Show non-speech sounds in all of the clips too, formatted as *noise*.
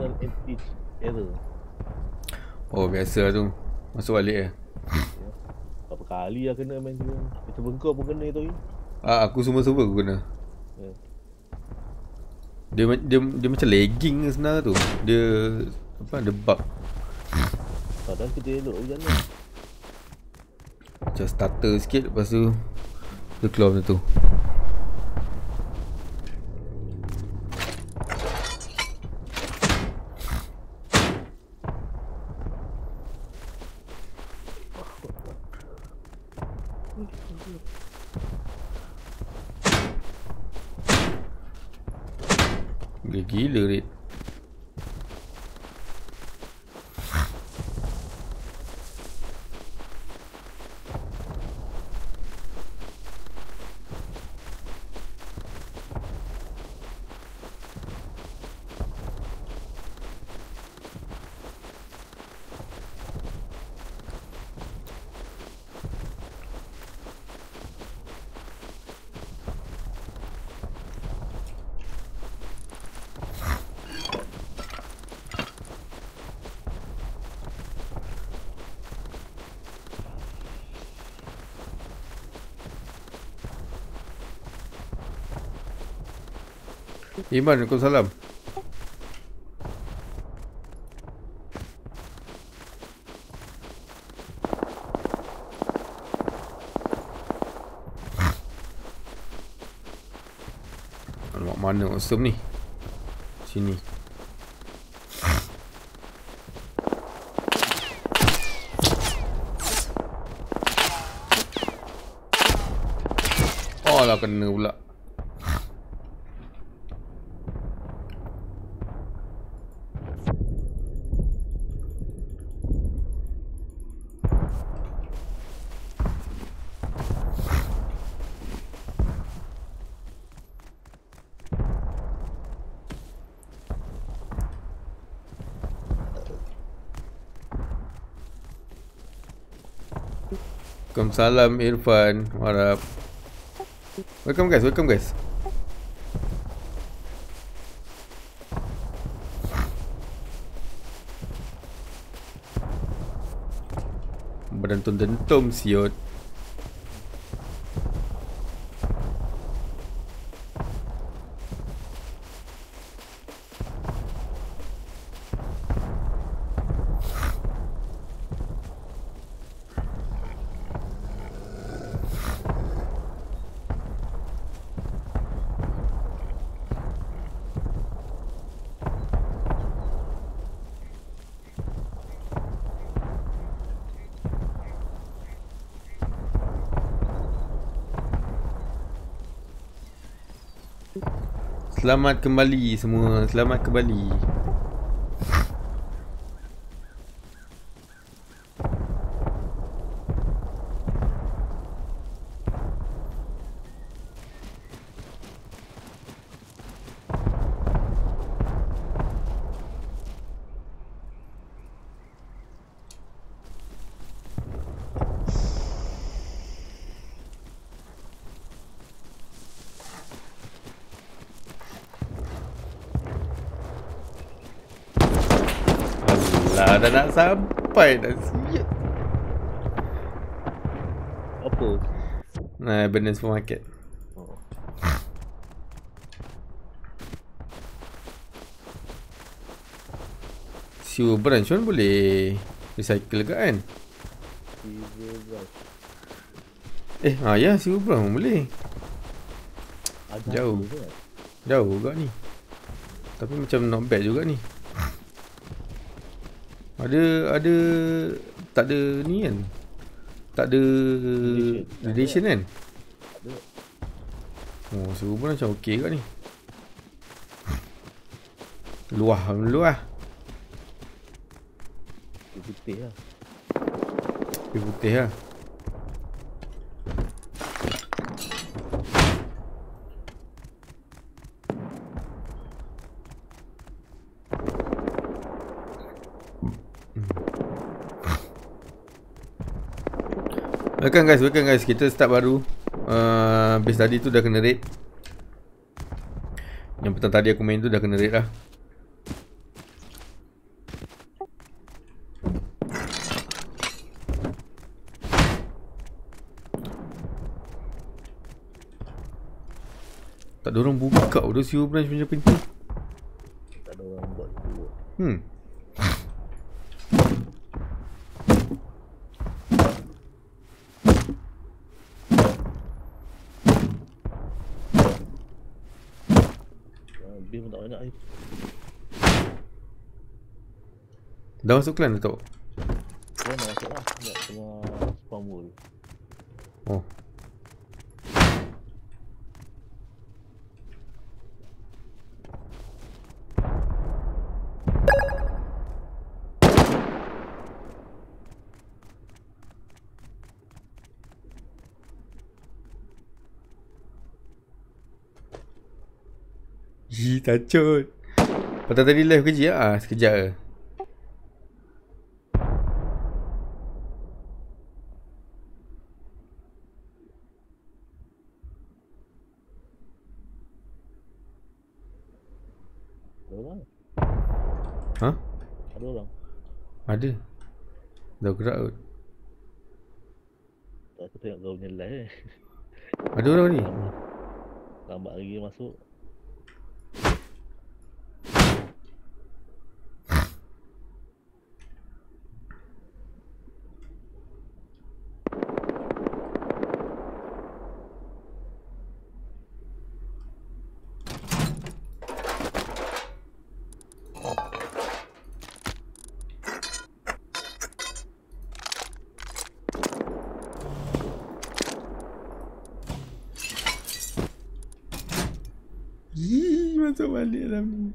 Internal edge error. Oh biasa tu. Masuk balik eh. Berapa kali lah kena main tu. Kita bengkok pun kena tu. Ah aku semua server aku kena. Ya. Dia dia dia macam lagging sebenarnya tu. Dia apa ada bug. Padahal kita elok hujan lah. Macam starter sikit lepas tu dia keluar macam tu. Gila gila Red Iman Waalaikumsalam. *laughs* Alamak mana awesome ni? Sini. *laughs* Oh lah kena pula Waalaikumsalam Irfan Warap Welcome guys, welcome guys. Berdentum-dentum siot Selamat kembali semua. Selamat kembali Alah dah nak sampai dah siap Apa? Nah, benda supermarket Oh. Siu branch pun boleh Recycle ke kan. Eh, ah ya siu branch pun boleh Ada Jauh. Jauh juga ni Tapi macam not bad juga ni Ada Ada Tak ada ni kan Tak ada. Radiation kan. Branch macam okey juga ni. Luah Luah. Dia putih lah. Api putih lah. Welcome guys, welcome guys. Kita start baru. Uh, Base tadi tu dah kena raid Petang tadi aku main tu dah kena raid lah. Tak ada orang buka tu siapa branch punya pintu? Masuk clan tak? Dia nak masuk lah. Nak tengah spam world. Oh Ih, *laughs* tacut. Patut tadi live kerja ah, sekejap je. Ada orang? Ha? Ada orang? Ada. Dah gerak kot. Aku tengok kau punya live eh. Ada orang ni. Lambat lagi masuk. Ih, masuk balik dalam ni.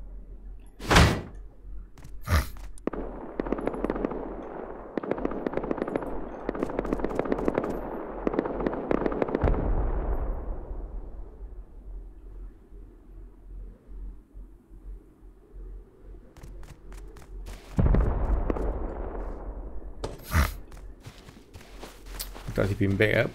Tak si pin back up.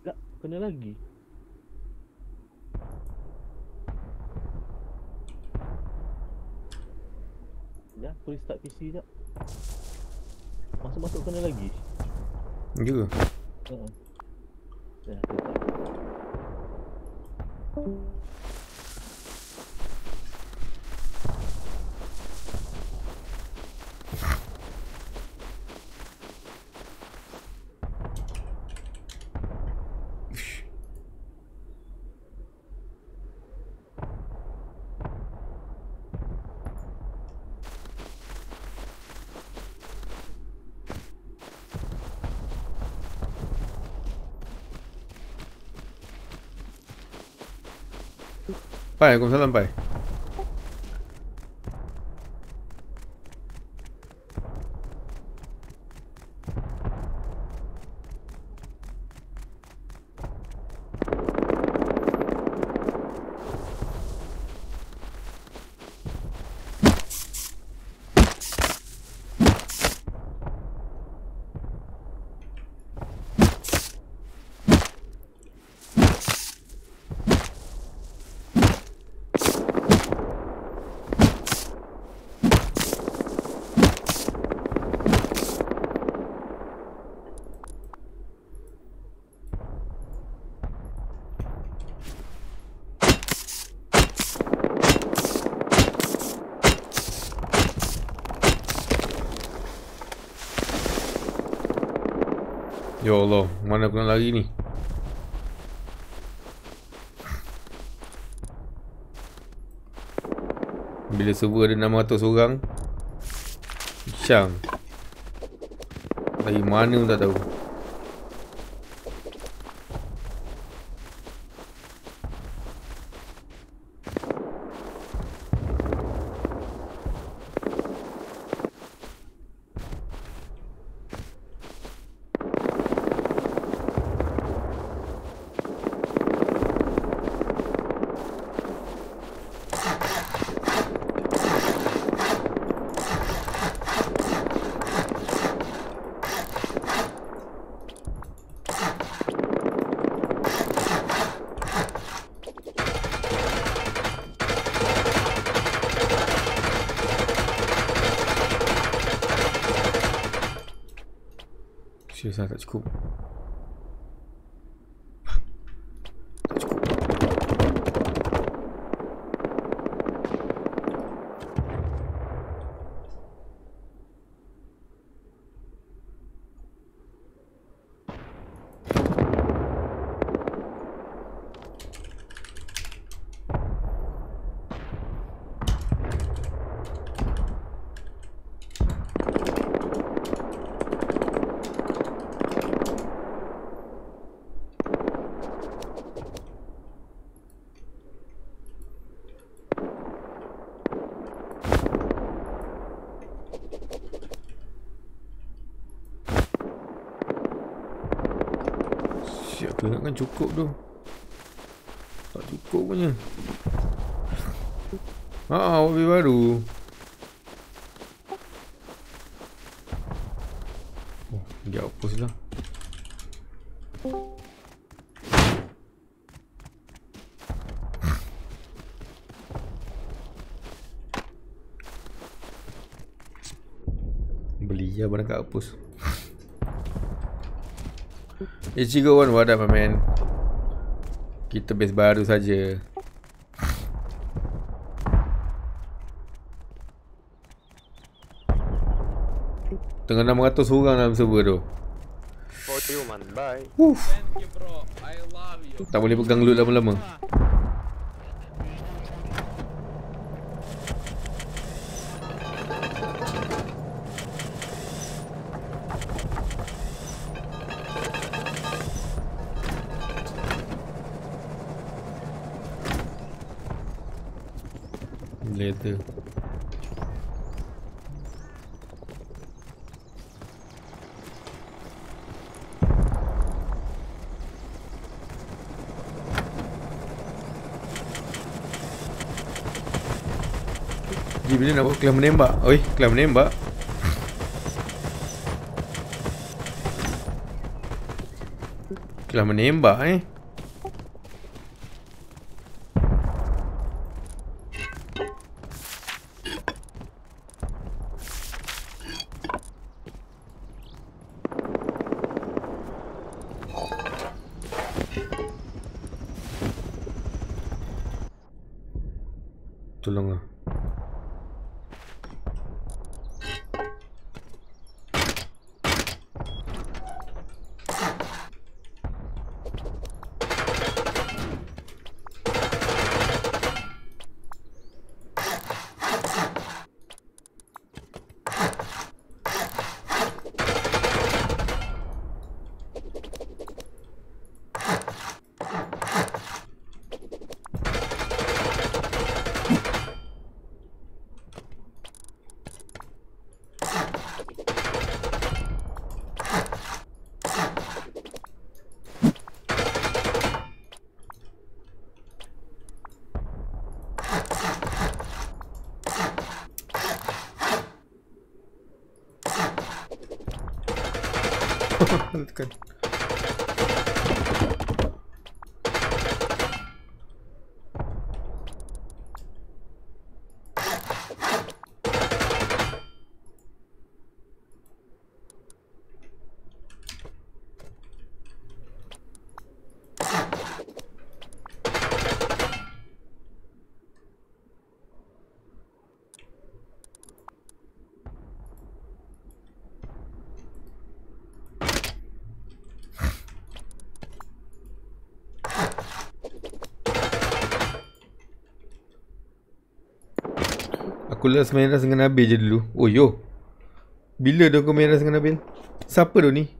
Tak, kena lagi. Ya, aku restart PC jap. Masuk-masuk kena lagi. Ya ke? Ha. Ya, aku tak. Pai, Waalaikumsalam Pai. Ya Allah, mana aku nak lari ni? Bila server ada 600 orang Syang Dari mana pun tak tahu cukup tu. Tak cukup punya. Haa mobil baru. Oh dia outpost lah. Beli lah barang kat outpost Ichigo one what up man Kita base baru saja. Tengah 600 orang dalam server tu For you man, bye. Thank you bro, I love you. Tak boleh pegang loot lama-lama Bila nak buat kelas menembak. Oi kelas menembak. Kelas menembak eh Tolong lah Tekan Aku last main ras dengan Nabil je dulu. Oh yo. Bila dah kau main ras dengan Nabil? Siapa tu ni?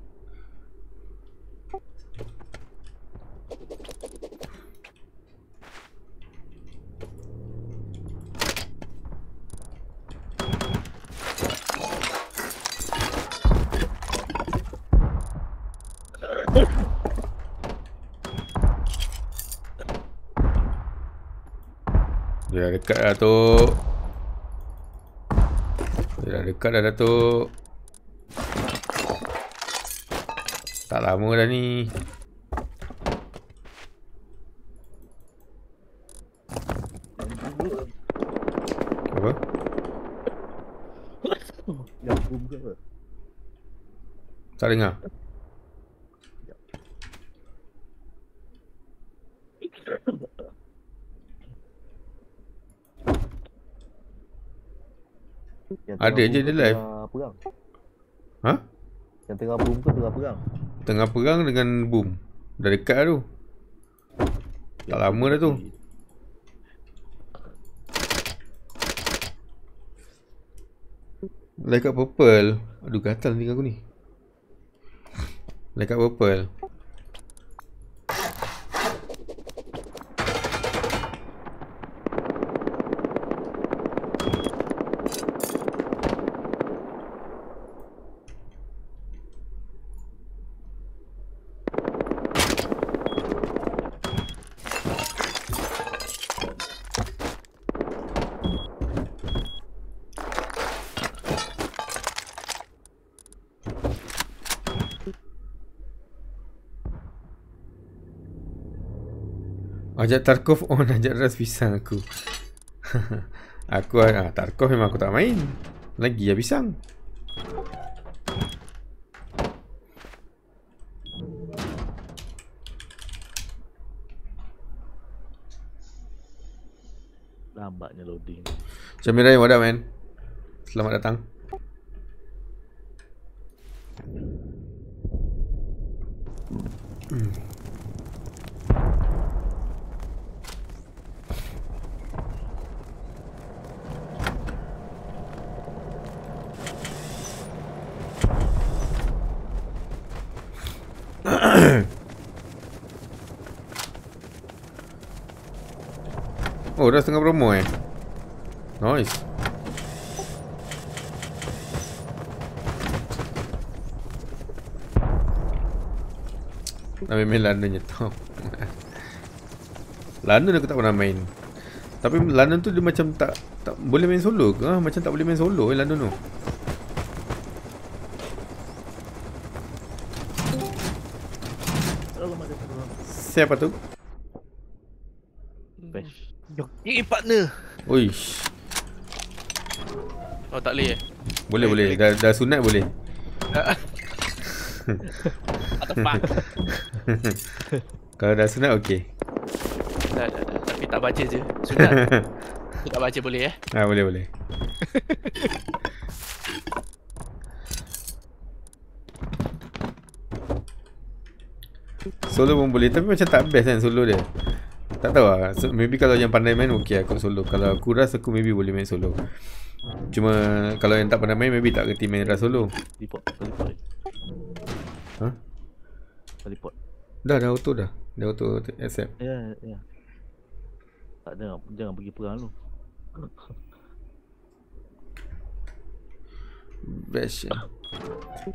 Dia dekat dah tu dah dekat dah Datuk. Tak lama dah ni. Apa? Tak dengar Ada je dia live. Perang. Ha? Yang tengah boom ke tengah perang? Tengah perang dengan boom. Dah dekat dah tu. Tak lama dah tu. Like kat purple. Aduh gatal ni aku ni. Like kat purple. Ajak Tarkov? *laughs* On Ajak Ras pisang aku. *laughs* Aku ah, Tarkov memang aku tak main. Lagi ya pisang Lambatnya loading. Syamirai what up man? Selamat datang Oh dah setengah promo eh Nice Nak main London je tau *laughs* London aku tak pernah main Tapi London tu dia macam tak tak boleh main solo ke? Ha? Macam tak boleh main solo eh London tu. Siapa tu? Bash. Eh partner Uish Oh tak boleh eh Boleh boleh dah, dah sunat boleh *laughs* What the fuck *laughs* *laughs* Kalau dah sunat okey. Dah, dah, dah. Tapi tak baca je. Sunat. *laughs* Tak baca boleh eh? Ha boleh boleh. *laughs* Solo pun boleh Tapi macam tak best kan solo dia. Tak tahu lah. So, Maybe kalau yang pandai main Okay aku solo. Kalau aku ras aku maybe boleh main solo. Cuma Kalau yang tak pandai main Maybe tak kerti main ras solo. Teleport, teleport. Ha? Teleport. Dah dah auto dah. Dah auto accept. Ya, ya. Tak ada, jangan pergi perang lu. Best shit.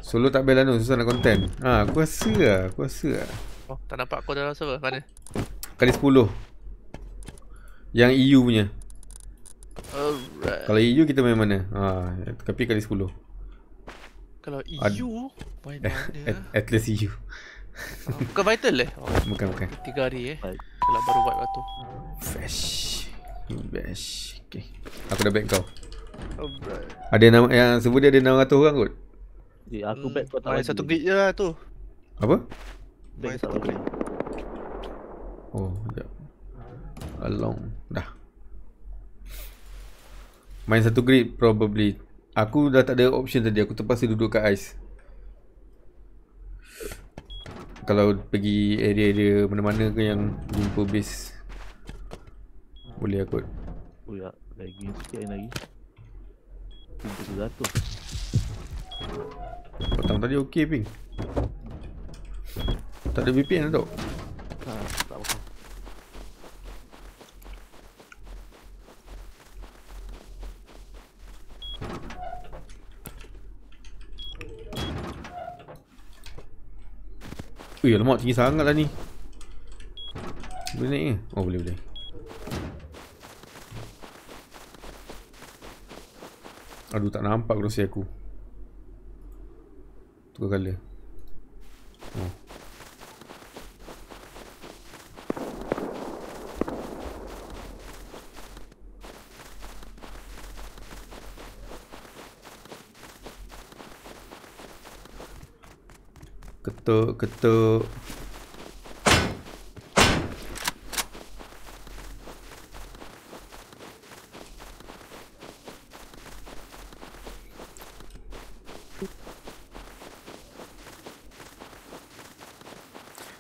Solo tak lah tu Susah nak content. Ha aku rasa lah Aku rasa lah. Oh tak nampak kau dalam server Mana? Kali 10 Yang EU punya. Alright. Kalau EU kita main mana? Ha, Tapi kali 10 Kalau Ad- EU Main *laughs* At, mana? Atlas EU Bukan vital eh? Oh, Bukan bukan. Tiga hari eh. Kalau baru buat waktu Fresh. Best Okay. Aku dah back kau. Alright Ada nama Yang sebut dia ada 600 orang kot? Eh, aku back kau tak Main bagi. satu grid je lah tu. Apa? Back main tak satu grid. Oh sekejap. Along. Dah. Main satu grid Probably. Aku dah tak ada option tadi. Aku terpaksa duduk kat ice Kalau pergi area-area mana-mana ke yang jumpa base Boleh aku Oh ya, lagi sikit lagi. Pintu 100. Petang tadi okey ping Tak ada VPN tau Ha, tak apa. Ui alamak tinggi sangat lah ni. Boleh naik ke? Oh boleh boleh. Aduh tak nampak crosshair aku. Tukar colour. Oh ketuk ketuk.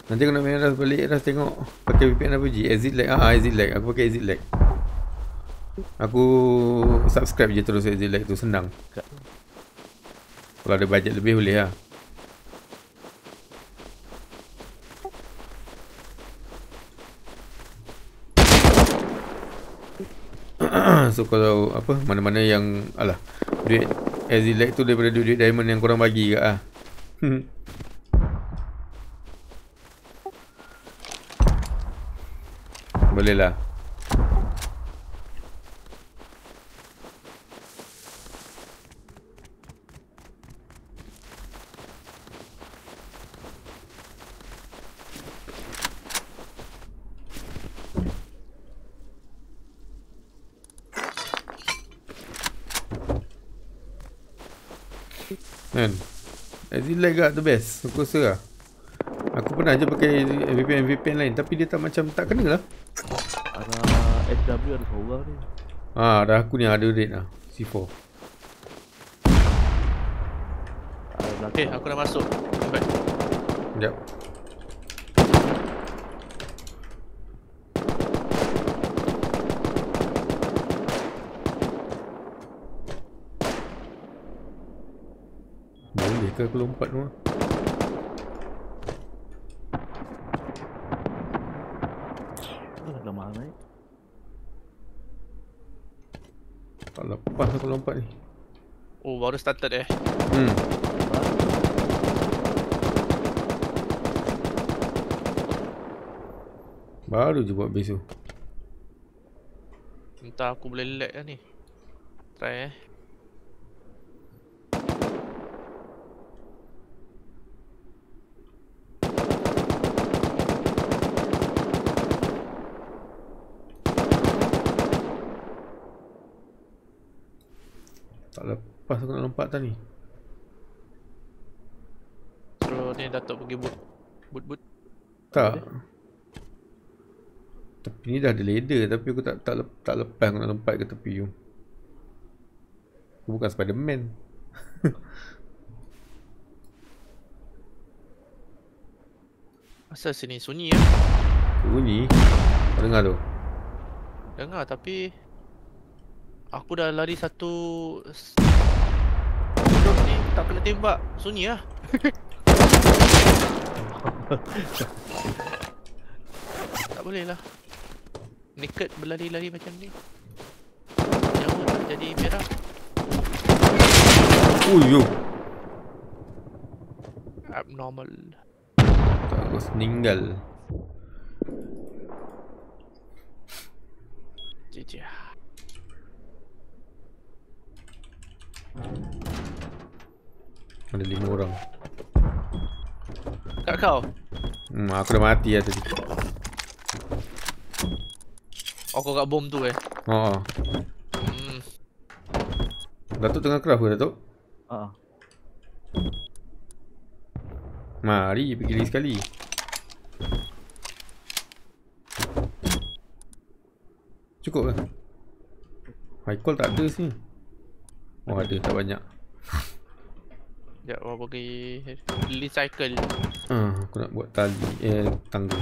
Nanti aku nak main Ras balik Ras tengok Pakai VPN apa je Exit lag. Haa exit lag. Aku pakai exit lag. Aku Subscribe je terus exit lag tu Senang. Kalau ada budget lebih boleh lah. So kalau apa Mana-mana yang Alah Duit Exit lag tu daripada duit-duit diamond yang korang bagi kat lah Boleh lah Kan Kat the best. Aku rasa lah. Aku pernah je pakai VPN VPN lain. Tapi dia tak macam Tak kena lah. Arah SW ada seorang ni. Ah, dah aku ni ada rate lah. C4 Arah belakang. Okay, aku dah masuk. Sekejap Ke aku lompat tu? Naik. Tak lepas aku lompat ni Oh, baru started eh. Hmm Baru je buat base tu Entah aku boleh lag kan ni. Try eh. Lepas aku nak lompat tadi Suruh ni Datuk pergi boot. Boot boot. Tak Tapi ni dah ada ladder Tapi aku tak tak, lep, tak lepas aku nak lompat ke tepi tu Aku bukan Spiderman *laughs* Asal sini sunyi ya. Bunyi Kau dengar tu Dengar tapi aku dah lari satu tak kena tembak. Sunyi lah. *laughs* tak boleh lah. Naked berlari-lari macam ni. Nyawa tak jadi merah. Oh yo Abnormal. Tak aku meninggal GG. Ada lima orang Kat kau? Hmm aku dah mati lah tadi Oh kau kat bom tu eh? Oh, oh. Hmm. Datuk tengah craft ke Datuk? Ah, ah. Mari pergi lagi sekali Cukup ke? High call tak ada sini Oh ada tak banyak Sekejap aku pergi recycle. Ah, Aku nak buat tali Eh tangga.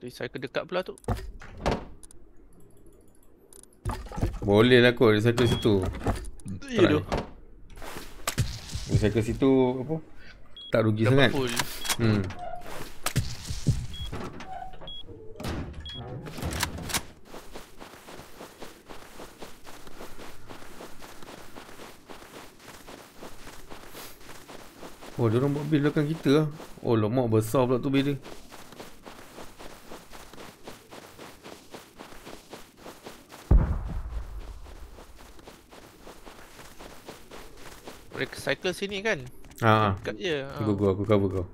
Recycle dekat pula tu. Boleh lah kot recycle situ Ya tu. Recycle situ apa Tak rugi Dapat sangat full. Hmm Oh, dia orang buat base belakang kita lah. Oh, lemak besar pula tu base dia. Recycle sini kan? Ha, ha. Dekat je. Ha. Go, go, aku cover kau.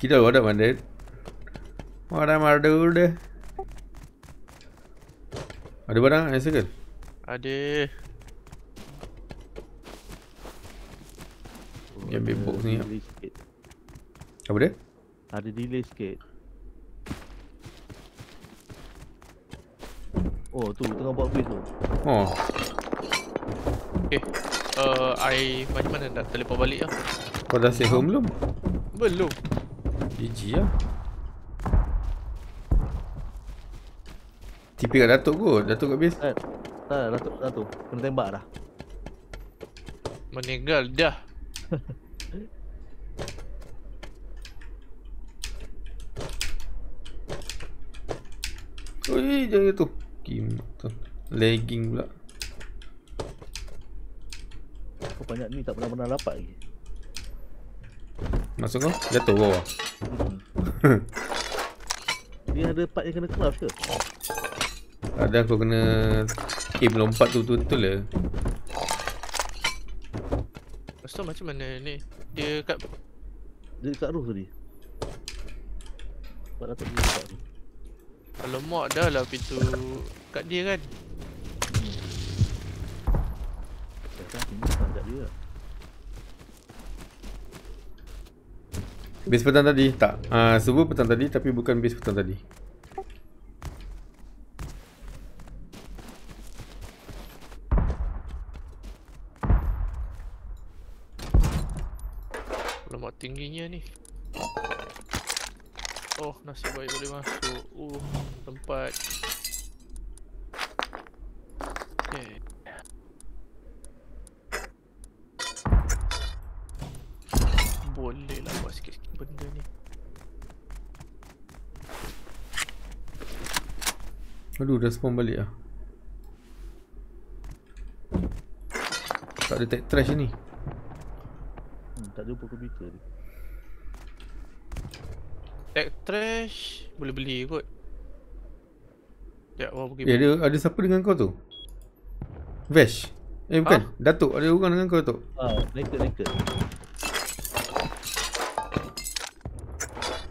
Kita ada am I doing? Ada barang nak circle? Ada. Yang big box ni. Apa dia? Ada delay sikit. Oh tu tengah buat base tu. Oh, Okay. Uh, I macam mana nak teleport balik lah? kau dah save home belum? Belum. GG lah. TP kat Datuk kot. Datuk kat base. Eh, tak dah tu, dah tu. Kena tembak dah. Meninggal dah. *laughs* Oi, jangan tu. Kim tu. Lagging pula. Kau banyak ni tak pernah-pernah dapat lagi. Masuk kau? Jatuh bawah. Hmm. Dia ada part yang kena crouch ke? Ada kau kena aim lompat tu betul-betul lah. Lepas tu macam mana ni? Dia kat Dia dekat roof tadi. Sebab dapat dia dekat tu. Kalau mak dah lah pintu kat dia kan. Base petang tadi? Tak. Ah, uh, server petang tadi tapi bukan base petang tadi. Lemak tingginya ni. Oh, nasib baik boleh masuk. Aduh, dah spawn balik lah. Tak ada tag trash ni. Hmm, tak jumpa komputer dia. Tag trash boleh beli kot. Ya, orang pergi Eh, ada, ada siapa dengan kau tu? Vesh? Eh, bukan. Datuk, ada orang dengan kau tu. Ah, naked naked.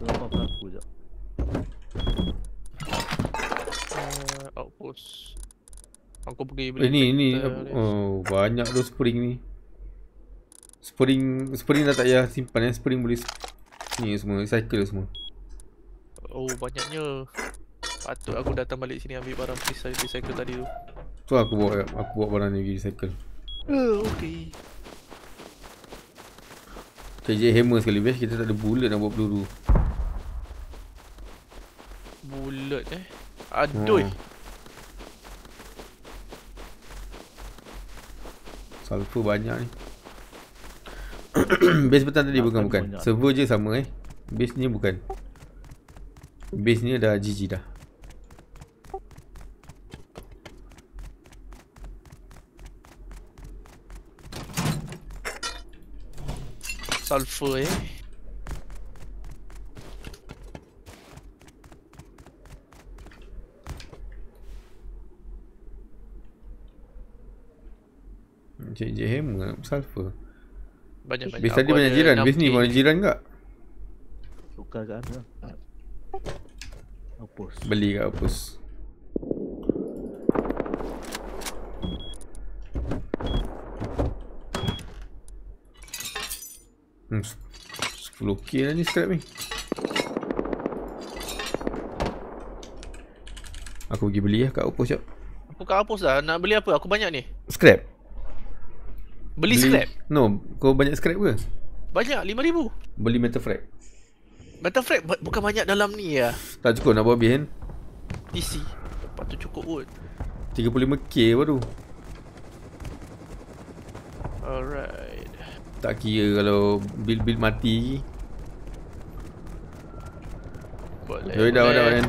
Tengah apa aku jap. Outpost. Aku pergi Eh, beli ni, tag ni. trash. Oh, banyak tu spring ni. Spring, spring dah tak payah simpan eh. Spring boleh ni semua, cycle semua. Oh banyaknya Patut aku datang balik sini ambil barang recycle, recycle tadi tu Tu aku bawa aku bawa barang ni pergi cycle. uh, Okay KJ hammer sekali best kita tak ada bullet nak buat peluru. Bullet eh Aduh Hmm. Sulfur banyak ni. *coughs* base petang tadi Nak bukan kan bukan. banyak. Server je sama eh. Base ni bukan. Base ni dah GG dah. Sulfur eh KJ hammer sulfur. Banyak-banyak Base tadi banyak jiran. 6 Base ni banyak jiran tak? Tukar kat mana? Hapus. Beli kat Opus. Hmm, 10k lah ni scrap ni. Aku pergi beli lah kat Opus jap. Aku kat hapus dah Nak beli apa Aku banyak ni Scrap? Beli, scrap No, kau banyak scrap ke? Banyak 5000 Beli metal frag. Metal frag bu- bukan banyak dalam ni ya Tak cukup nak buat habis kan? PC Patut cukup kot 35k baru. Alright Tak kira kalau bil-bil mati. Boleh Dah dah dah kan.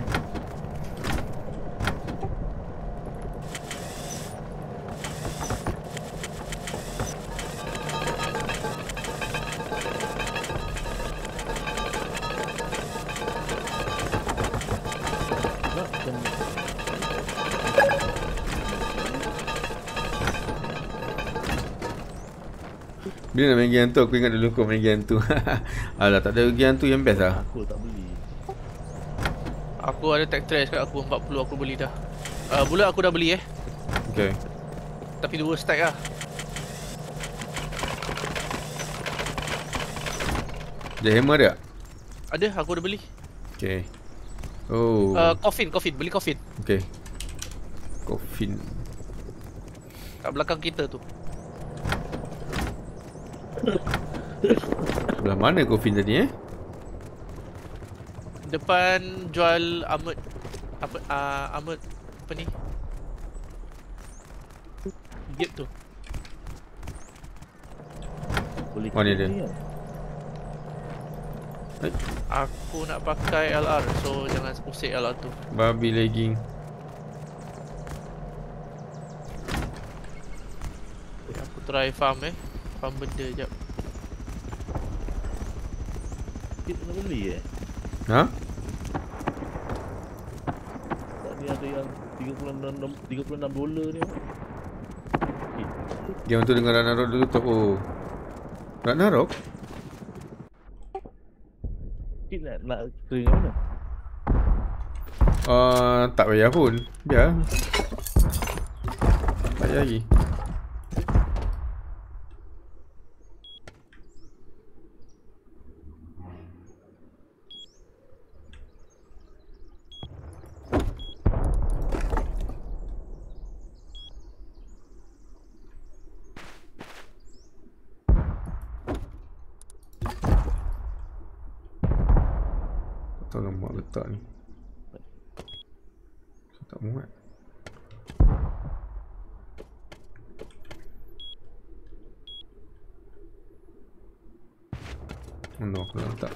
Bila nak main game tu aku ingat dulu kau main game tu. *laughs* Alah tak ada game tu yang best lah. aku tak beli. Aku ada tag trash kat aku 40 aku beli dah Uh, bullet aku dah beli eh. Okay. Tapi dua stack lah. Dia hammer dia? Ada, aku dah beli. Okay. Oh. Uh, coffin, coffin. Beli coffin. okay. Coffin. Kat belakang kita tu. Belah mana coffin tadi eh? Depan jual armored apa uh, armored apa ni? Gate tu. Boleh Mana dia? kan? Aku nak pakai LR so jangan pusing LR tu. Babi legging. Aku try farm eh. Farm benda jap. Kit nak beli eh? Ha? Tak ni ada yang 36 36 dolar ni. Game tu dengan Ragnarok dulu tu. Oh. Ragnarok? Kit nak nak string mana? Uh, tak payah pun. Biar. Tak payah lagi. Tak tahu lah mak letak ni. Saya tak muat. Oh no, aku dah letak.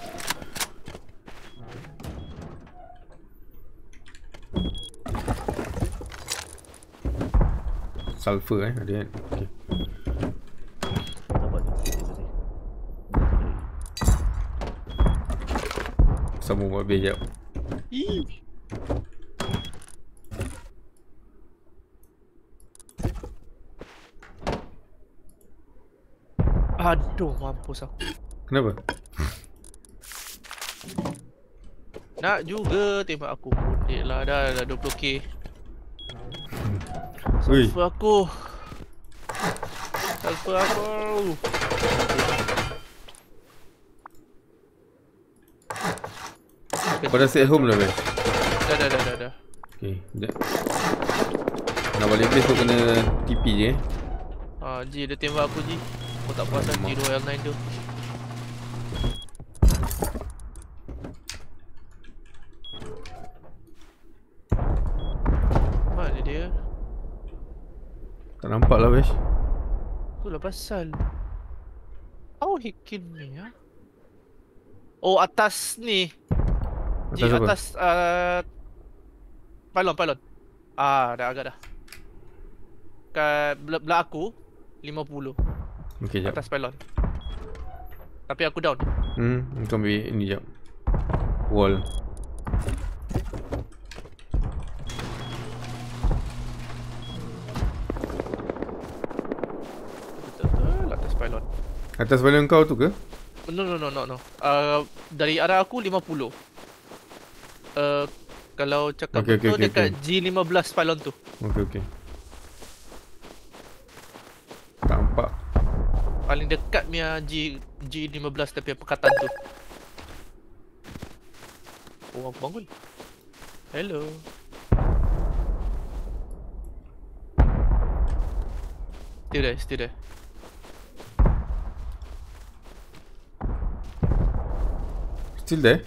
Sulfur eh, ada kan? Tadi. Sambung buat habis jap. Aduh, mampus aku. Kenapa? Nak juga tembak aku. Bodek lah dah, dah 20k. Ui. Sulfur aku. Sulfur aku. Kau dah stay at home dah best? Dah, dah, dah, dah, dah. Okay, sekejap. Nak balik base tu kena TP je eh. Ah, Ji dia tembak aku Ji. Aku tak perasan Alamak. G2 L9 tu. Mana dia? Tak nampak lah best. Itulah pasal. How he kill me ya? Oh atas ni. Ji Atas apa? atas uh, Pylon pylon. Ah dah agak dah. Kat belah, belah aku 50 Okay, jap. atas pylon. Tapi aku down. Hmm, kau ambil ni jap. Wall. Betul-betul atas pylon. Atas balon kau tu ke? No no no no no. Uh, dari arah aku 50. Uh, kalau cakap Okay, okay, betul okay, dekat G15 pylon tu. Okay, okay. Tak nampak. Paling dekat punya G G15 tapi pekatan tu. Oh, aku bangun. Hello. Still there, still there. Still there?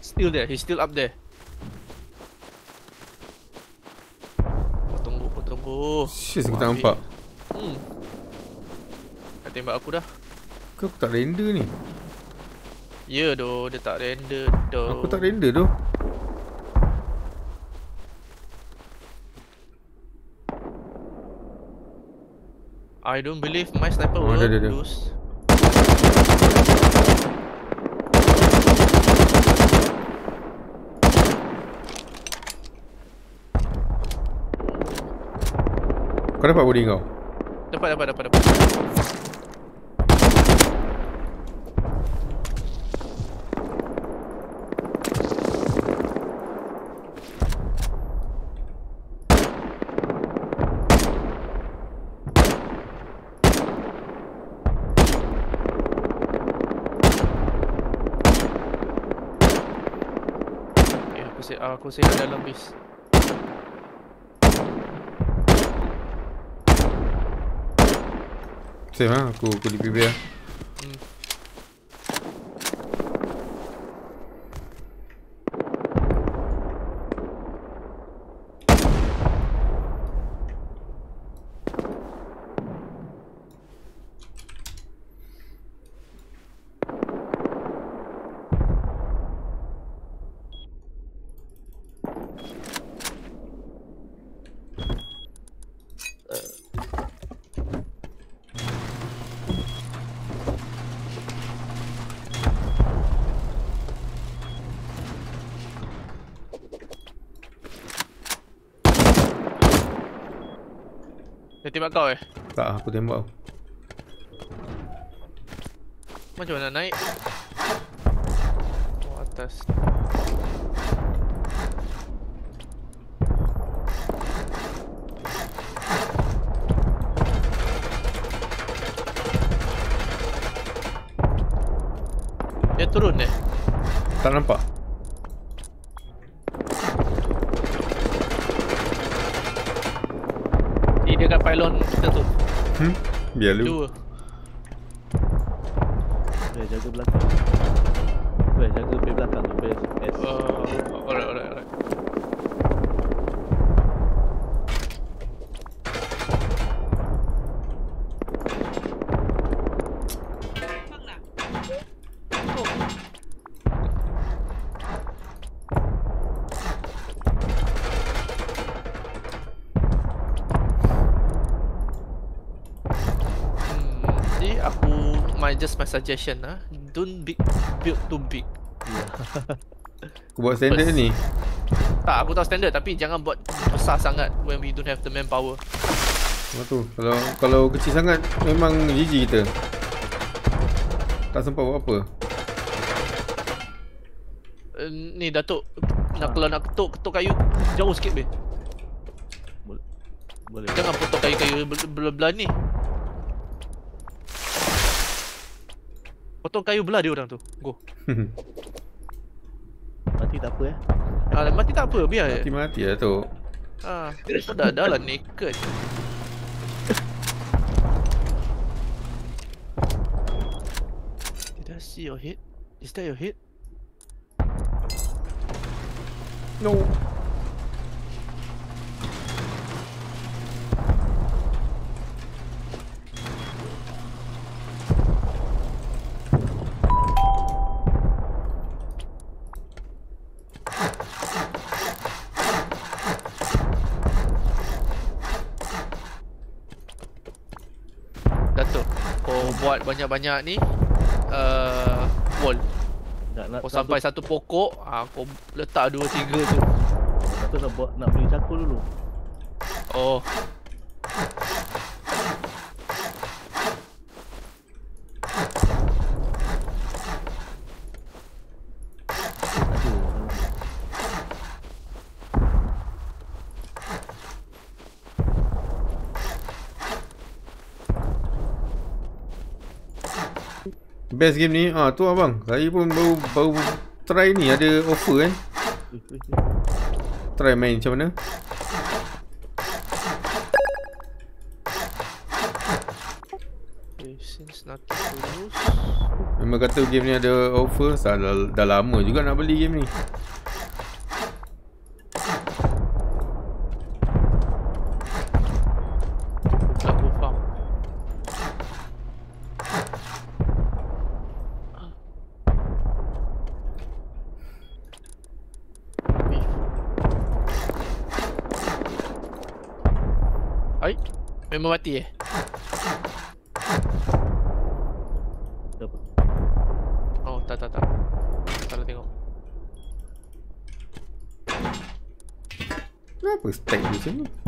Still there, he's still up there. Kau tunggu, kau tunggu. Shit, aku tak nampak. Hmm. Dah tembak aku dah. Kau aku tak render ni. Ya doh, dia tak render doh. Aku tak render tu. I don't believe my sniper Oh, will lose. Kau dapat body kau? Dapat, dapat, dapat, dapat. Eh, aku sayang dalam base Save ha, aku aku di prepare. Hmm. Dia tembak kau eh? Tak, aku tembak. Macam mana naik? Biar my just my suggestion ah, don't big build too big. Aku *laughs* buat standard ni. Tak, aku tahu standard tapi jangan buat besar sangat when we don't have the manpower. Apa tu? Kalau kalau kecil sangat memang GG kita. Tak sempat buat apa. Uh, ni Datuk nak kalau nak ketuk ketuk kayu jauh sikit be. Boleh. Jangan potong kayu-kayu bel- belah-belah ni. Potong kayu belah dia orang tu. Go. *laughs* Mati tak apa eh. Ah, mati tak apa, biar je. Mati-mati lah tu. Ah, kau dah dah lah naked. Did I see your head? Is that your head? No. Datuk, kau banyak-banyak ni uh, wall. Nak nak Kau sampai satu pokok, ah kau letak dua tiga tu. Satu nak buat nak beli cakul dulu. Oh, Aduh. Best game ni. Ah tu abang. Saya pun baru baru try ni ada offer kan. Try main macam mana? lose. Memang kata game ni ada offer. Dah, dah lama juga nak beli game ni. Tak go farm. Beef. Ai, memang mati eh? Dapat. Oh, tak tak tak. Salah tengok. Kenapa stack dia macam ni?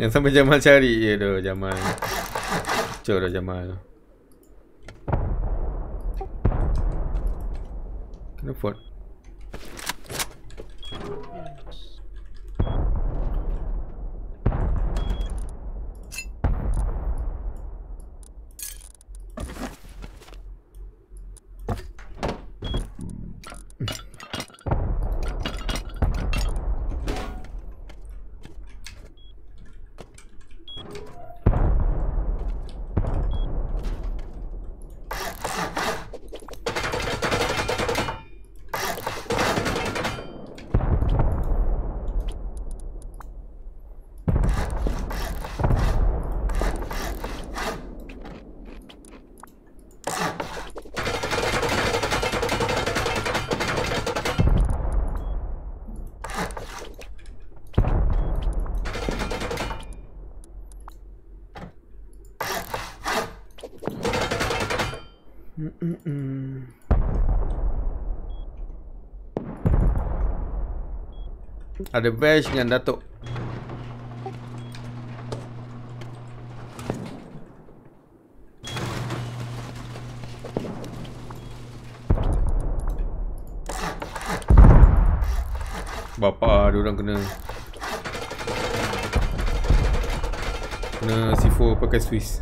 Yang sampai Jamal cari Ya dah Jamal. Cok dah Jamal Ada Vash dengan Datuk. Bapa dia orang kena Kena C4 pakai Swiss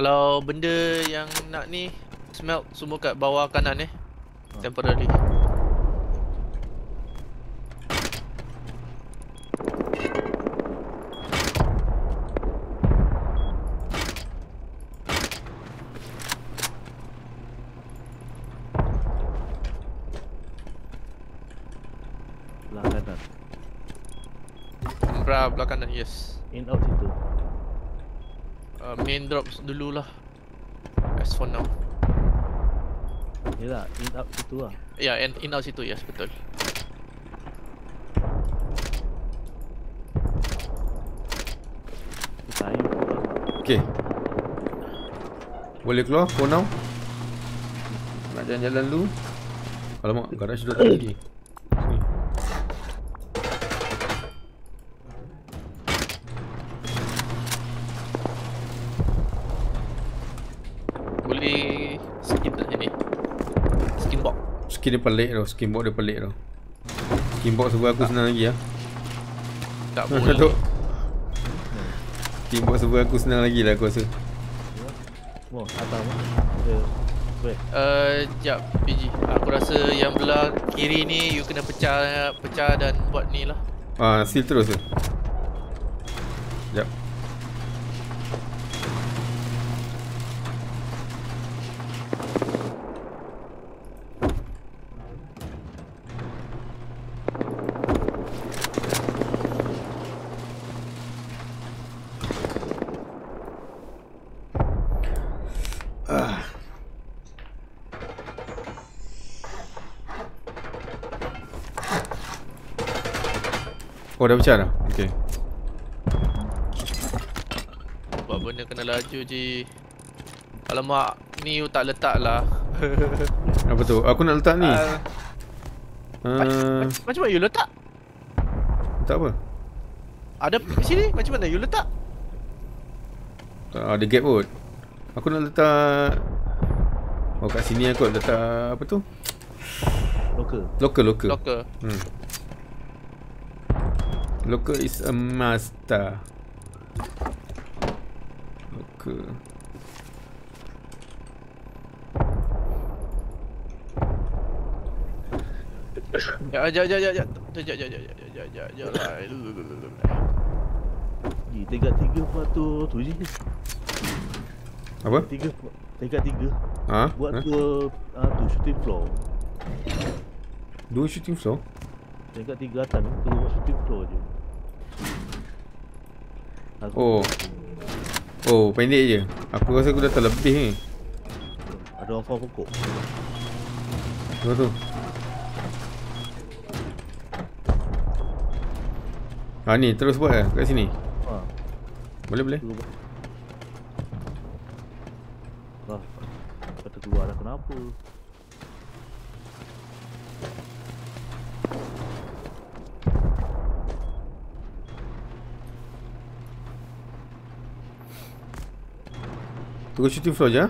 Kalau benda yang nak ni smelt semua kat bawah kanan eh. Temporary. Belah kanan. Belah kanan yes. In out situ. Uh, main drops dululah. As for now. Yelah, in out situ lah. Ya, yeah, in, in out situ yes betul. Okay Boleh keluar for now Nak jalan-jalan dulu Alamak garage dah tak lagi Sini Boleh skin tak sini? Skin dia pelik tau. Skin box dia pelik tau. Skin box sebelah aku senang lagi lah. Tak *laughs* boleh. Skin box sebelah aku senang lagi lah aku rasa. Semua atas apa? Ada Wait, Uh, jap PG. Aku rasa yang belah kiri ni you kena pecah pecah dan buat ni lah. Ah, seal terus ke? Dah pecah dah? Okay Buat benda kena laju je. Alamak, ni you tak letak lah. *laughs* Apa tu? Aku nak letak ni Ah, uh, macam, mana you letak? Tak apa Ada sini macam mana you letak? Tak ada gap kot Aku nak letak Oh kat sini aku nak letak Apa tu? local. Local local Locker. hmm. Local is a master Local Ya, jap jap jap jap. Jap jap jap jap jap jap jap jap lah. Ji, tingkat tiga pula tu, tu je. Apa? Tiga, tingkat tiga. Ha? Buat ha? tu, ah, tu shooting floor. Dua shooting floor? Tingkat tiga atas tu, tu buat shooting floor je. Oh Oh pendek je Aku rasa aku dah terlebih ni Ada orang faham pokok. Apa tu? Ha ni terus buat lah kat sini Ha, Boleh boleh. Wah, kata keluar dah kenapa? Tunggu shooting floor je ha?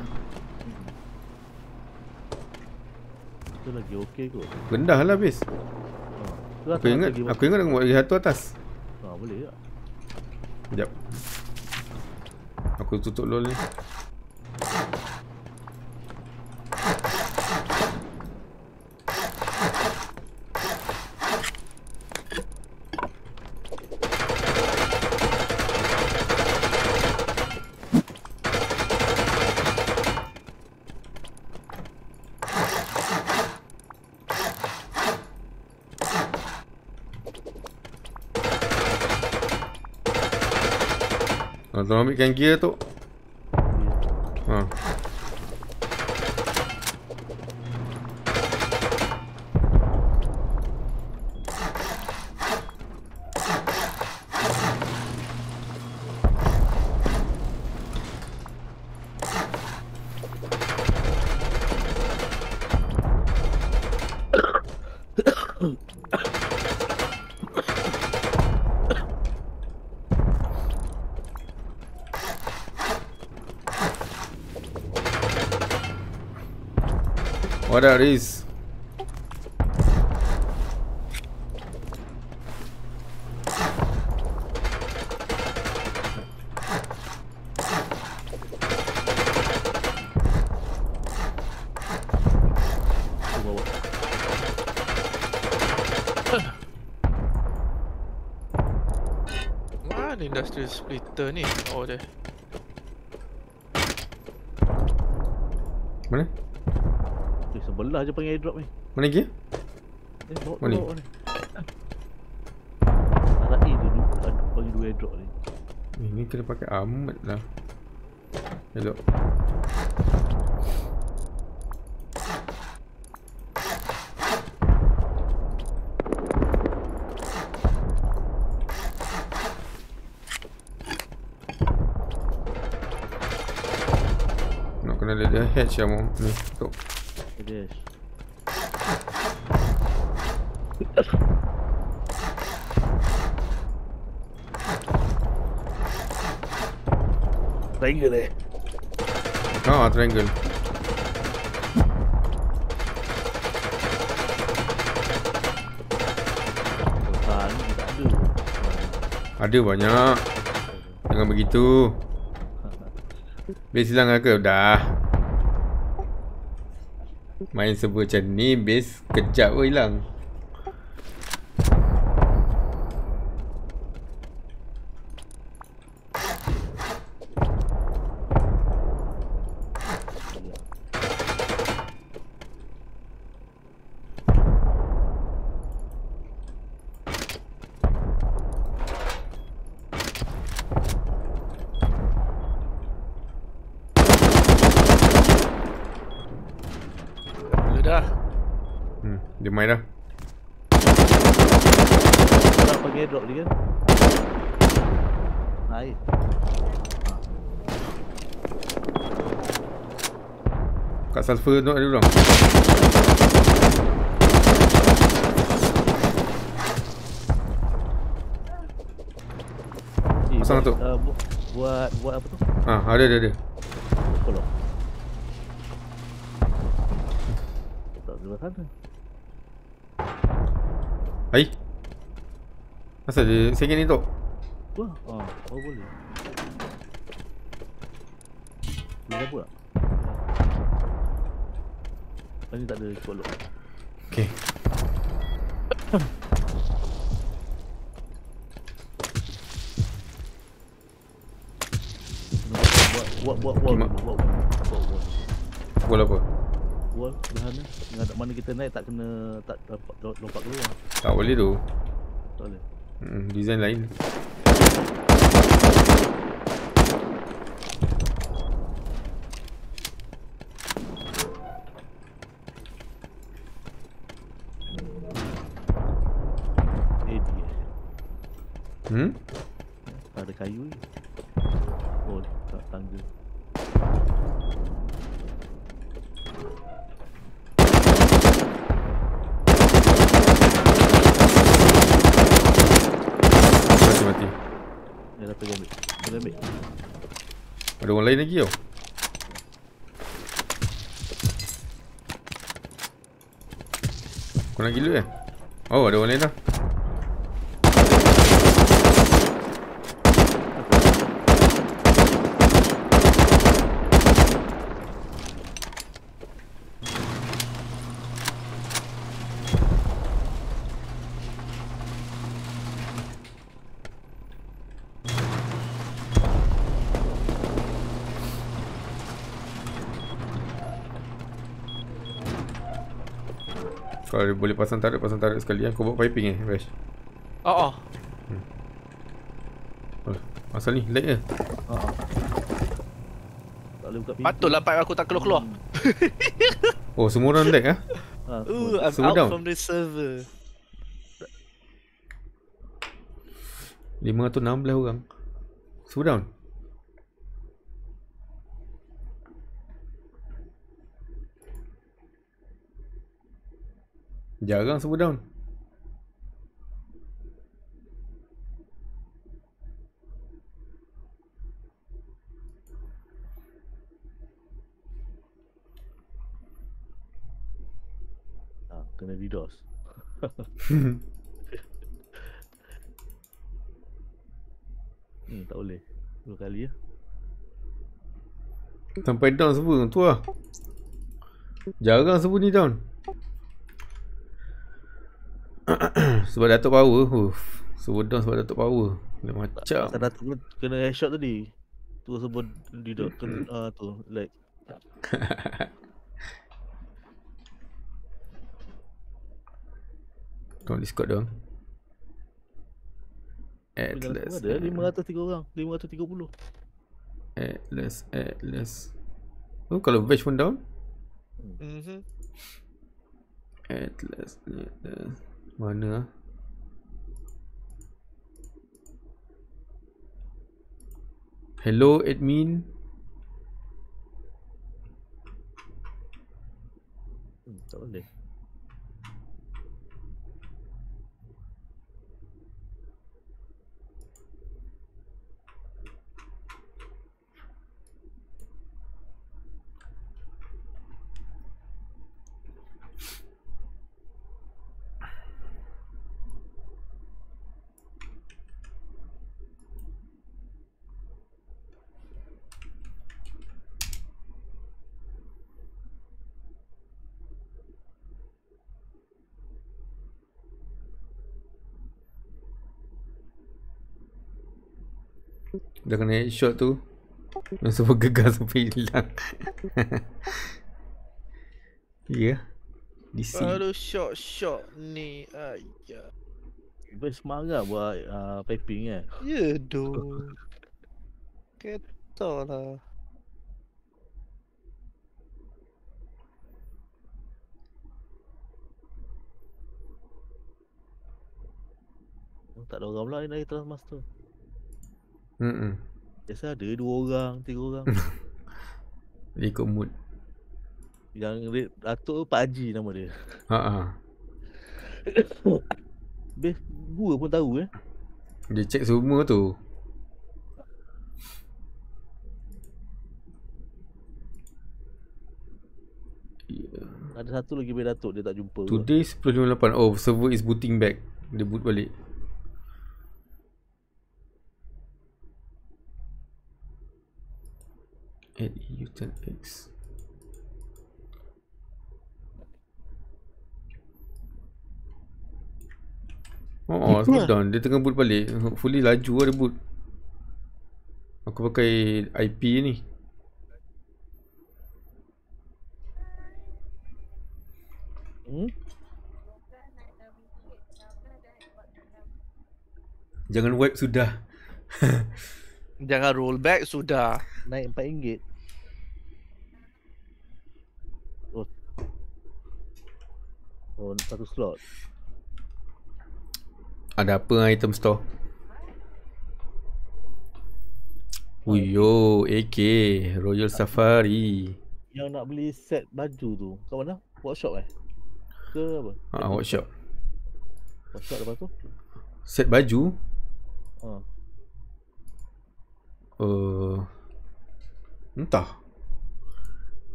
Itu lagi okey kot. Rendah lah habis Ha. Aku ingat Aku ingat aku buat lagi satu atas Ha, boleh tak? Sekejap Aku tutup lol ni Ambilkan gear tu What are Mana gear? Eh, bawa Mana ni? bawa ni. Arah A tu dulu, ada bagi dua airdrop ni. Ini kena pakai armor lah Elok Nak kena dia hatch yang mau Ni, tu Okay, dash. triangle eh. Oh, triangle. Ada banyak. Jangan begitu. Base hilang lah ke? Dah. Main server macam ni, base kejap pun hilang. Sulfur tu ada orang. Eh, Pasang buat, tu. uh, bu- buat buat apa tu? Ha, ada ada ada. Kolok. Tak sebelah sana. Hai. Asal dia second ni tu? Wah, ah, oh boleh. Boleh apa tak? Ah, Ni tak ada kolok. Okey. Buat buat buat buat buat buat buat apa? wall belah sana dengan mana kita naik tak kena tak dapat lompat keluar Tak boleh tu. tak boleh Hmm, design lain. eh dia Hmm? tak ada kayu ni oh tak tangga Mati mati. dah pergi ambil pergi ambil Ada orang lain lagi tau. Kau nak gila eh? Oh, ada orang lain dah. Kalau dia boleh pasang tarik, pasang tarik sekali kan. Kau buat piping eh, Rash? Oh, oh. Oh, asal ni, lag ke? ha ah. tak boleh buka pintu Patutlah pipe aku tak keluar-keluar. *laughs* Oh, semua orang lag ah? ha, Uh, I'm Server out down. from the server. 516 orang. Semua down? Jarang semua down. ha, kena DDoS *laughs* hmm, tak boleh dua kali ya Sampai down semua tu lah. Jarang semua ni down. *clears throat* sebab Datuk power. Uff. Down sebab Datuk power. Dia macam. Pasal Datuk kena, kena headshot tadi Tu sebut DDoS kena, uh, *clears throat* tu like *laughs* Kau Discord dong. Atlas. ada 503 orang 530 Atlas. Atlas. Oh, kalau batch pun down. Mhm. Atlas. Atlas. Mana? Hello admin. hmm, Tak boleh Dah kena headshot tu Yang semua gegar sampai hilang *laughs* Ya DC Aduh shot shot ni. Ayah. Best semangat buat uh, piping kan. Ya doh. Kata lah. Oh, tak ada orang pula yang dari Trustmaster. Hmm Biasa ada dua orang, tiga orang. Dia *laughs* ikut mood yang Datuk tu Pak Haji nama dia. Ha. *coughs* Best gua pun tahu eh. Dia check semua tu Ada satu lagi Best Datuk dia tak jumpa. Today 10.58 Oh server is booting back Dia boot balik Add EU 10X Oh, oh slow down. Dia tengah boot balik. Hopefully laju lah dia boot. Aku pakai IP ni. Hmm? Jangan wipe sudah. *laughs* Jangan roll back sudah. Naik RM4. Oh, satu slot. Ada apa dengan item store? Uyo, AK, Royal Safari. Yang nak beli set baju tu, kat mana? Workshop eh? Ke apa? Ha, workshop. Workshop lepas tu? Set baju. Ha. Uh, entah.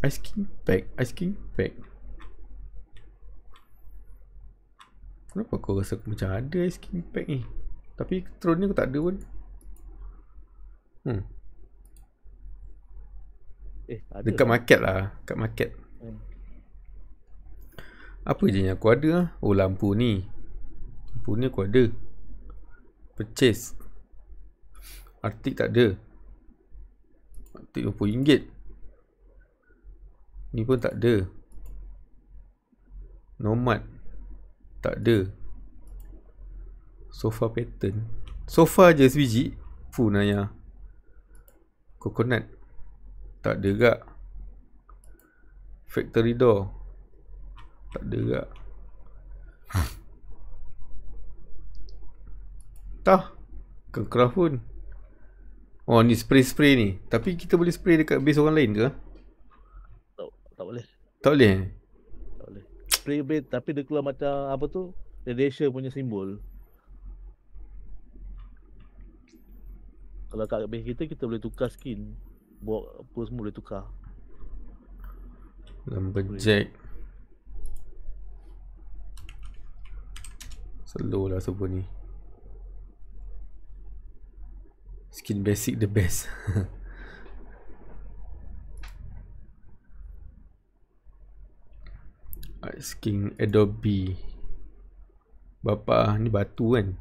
Ice King pack, Ice King pack. Kenapa kau rasa aku macam ada Ice King pack ni? Tapi throne ni aku tak ada pun. Hmm, Eh, ada. dekat market lah, kat market. Hmm. Apa je yang aku ada lah? Oh lampu ni. Lampu ni aku ada. Purchase. Artik tak ada. Artik RM20. Ni pun tak ada. Nomad. Tak ada. Sofa pattern. Sofa je sebiji. Fuh Naya. Coconut. Tak ada gak. Factory door. Tak ada gak. *laughs* Tah. Kecraft pun. Oh ni spray-spray ni. Tapi kita boleh spray dekat base orang lain ke? Tak, tak boleh. Eh? Tak boleh. Spray blade tapi dia keluar macam apa tu? Radiation punya simbol. Kalau kat base kita kita boleh tukar skin. Buat apa semua boleh tukar. Lumberjack. Slow lah semua ni. Skin basic the best. *laughs* Ice King Adobe. Bapa ni batu kan.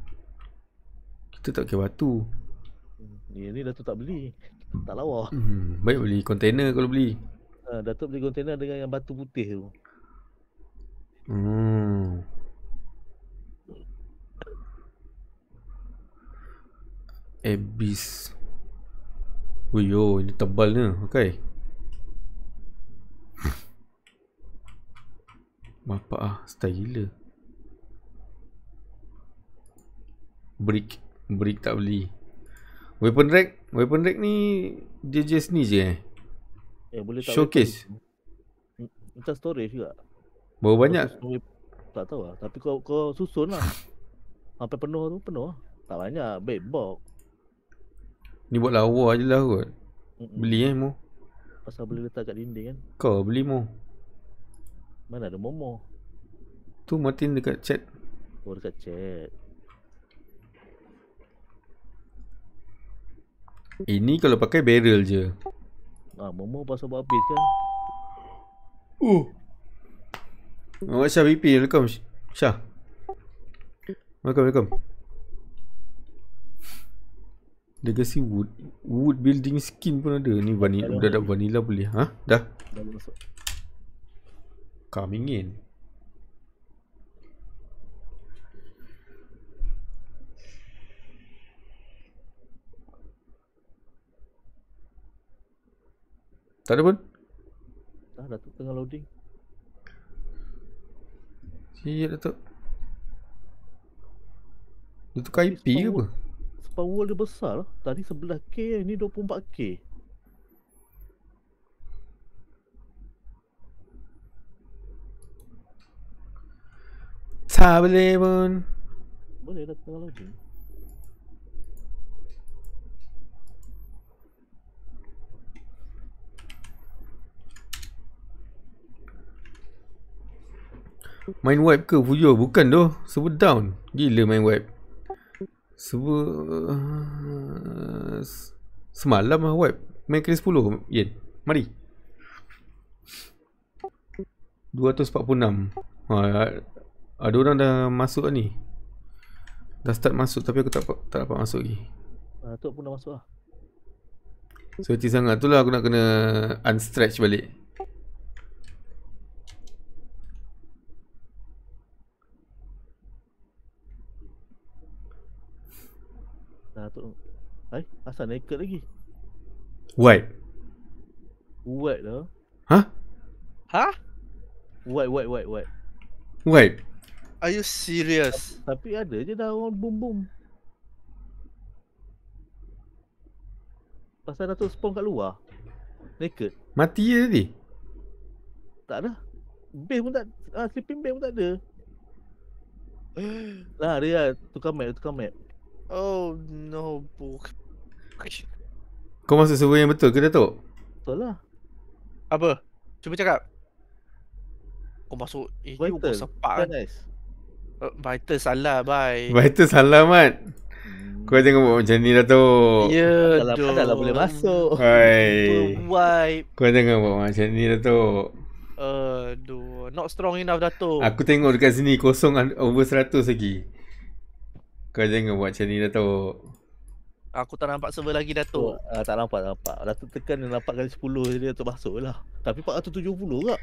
Kita tak pakai batu. Hmm, Ni ni Datuk tak beli. Tak lawa. Hmm, baik beli container kalau beli. Ha, Datuk beli kontainer dengan yang batu putih tu. Hmm. Abyss. Uyo, ini tebal ni. Okay. Bapak ah, style gila. Brick. Brick tak beli. Weapon rack. Weapon rack ni dia just ni je eh. Eh boleh tak Showcase. weapon? Macam storage juga. Berapa banyak? Tak tahu lah. Tapi kau kau susun lah. Sampai penuh tu penuh lah. Tak banyak. Bed box. Ni buat lawa je lah kot. Mm-mm. Beli eh mu. Pasal boleh letak kat dinding kan. Kau beli mu. Mana ada Momo. Tu Martin dekat chat. Oh dekat chat. Ini kalau pakai barrel je. Ah, Momo pasal buat habis kan. Uh. Oh, Syah VP. Welcome. Syah. Welcome, welcome. Legacy wood. Wood building skin pun ada. Ni vanilla, Ada. budak-budak vanilla boleh. Ha? Dah. Dah masuk. Coming in. Tak ada pun. Dah, tu tengah loading. Siap Datuk. Dia tukar IP ke apa? Spawn world dia besar lah. Tadi 11k, ni 24k. Tak boleh pun. Boleh dah tengah loading. Main wipe ke Fuyo? Bukan doh. Server down. Gila main wipe. Server... Uh, semalam lah wipe. Main kali 10. Yen. Mari. 246. Ha, ada orang dah masuk ni. Dah start masuk tapi aku tak dapat, tak dapat masuk lagi. Ah, tu pun dah masuk lah. Sweaty sangat tu lah aku nak kena unstretch balik. Dah tu. Hai, asal naked lagi. Wipe. White dah. Hah? Hah? White, white, white, white. Wipe. Are you serious? Tapi ada je dah orang boom boom. Pasal Datuk spawn kat luar. Naked. Mati je tadi. Tak ada. Base pun tak ah, sleeping bag pun tak ada. Lah dia lah, tukar map, tukar map. Oh no, book. Kau masuk server yang betul ke Datuk? Betul lah. Apa? Cuba cakap. Kau masuk eh, you kau Vital. sepak kan? Nice. Uh, Vital salah, bye. Vital salah Mat. Hmm. Kau jangan buat macam ni Datuk. Ya, Dalam doh. dah lah boleh masuk. Hai. Wipe. Kau jangan buat macam ni Datuk. Aduh, not strong enough Dato. Aku tengok dekat sini kosong over 100 lagi. Kau jangan buat macam ni Datuk. Aku tak nampak server lagi Tu, Dato. ah, tak nampak, tak nampak. Datuk tekan dia nampak kali 10 je dia tu masuk lah. Tapi 470 kak.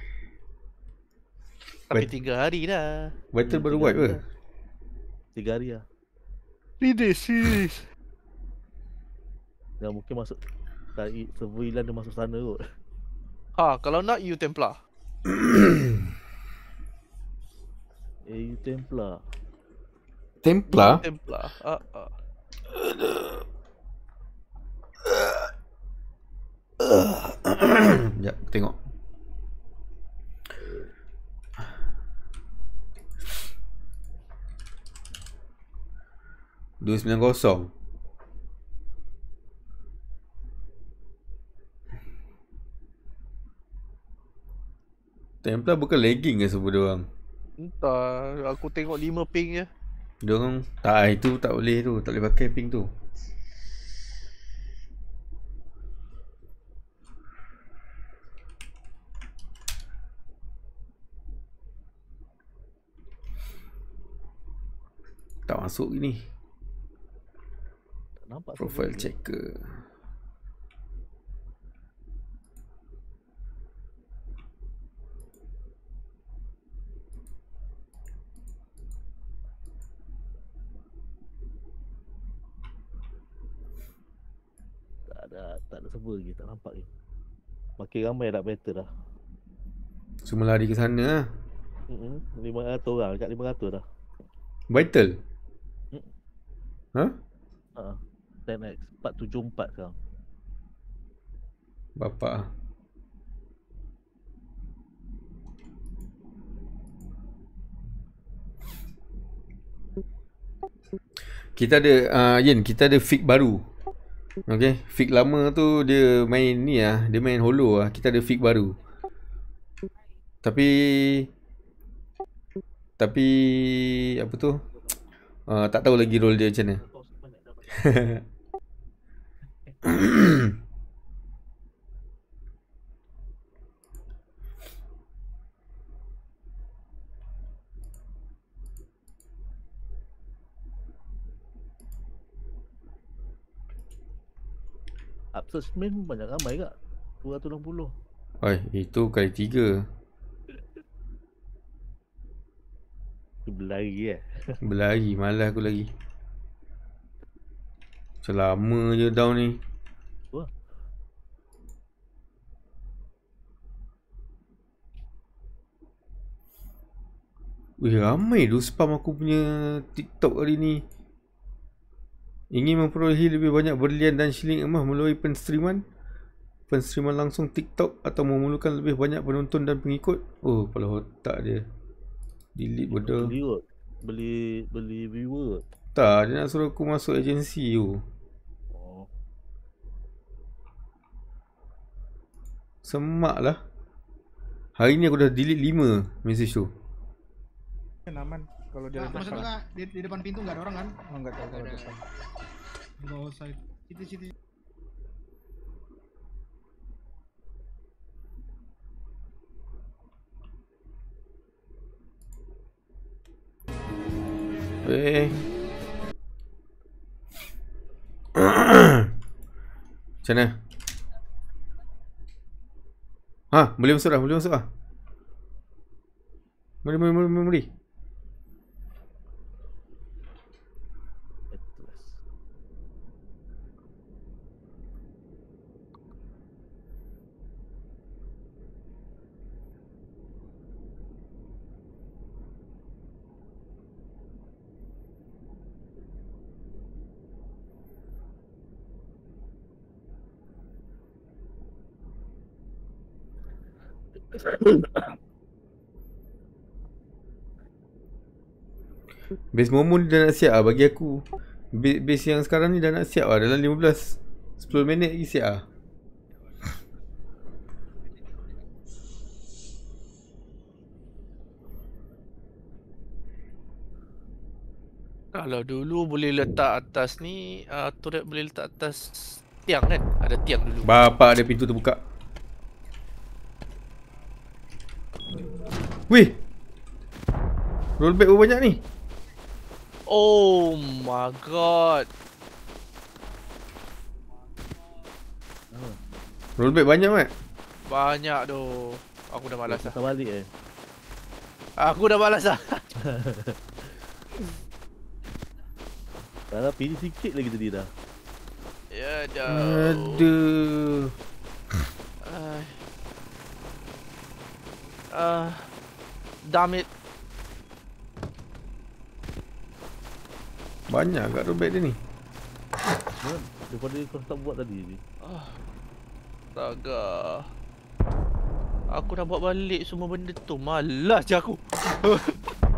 Tapi tiga hari dah. Hmm, baru hari ke? Tiga hari lah. Serius, serius. Dah mungkin masuk Tadi server Ilan dia masuk sana kot. Ha, kalau nak you Templar. *clears throat* AU Templar. Templar? Templar. Ah, ah. *clears throat* Sekejap, tengok. Dua sembilan kosong. Templar bukan lagging ke sebab dia orang? Entah, aku tengok 5 ping je. Dia orang tak itu tak boleh tu, tak boleh pakai ping tu. Tak masuk ni nampak profile checker. Tak ada tak ada server lagi, tak nampak lagi. Makin ramai dah better dah. Semua lari ke sana lah. Hmm, 500 orang, dekat 500 dah. Vital. Hmm. Ha? Ha. 10x 474 sekarang. Bapak. Kita ada uh, Yen, kita ada fig baru. Okay, fig lama tu dia main ni ah, dia main holo ah. Kita ada fig baru. Tapi tapi apa tu? Uh, tak tahu lagi role dia macam mana. *laughs* *clears throat* search main pun banyak ramai kak 260 Oi, itu kali tiga. Tu berlari eh Berlari, malas aku lagi. Macam lama je down ni. Wah. Weh, ramai tu spam aku punya TikTok hari ni. Ingin memperolehi lebih banyak berlian dan shilling emas melalui penstreaman? Penstreaman langsung TikTok atau memerlukan lebih banyak penonton dan pengikut? Oh, kepala otak dia. Delete bodoh. Beli Beli Beli viewer Tak, dia nak suruh aku masuk agensi tu. Oh Semak lah. Hari ni aku dah delete 5 message tu. Kan aman kalau dia Nah, letak maksud salah. kakak di, di depan pintu nggak ada orang kan? Oh, enggak tahu kalau depan. Nggak usah itu. Situ situ. Eh. *coughs* Macam mana? Ha, boleh masuk dah, boleh masuk dah. Mari, mari, mari, mari, mari. Atlas *coughs* Base Momon dah nak siap lah bagi aku. Base, base yang sekarang ni dah nak siap lah dalam 15 10 minit lagi siap lah. Kalau dulu boleh letak atas ni, uh, turret boleh letak atas tiang kan? Ada tiang dulu. Bapak ada pintu terbuka. Weh. Rollback berapa banyak ni? Oh my god. Rollback banyak mat. Banyak tu. Aku dah malas dah. Patah balik eh Aku dah malas dah. *laughs* Kalau pilih sikit lagi tadi dah Ya dah. Aduh. Ah. Damn it. Banyak kat rollback dia ni. Daripada kau tak buat tadi ni Ah. Astaga. Aku dah buat balik semua benda tu. Malas je aku. *laughs*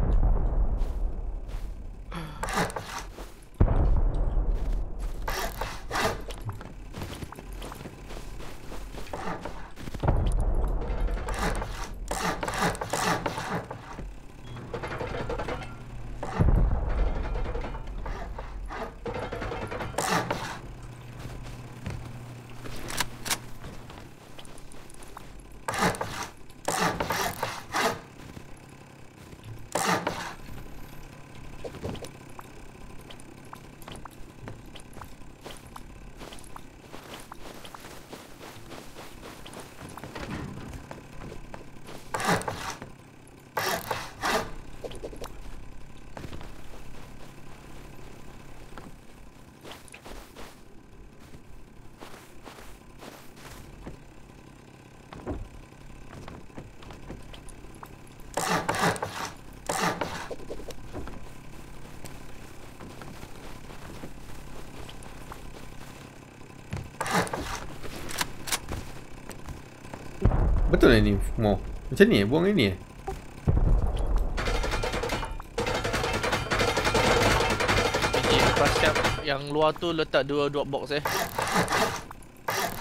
Betul lah ni Mo. Macam ni buang yang ni eh. Biji lepas siap yang luar tu letak dua drop box eh.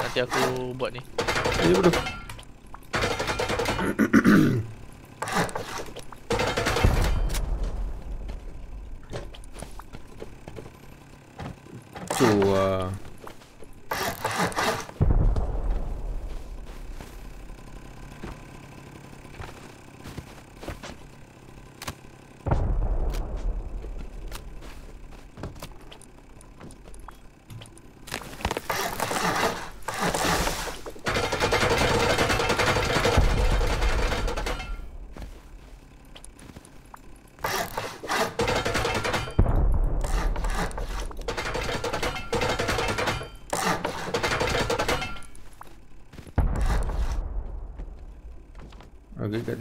Nanti aku buat ni. Ya betul.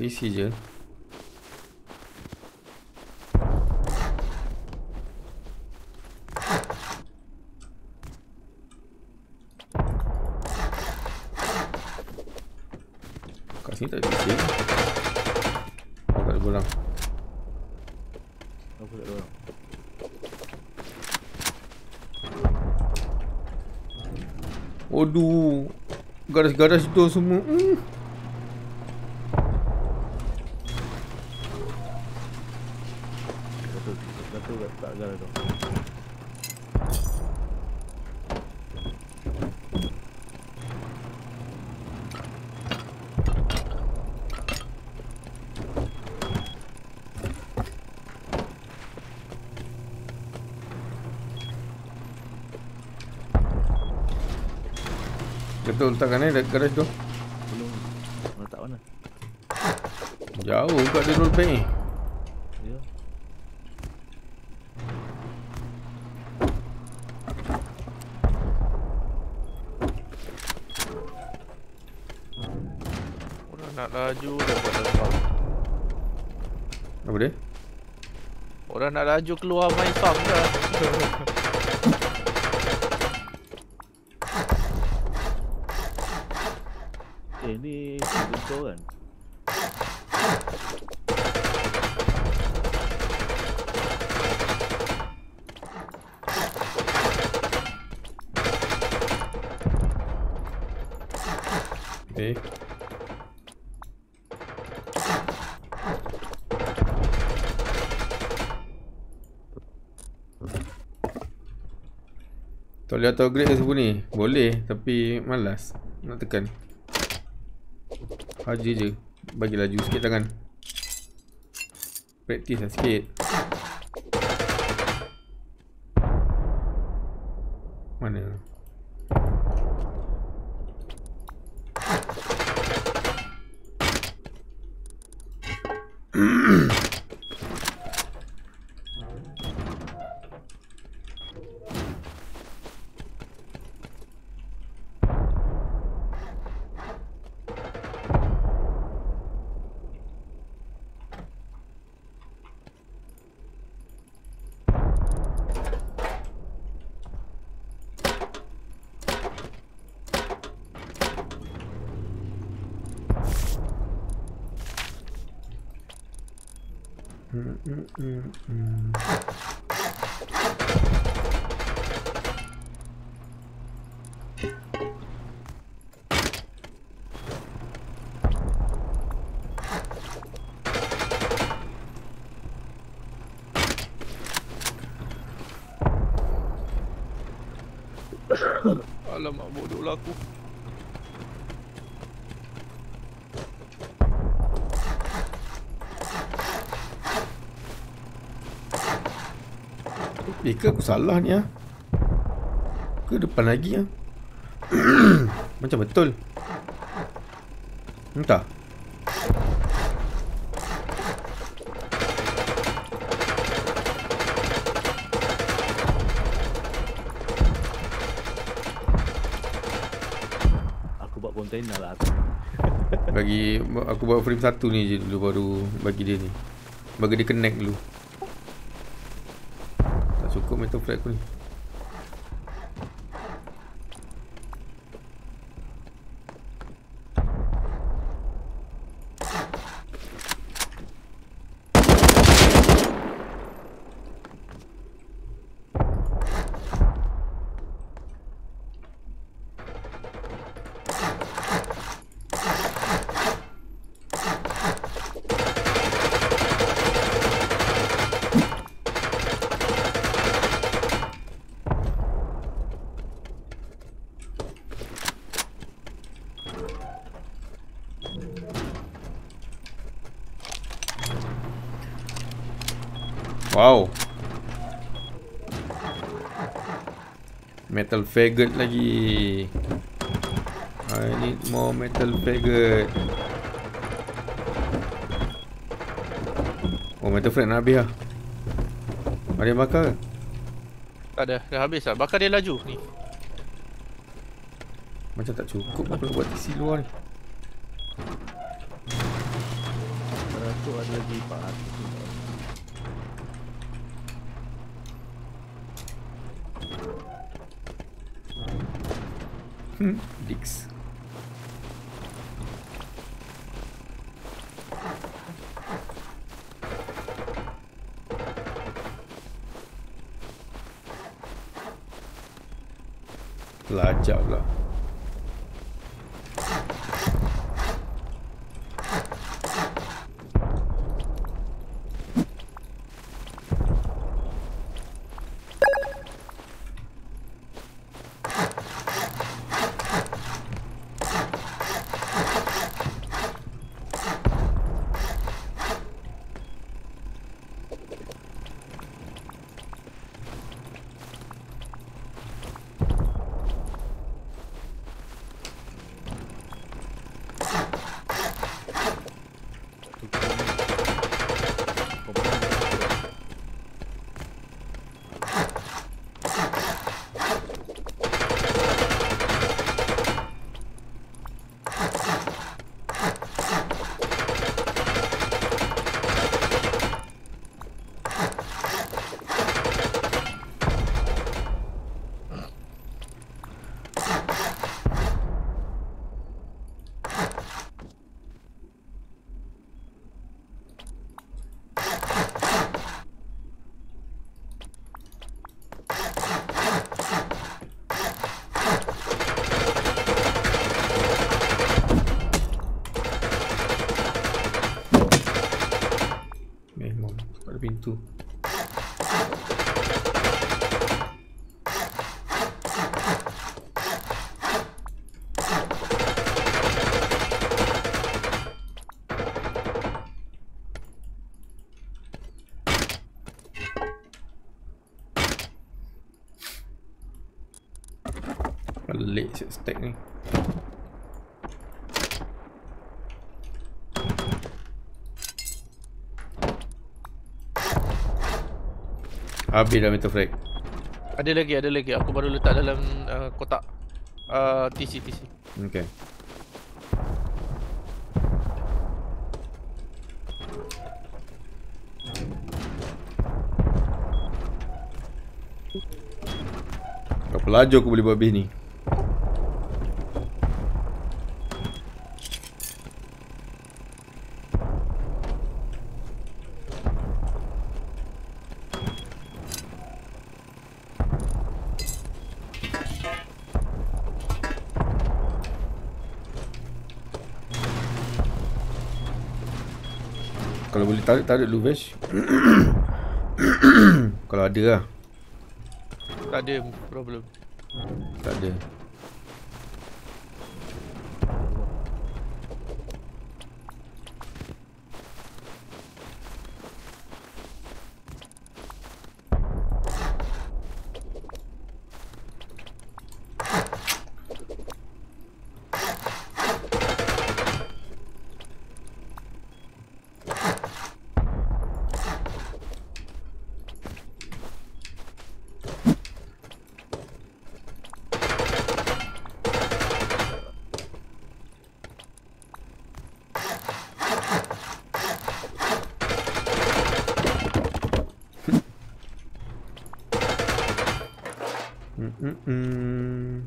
TC je. Kat sini tak ada. Oh, tak ada orang. Apa tak ada orang? Aduh. Garas-garas tu semua. Hmm. Betul. Betul tak tak gara tu. Letakkan eh dekat garas tu. Belum letak mana? Jauh kat dia rollback ni. Ya. Orang nak laju dah buat farm. Apa dia? Orang nak laju keluar main farm dah. *laughs* Boleh atau upgrade ke ni? Boleh tapi malas nak tekan. Haji je. Bagi laju sikit tangan. Practice lah sikit. Mana? Mm, mm, mm, mm. Alamak bodoh lah aku. Eh ke aku salah ni ah? Ke depan lagi ah? *clears throat* Macam betul. Entah. Aku buat kontainer lah aku. Bagi aku buat frame satu ni je dulu baru bagi dia ni. Bagi dia connect dulu. Tak cukup Wow. Metal faggot lagi. I need more metal faggot. Oh, metal faggot nak habis lah. Ada yang bakar ke? Tak ada, dah habis lah. Bakar dia laju ni. Macam tak cukup nak buat TC luar ni. Stack ni. Habis dah metal frag. Ada lagi, ada lagi. Aku baru letak dalam uh, kotak uh, TC TC. Okay. Berapa laju aku boleh buat base ni? Kalau boleh tarik, tarik dulu Vesh *coughs* Kalau ada lah. Tak ada problem. Tak ada Mm-mm.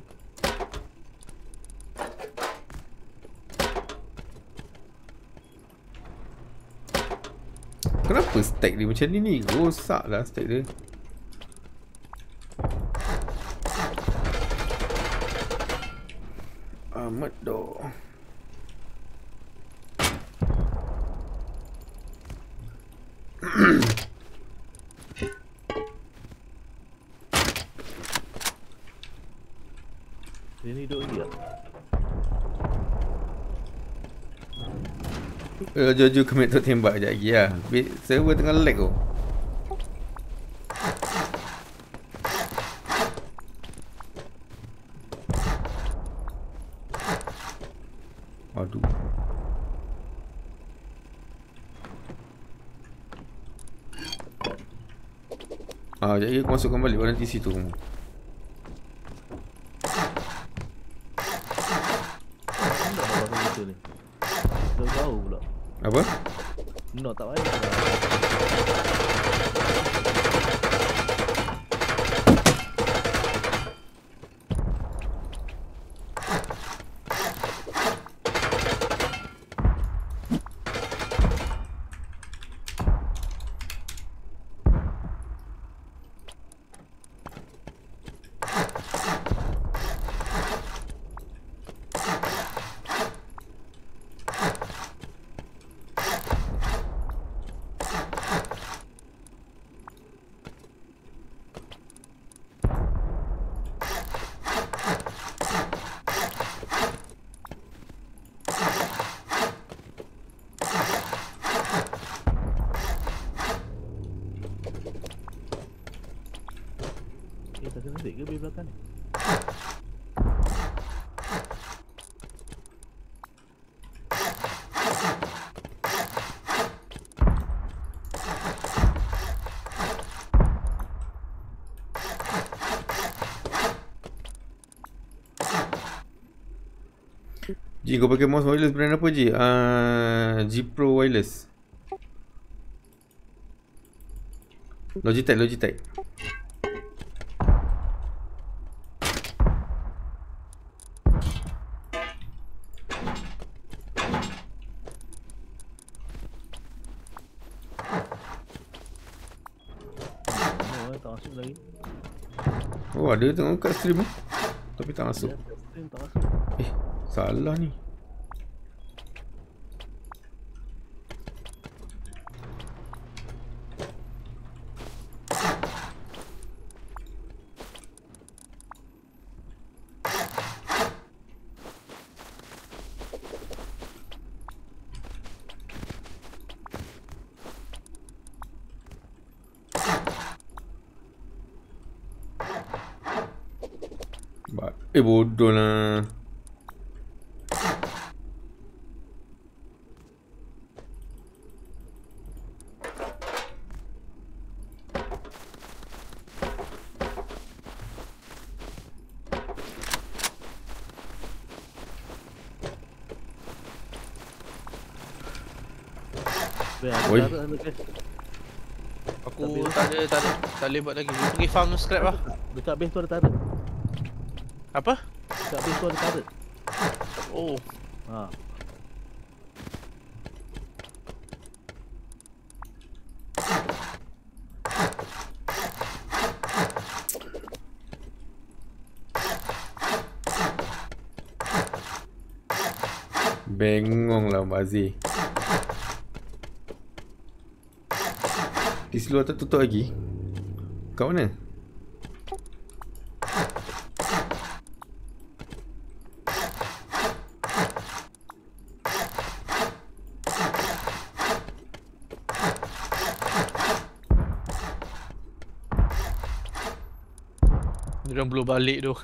Kenapa stack dia macam ni ni? Rosak lah stack dia. Jojo commit tu tembak sekejap lagi lah. Bi- Server tengah lag tu. Aduh. Ah, jadi aku masukkan balik orang TC tu. Tak ada pasal kita ni. Dah jauh pula. Apa? No, tak payah. lah. Eh, tak kena ke beli belakang ni? Ji kau pakai mouse wireless brand apa Ji? Uh, G Pro wireless. Logitech, Logitech. Oh, eh. Oh ada tengok kat stream ni. Tapi tak masuk. Ya, tak masuk. Eh, salah ni. Ba- Eh bodoh lah. Weh, ada Oi. taruh ada guys. Aku tak ada, tak boleh buat lagi. You pergi farm scrap lah. Dekat base tu ada taruh. Apa? Dekat base tu ada taruh. Oh, Ha. Bengong lah Mbak Aziz. Di seluar tertutup lagi. Kat mana? dia belum balik tu. *laughs*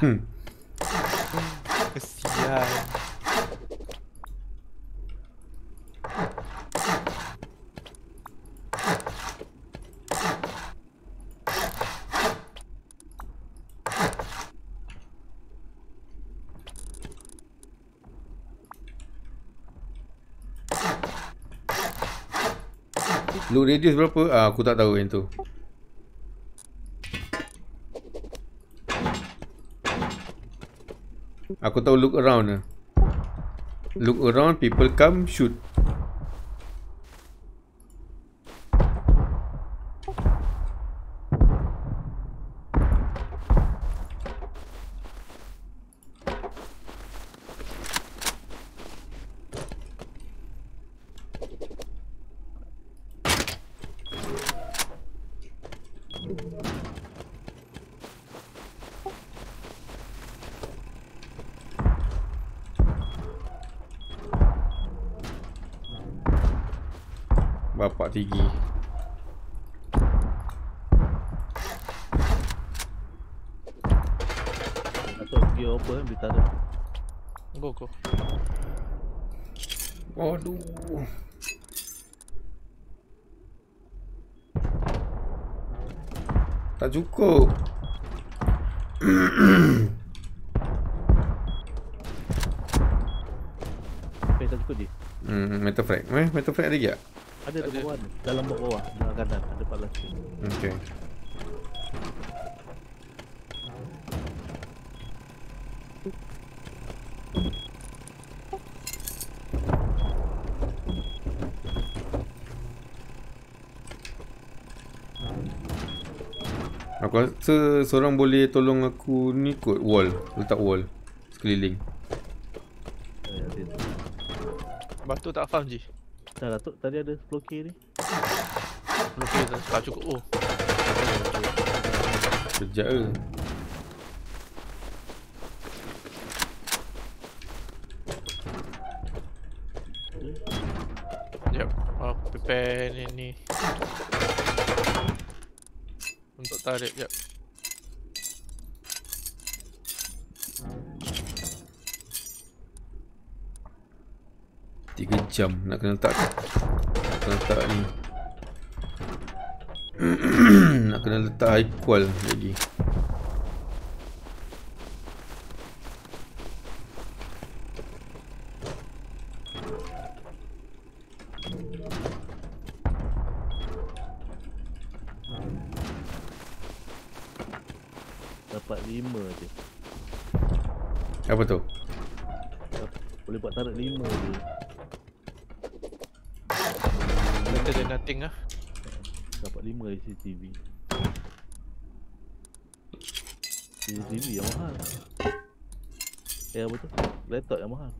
Hmm. Kesian. Look radius berapa? Ah, aku tak tahu yang tu. Aku tahu look around. Look around, people come, shoot. Bapak tinggi. Atau pergi apa kan, beli taruh. Go go. Aduh. Tak cukup. Eh, tak cukup je. Hmm, metal frag. Eh, metal frag ada lagi tak? Ada tu Ada. bawah ni. Dalam bawah, dalam kanan ada 14 pin. Okay. Aku rasa seorang boleh tolong aku ni kot wall, letak wall sekeliling. Tu. Batu tak farm je. Dah Datuk tadi ada 10k ni. Okey tak, tak cukup. Oh. Kejap ke? Jap. Aku prepare ni ni. Untuk tarik jap. Jam nak kena letak. Nak kena letak ni. *clears throat* Nak kena letak high qual lagi Dapat 5 je. Apa tu? Boleh buat tarik 5 je. Better than nothing ah. Dapat 5 dari CCTV. CCTV yang mahal. Eh apa tu? Laptop yang mahal.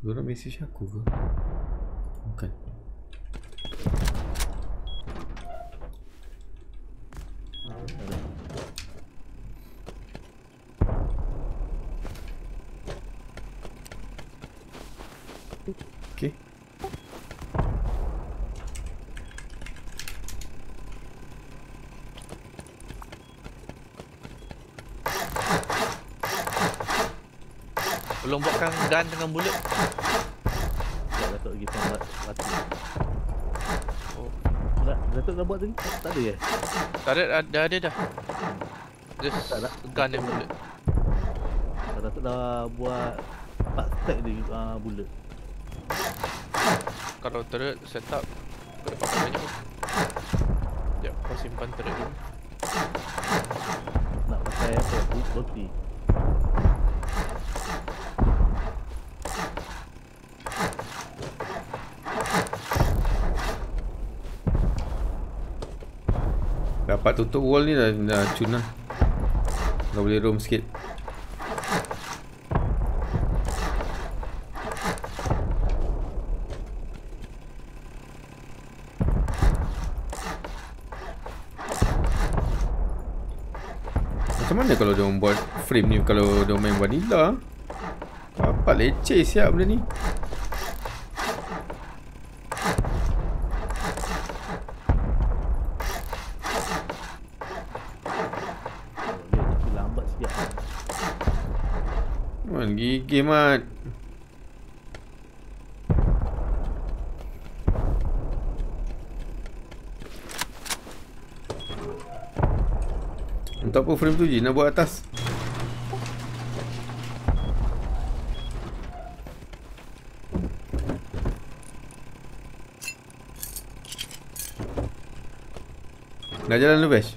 Diorang message aku ke? Bukan Okay Belum buatkan gun dengan bullet. Tak Datuk pergi pang lati. Oh. Tak, Datuk dah buat tadi? Tak ada ya? Tak ada dah- ada dah. Just Tak ada. gun and bullet. Datuk dah buat 4 stack dia uh, bullet. Kalau turret set up Kena pakai banyak pun Sekejap kau simpan turret dulu Nak pakai apa? Roti. Dapat tutup wall ni dah, dah cun lah. Dah boleh roam sikit. Macam mana kalau dia buat frame ni? Kalau dia main vanilla Apa leceh siap benda ni Boleh tapi lambat sikit. Man gigih mat Untuk apa frame tu je nak buat atas? Dah jalan lu Bash?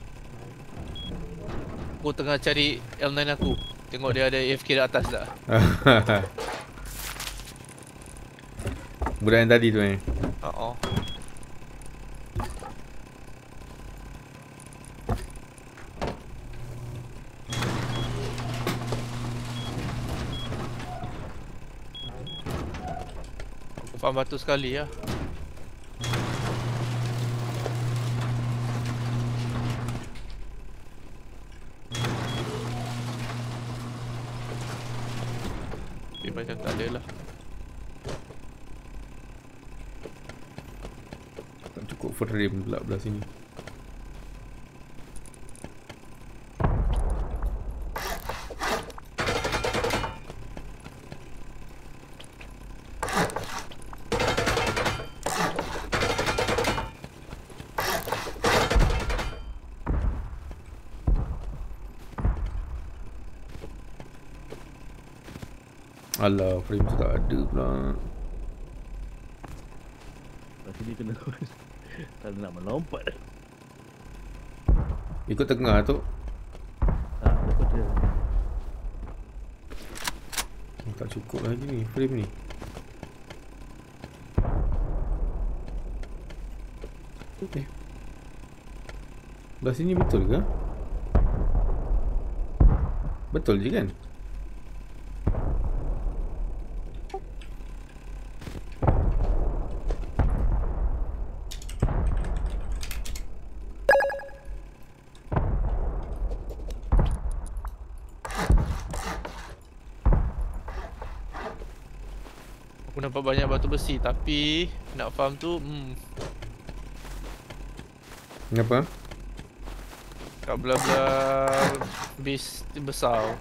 Aku tengah cari L9 aku Tengok dia ada AFK di atas tak *laughs* Budak yang tadi tu eh Oh, oh. Aku farm batu sekali ya. frame pula belah sini. Alah, frame tu tak ada pula. Tak sini kena kuasa tak nak melompat Ikut tengah tu. Tak, dia Tak cukup lagi ni frame ni. Eh. Belah sini betul ke? Betul je kan? Aku batu besi tapi nak farm tu hmm Kenapa? kat belah-belah base besar.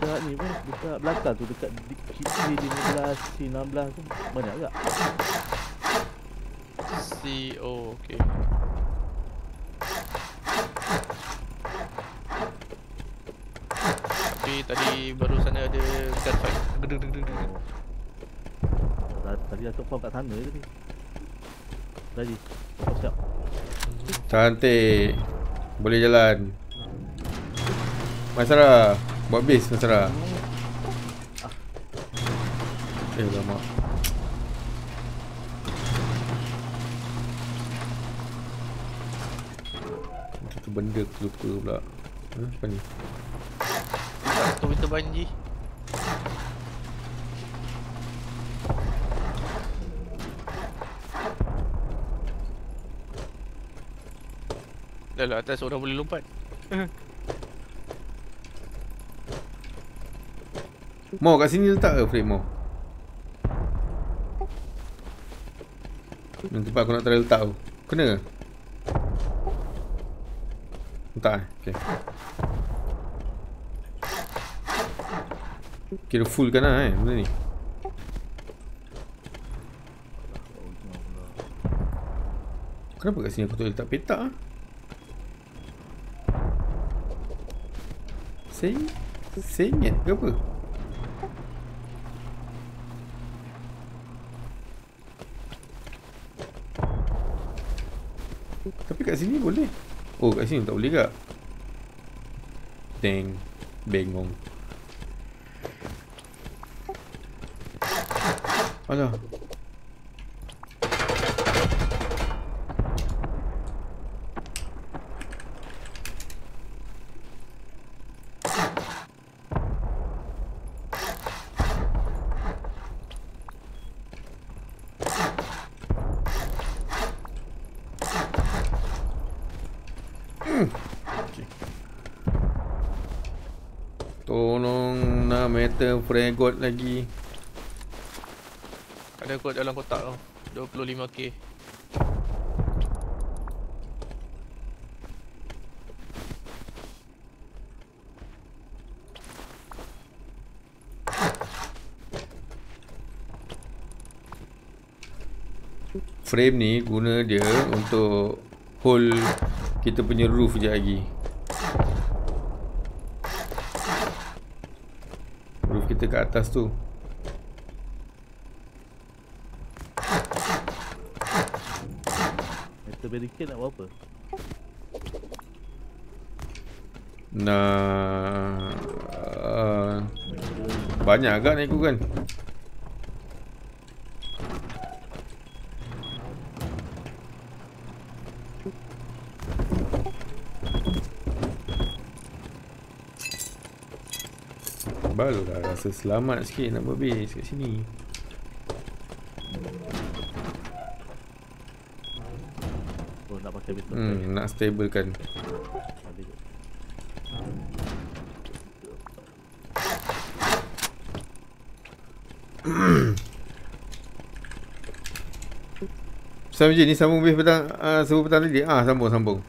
Dekat ni pun Dekat belakang tu Dekat di- C15 C16 tu Banyak tak? C oh okey. Tapi tadi baru sana ada gunfight. Gedung gedung gedung. Tadi Atuk farm kat sana tadi Tadi Kau siap Cantik. Boleh jalan. Masara, buat base Masara. Eh, lama. Satu benda aku lupa pula. Ha, apa ni? Tak winter banji. Dahlah atas orang boleh lompat *laughs* Mau kat sini letak ke frame mau? Yang tempat aku nak try letak tu Kena ke? Letak eh? Okay. Kira full kan lah eh benda ni Kenapa kat sini aku tak letak petak lah? Sing? Sing kan? ke apa? Tapi kat sini boleh. Oh, kat sini tak boleh kak. Deng, Bengong. Alah. Meter fregot lagi. Ada kot dalam kotak tu. 25k. Frame ni guna dia untuk hold kita punya roof je lagi. Roof kita kat atas tu. Metal barricade nak buat apa? Nah, uh, banyak agak nak ikutkan. Barulah rasa selamat sikit nak buat base kat sini. Oh nak pakai metal Hmm, nak stablekan. Ada je. Sama je ni sambung base petang uh, subuh petang tadi. Ah, sambung sambung.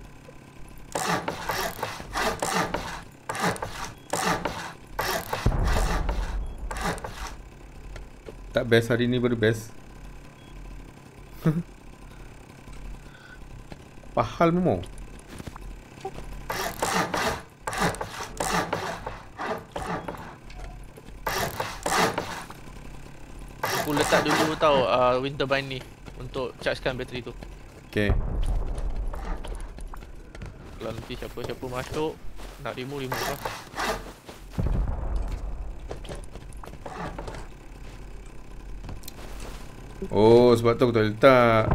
Tak best hari ni baru best. *laughs* Pahal mau. Aku letak dulu tau uh, winter bind ni untuk chargekan bateri tu. Okay. Kalau nanti siapa-siapa masuk nak remove remove lah. Oh, sebab tu aku tak letak.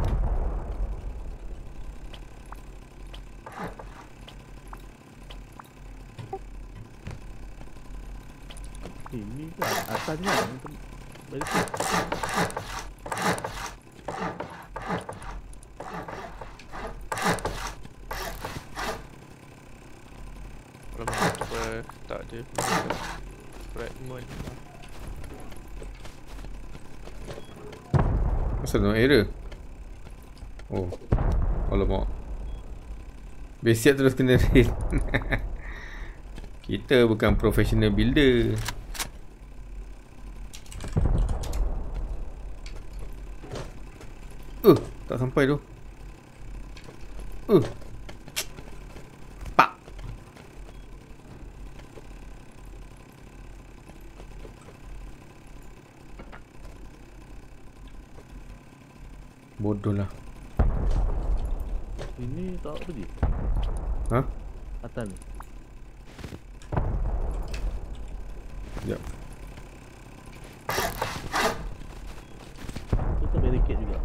Ini kan atasnya untuk barricade. Alamak, apa tak ada fragment. Kenapa no error? Oh. Alamak. Basic terus kena raid. *laughs* Kita bukan professional builder. Uh, tak sampai tu. Bodoh lah. Ini tak pergi. Ha? Atas ni. Sekejap. Tu tu barricade juga.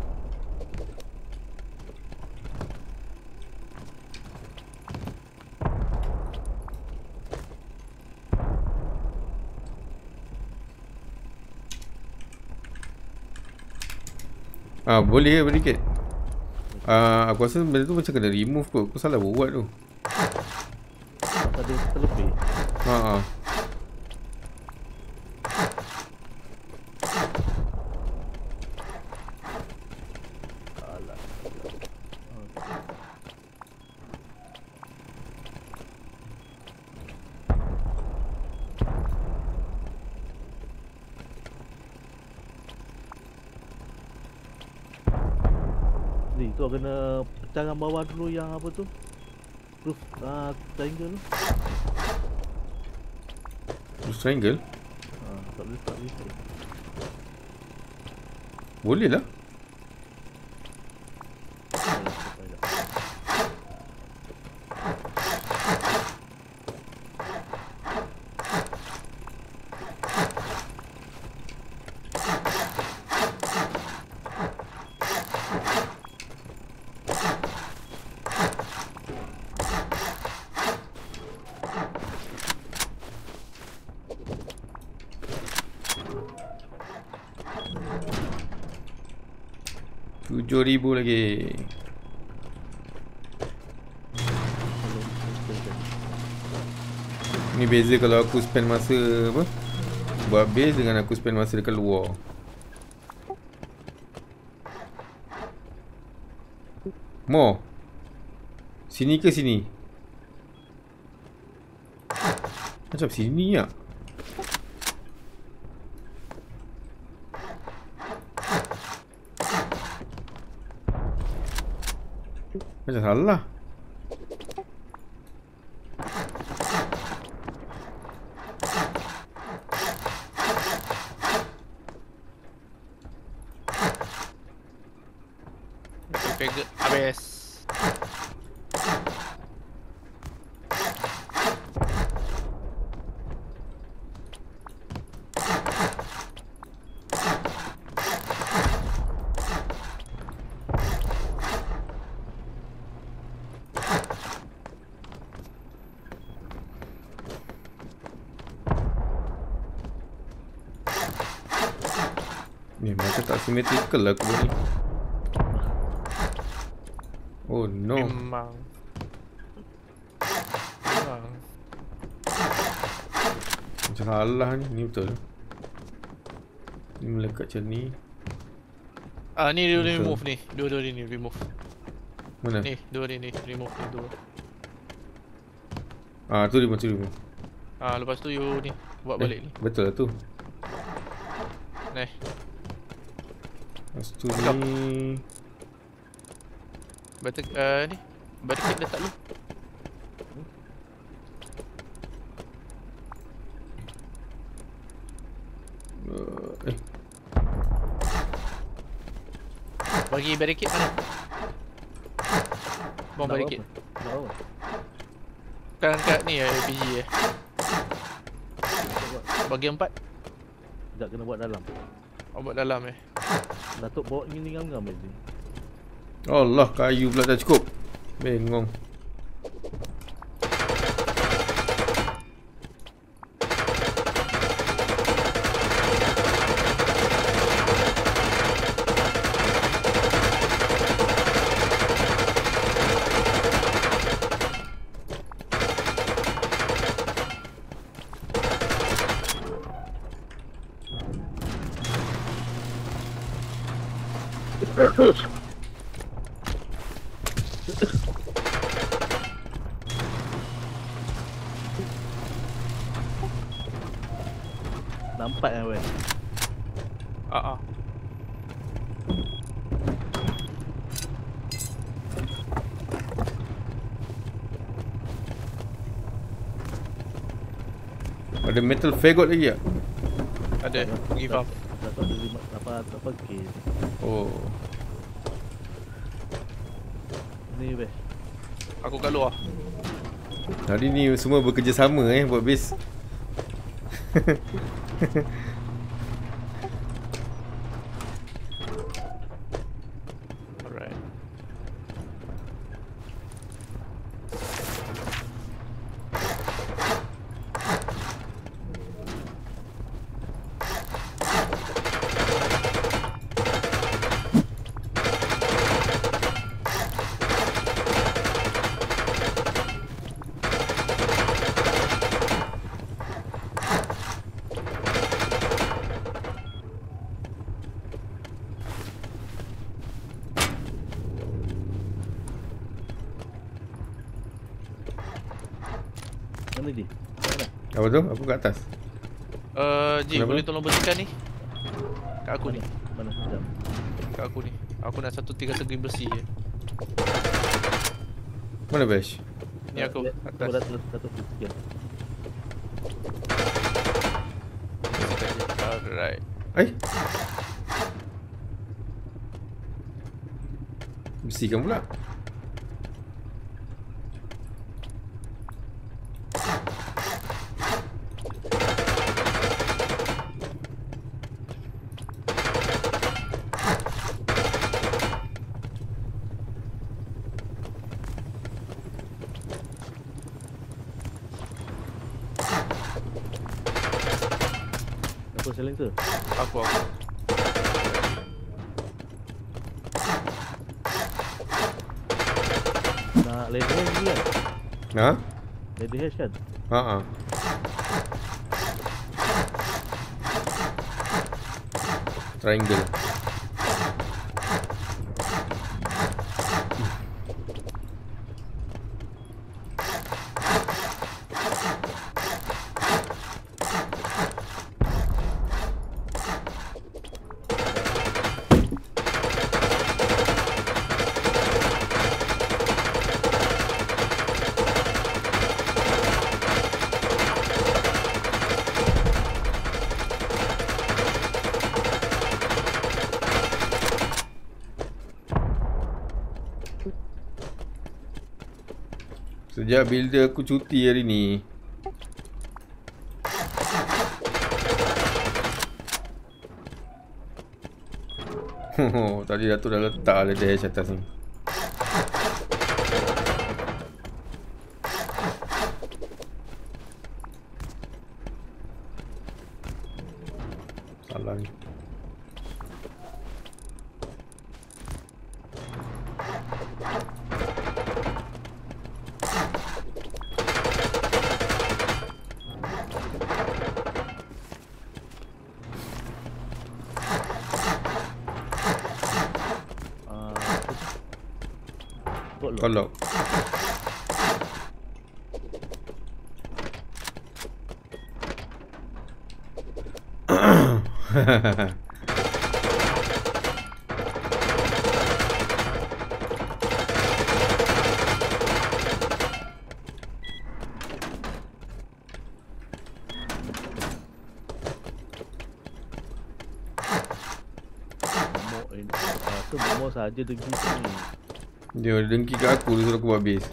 Ah boleh ke barricade? Ah aku rasa benda tu macam kena remove kot. Aku salah buat tu. Dia terlebih. Ha ah. Alah. Ni tu pecahkan bawah dulu yang apa tu? Roof uh, triangle tu. Terus triangle. Ha, tak boleh tak boleh. Boleh lah. Tujuh ribu lagi. Ni beza kalau aku spend masa apa? Buat base dengan aku spend masa dekat luar. More. Sini ke sini? Macam sini ya. Macam salah. Pega habis. Ni macam tak symmetrical lah aku buat ni. Oh no. Memang. Memang. Macam salah ni. Ni betul. Ni melekat macam ni. Ah ni dia Betul. remove ni. Dua-dua ni remove. Mana? Ni, dua ni ni remove ni dua. Ah tu dia tu dia. Ah lepas tu you ni buat balik ni. Betul lah tu. Ni. Lepas tu Sekejap. ni. Betul uh, ni. Barricade letak lu. Uh, eh. Bagi barricade mana? Bom Nak barricade. apa? Kan kat ni eh, RPG eh. Buat. Bagi empat. Sekejap kena buat dalam. Oh, buat dalam eh. Datuk bawa ni ngam-ngam ni. Allah kayu pula tak cukup. Bengong. Ada metal fagot lagi tak? Ada. Pergi farm. Datuk ada lima, apa, apa case. Oh. Ni weh. Aku kat luar. Hari ni semua bekerjasama eh buat base. *laughs* segi bersih je. Mana Bash? Ni aku. Atas. Alright. Eh? Bersihkan pula. Uh-uh. Sejak bila aku cuti hari ni. *laughs* Tadi Datuk dah letak lah dash atas ni Saja dengki sini. Dia dengki kat aku, dia suruh aku buat base.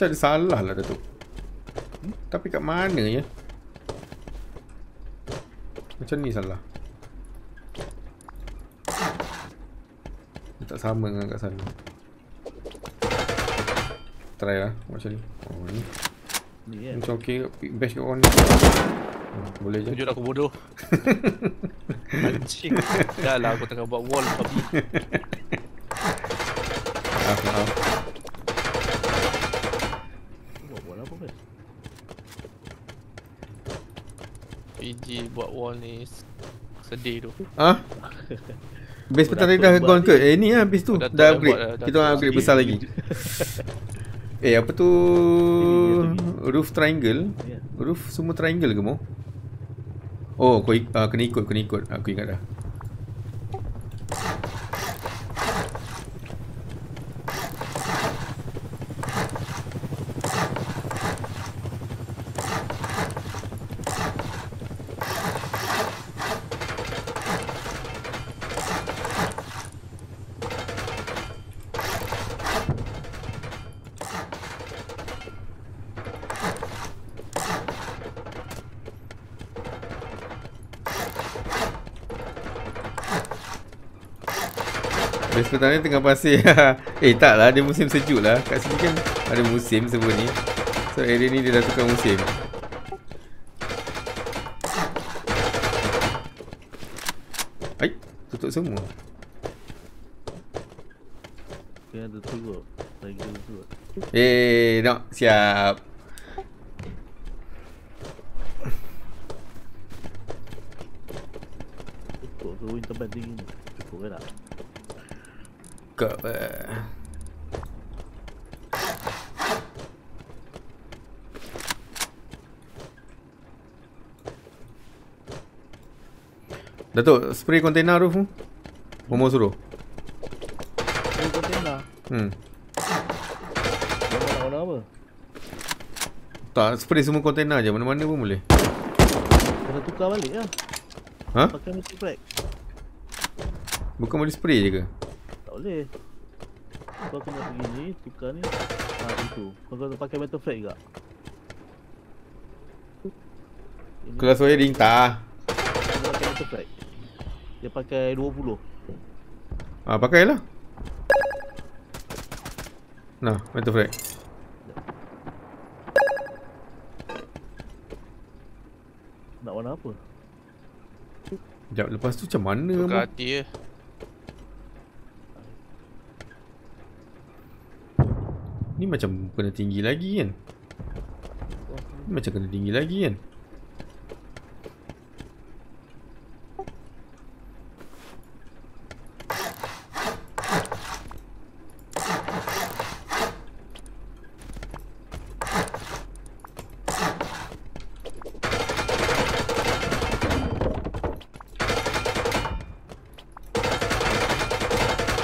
Macam ada salah lah Datuk. Hmm? Tapi kat mana ya? Macam ni salah. Dia tak sama dengan kat sana. Try lah macam ni. Oh ni. Ni kan. Macam okey pick bash kat orang ni. Hmm, boleh je. Tunjuk aku bodoh. *laughs* Anjing. Dah lah aku tengah buat wall babi. *laughs* Maaf, maaf. Buat buat apa kan? PG buat wall ni s- sedih tu. Ah? Base Oh, petang tadi dah gone ke? Eh ni lah base tu. Oh, dah dah upgrade. buat dah, Kita orang upgrade besar lagi. *laughs* eh apa tu? Roof triangle. Ya. Roof semua triangle ke mau? Oh, kau uh, kena ikut, kena ikut. Aku ingat dah. Petang ni tengah pasir. *laughs* eh tak lah, dia musim sejuk lah. Kat sini kan ada musim sebelum ni. So area ni dia dah tukar musim. Ai, tutup semua. Kena ada. Lagi turut. Eh, nak siap. Cukup ke wind turbine tinggi ni? Cukup ke tak? Kau eh. Datuk, spray container roof tu. Momo suruh. Ini container. Hmm. Memang nak warna apa? Tak, spray semua container je. Mana-mana pun boleh. Kena tukar balik lah. Ha? Pakai metal flag. Bukan boleh spray je ke? Tak boleh. Kau kena pergi ni, tukar ni. Ha, itu. Kau kena pakai metal flag juga. Kelas wiring tak. kena pakai metal flag. Dia pakai 20. Ah, pakailah. Nah, metal frag. Nak warna apa? Sekejap, lepas tu macam mana? Tukar hati je. Ni macam kena tinggi lagi kan? Ni macam kena tinggi lagi kan?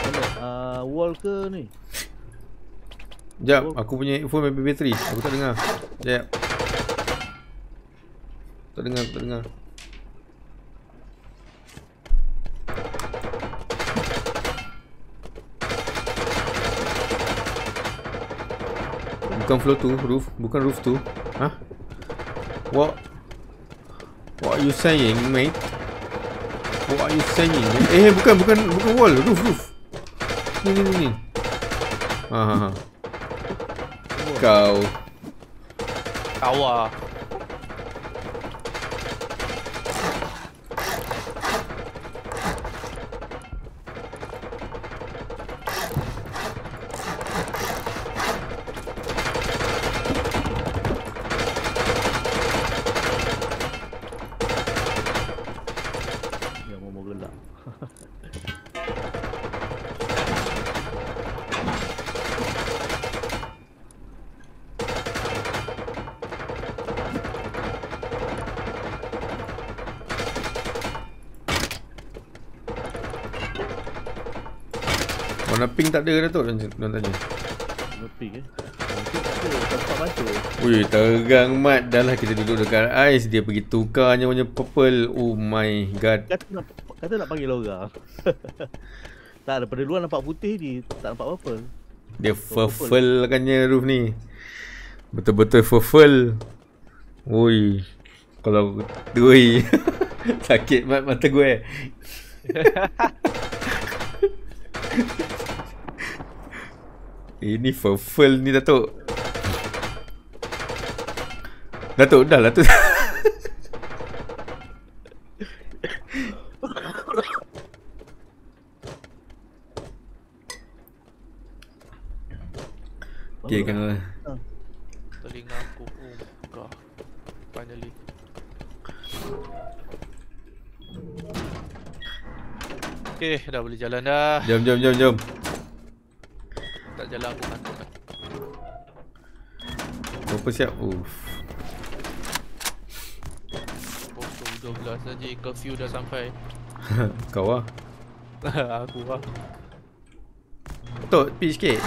Mana? Uh, wall ke ni? Sekejap, aku punya phone main bateri. Aku tak dengar. Sekejap. Tak dengar, tak dengar. Bukan floor tu, roof. Bukan roof tu. Ha? Wah. What are you saying, mate? What are you saying? Eh, bukan, bukan, bukan wall. Roof, roof. Ni, ni, ni, ni. Ha, ha, ha. Kau. Tawa. Yang Pink tak ada Datuk? Dia dia tanya. Tempat baca. Ui, terang mat. Dah lah kita duduk dekat ais. Dia pergi tukarnya punya purple. Oh my god. Kata nak, kata nak panggil orang. *laughs* tak, daripada luar nampak putih ni. Tak nampak apa-apa. Dia furful-kannya roof ni. Betul-betul furful. Ui. Kalau... *laughs* Ui. *laughs* Sakit mat mata gue. Ini furful ni Datuk. Datuk dah lah tu. Okay, kan. Telinga aku. Oh. Finally. Okay, dah boleh jalan dah. Jom, jom, jom, jom. Tak jalan aku ngantuk dah. Berapa siap? Uff. Pukul 12 saja curfew dah sampai. *laughs* Kau lah. *laughs* aku lah. Tok, pergi sikit.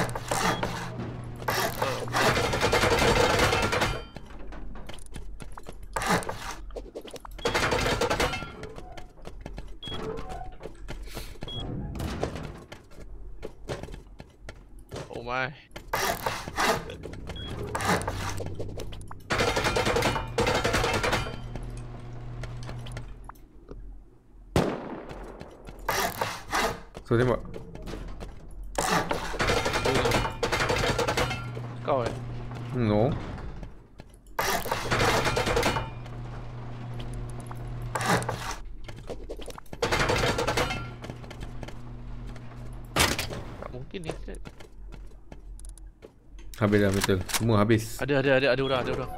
Habis dah betul. Semua habis. Ada ada ada ada orang ada orang.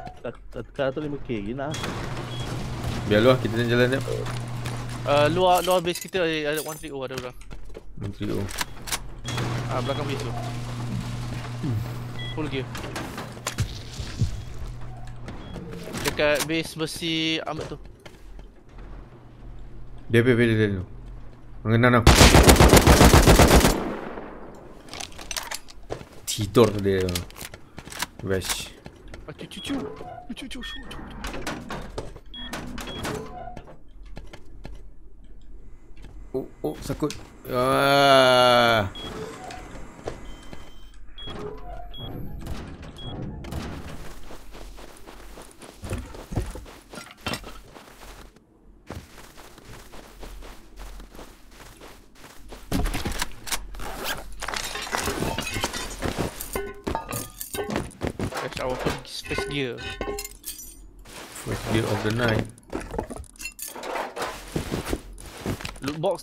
Sekarang tu 5k lagi nak. Biar lu lah kita nak jalan jap. Uh, luar luar base kita ada ada 130 ada orang. Menteri oh. Ah belakang base tu. Full gear. Dekat base besi Ahmad tu. Dia biar dia dulu. Mengenal aku. Tidur dia. Wesh. Ah, cu cu cu. Cu cu cu. cu. Oh, oh, sakut.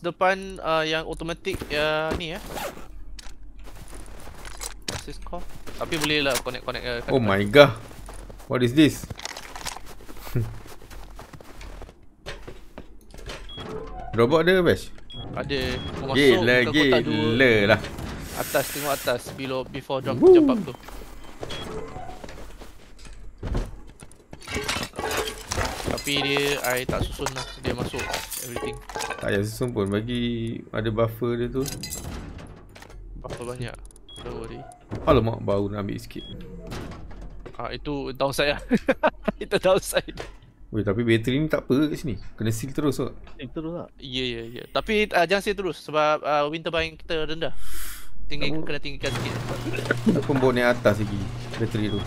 Depan uh, yang automatic uh, ni eh. What's this called? Tapi boleh lah connect connect uh, Oh depan. my god. What is this? *laughs* Robot ada bash? Ada kau masuk Gila, dua. gila lah. Atas tengok atas below before jump Woo. jump up tu. Tapi dia I tak susun lah Dia masuk everything Tak payah susun pun bagi ada buffer dia tu. Berapa banyak Don't worry Alamak baru nak ambil sikit. Ah Itu downside lah *laughs* Itu downside Weh tapi bateri ni tak apa kat sini. Kena seal terus kot. Eh, terus tak? Ya ya ya Tapi uh, jangan say terus Sebab uh, winter buying kita rendah Tinggi Tak mau. kena tinggikan sikit Tak pun bawa naik atas lagi bateri tu.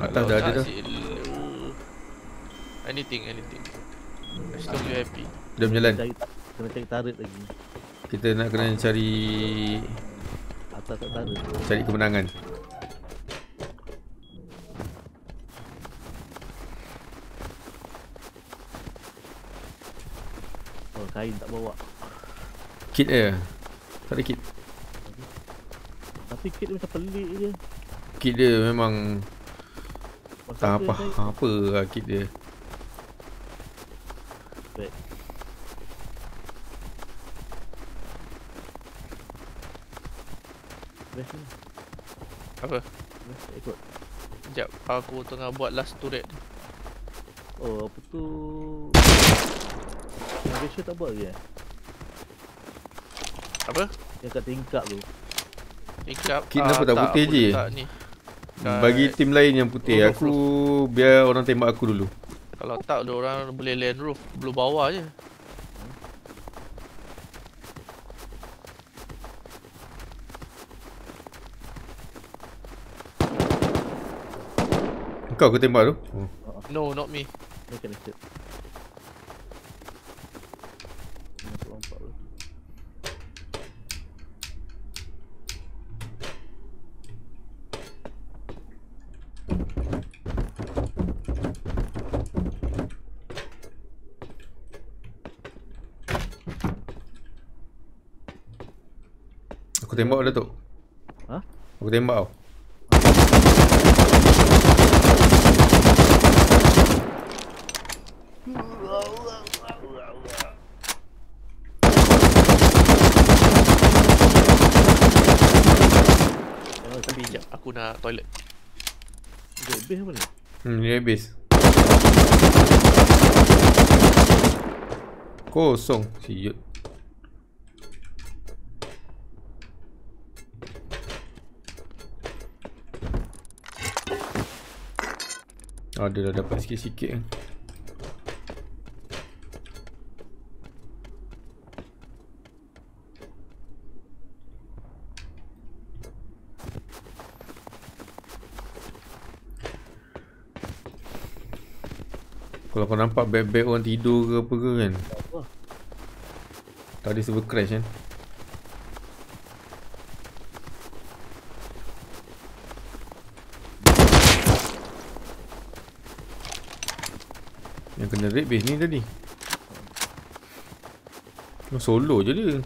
Atas dah ada dah. Anything, anything. As long you happy. Jom jalan. Cari ta- kena cari tarik lagi. Kita nak kena cari Atas tak tarik. cari kemenangan. Oh, kain tak bawa. Kit dia. Tak ada kit. Tapi kit dia macam pelik je. Kit dia memang Masa tak tu apa saya- apa lah kit dia. Baik. Best ni. Apa? Best tak ikut. Sekejap, aku tengah buat last turret. Oh, apa tu? Malaysia tak buat lagi eh? Apa? Yang kat tingkap tu. Tingkap. Kit kenapa tak putih aku je? letak Ni. Bagi tim lain yang putih aku biar orang tembak aku dulu. Kalau tak, dia orang boleh land roof. Belum bawah je. Kau aku tembak tu. Oh. No, not me. Ni kena set. Masuk lompat tu. Aku tembak dah tu. Ha? Aku tembak tau. Tapi sekejap, aku nak toilet. Dia base apa ni? Hmm, ni habis. Kosong. Siut. Oh, dia dah dapat sikit-sikit kan. Kalau kau nampak beg-beg orang tidur ke apa ke kan? Tadi server crash kan kena raid base ni tadi. Oh, solo je dia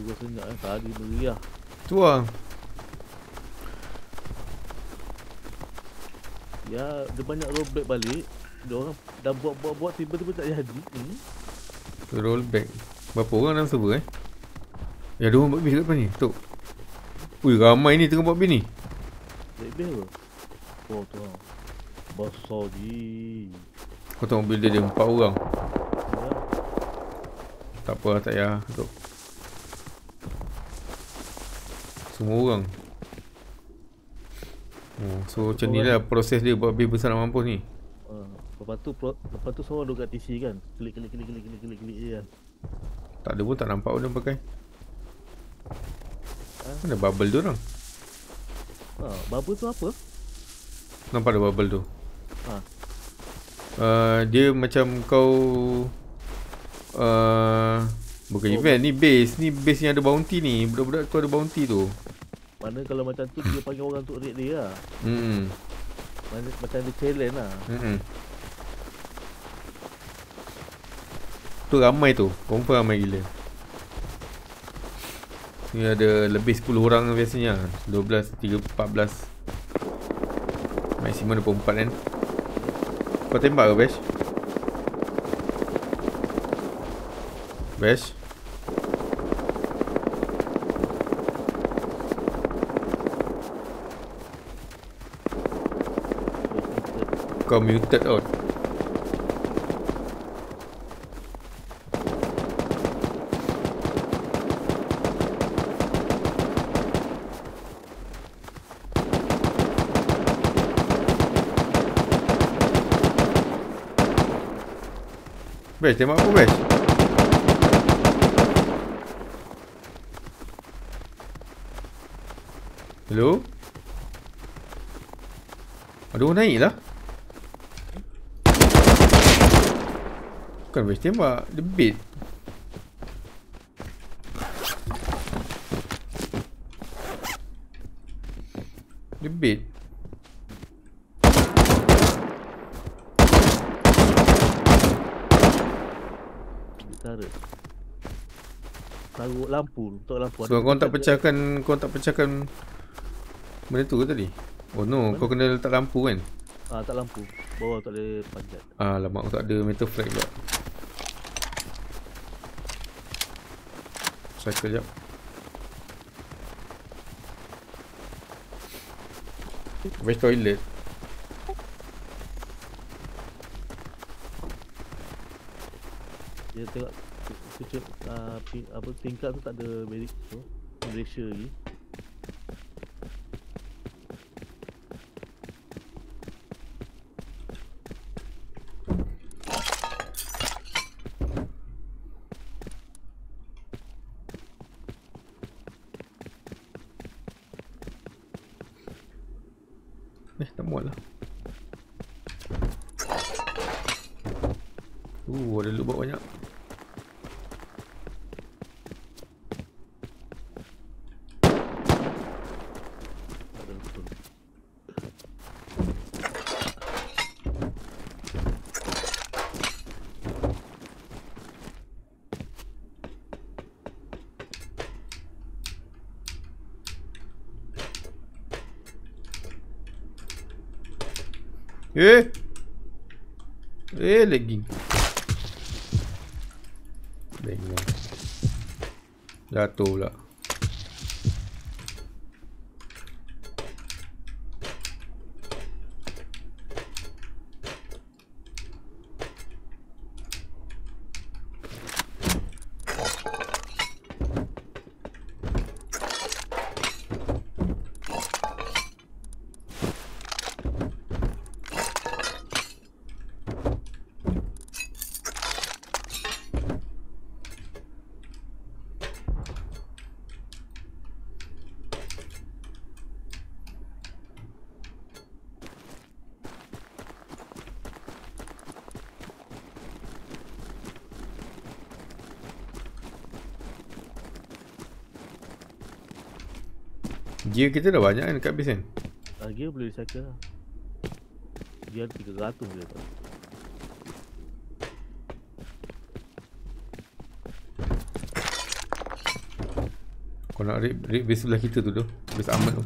Juga senyap eh. Tadi meriah. Lah Ya, dia banyak rollback balik. Dia orang dah buat-buat-buat tiba-tiba tak jadi. Hmm. Roll back Berapa orang dalam server eh Ya ada orang buat base kat depan ni Tok Ui ramai ni tengah buat base ni Baik base apa? Oh tu lah. Besar je. Kau tengok mobil dia ada 4 orang Ya. Tak apa tak payah Tok Semua orang Oh, so macam ni lah proses dia buat besar nak mampus ni Uh, lepas tu lepas tu semua duduk kat TC kan. Klik klik klik klik klik klik klik je kan. Tak ada pun tak nampak pun dia pakai Ha? Mana bubble tu orang Ha, bubble tu apa? Nampak ada bubble tu Ha. uh, Dia macam kau uh, Bukan Oh, event ni base Ni base yang ada bounty ni Budak-budak tu ada bounty tu Mana kalau macam tu dia panggil orang untuk raid dia lah. Hmm Mana, macam dia challenge lah. Hmm Tu ramai tu Confirm ramai gila Ni ada lebih 10 orang biasanya 12, 3, 14 Maksimum 24 kan Kau tembak ke Bash? Bash? kau muted out. Best, tembak aku best. Hello? Aduh orang naik lah. Bukan Bash tembak Dia bait Dia bait Utara. Taruh lampu, untuk lampu. So kau tak pecahkan Kau tak pecahkan Benda tu ke tadi? Oh no, kau kena letak lampu kan? Ah, tak lampu. Bawah tak boleh panjat. Ah, lama aku tak ada metal flag pula. Cycle jap. Where's toilet? Dia tengok kecil uh, ping, apa tingkat tu tak ada medik tu. Malaysia lagi. Eh, tak muat lah. Uh, ada lubak banyak. Tak ada betul. Eh! Eh, lagging. Bang lah. Jatuh pula. Gear kita dah banyak kan dekat base kan? Ah, gear boleh recycle lah. Gear 300 dia tak. Kau nak raid, raid base sebelah kita tu tu Base Ahmad tu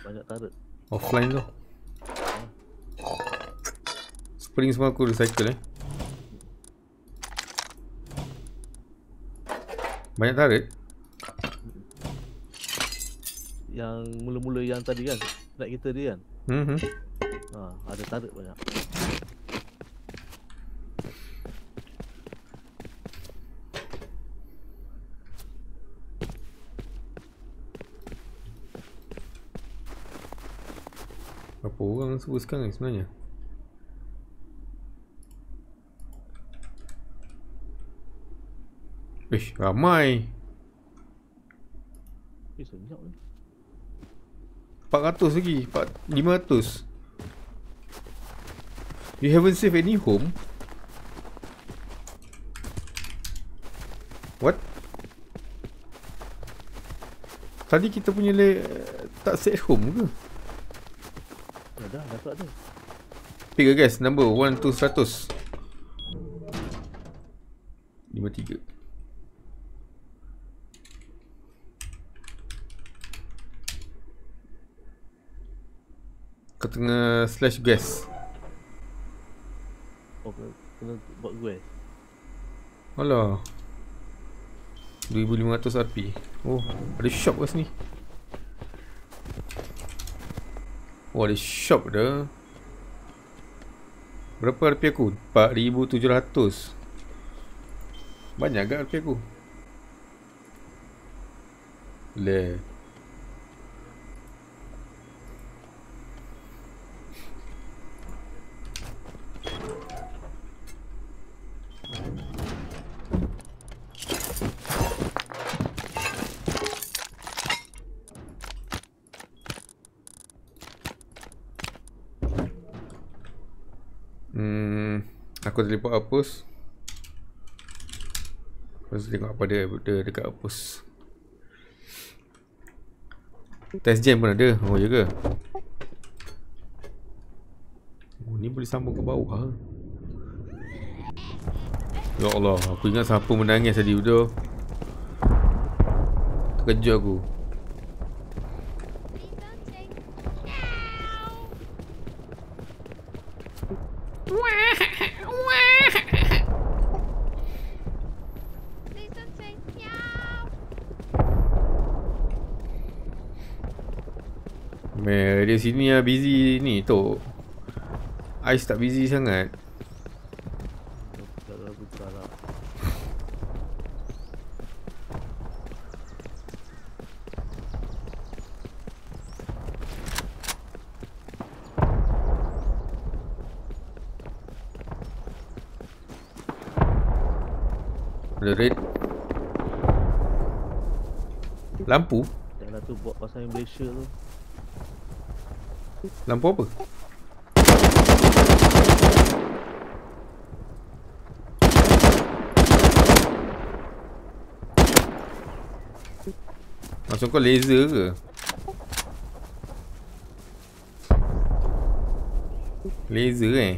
Banyak turret. Offline tu Spring semua aku recycle eh Banyak tarik Yang mula-mula yang tadi kan. Naik kita dia kan. hmm, hmm. Ha, ada turret banyak. Berapa orang semua sekarang ni sebenarnya Ish, ramai Eh, senyap ni. 400 lagi 4, 500 You haven't saved any home? What? Tadi kita punya le tak save home ke? Ya dah, dah tak ada. Pick a guess Number 1 to 100 53 Kau tengah slash guess Oh, kena, kena buat gue. Alah. 2500 RP Oh ada shop kat sini. Oh ada shop dah. Berapa RP aku? 4700 Banyak ke RP aku? Le Hmm, aku teleport hapus. Lepas tu tengok apa dia, dia dekat hapus. Test jam pun ada. Oh, ya ke? Oh, ni boleh sambung ke bawah. Ya Allah, aku ingat siapa menangis tadi betul. Terkejut aku. Meh, dia sini lah busy ni tu. Ais tak busy sangat. Lah, lah. Red. Lampu? Janganlah tu buat pasal Malaysia tu. Lampu apa? Maksud kau laser ke? Laser eh?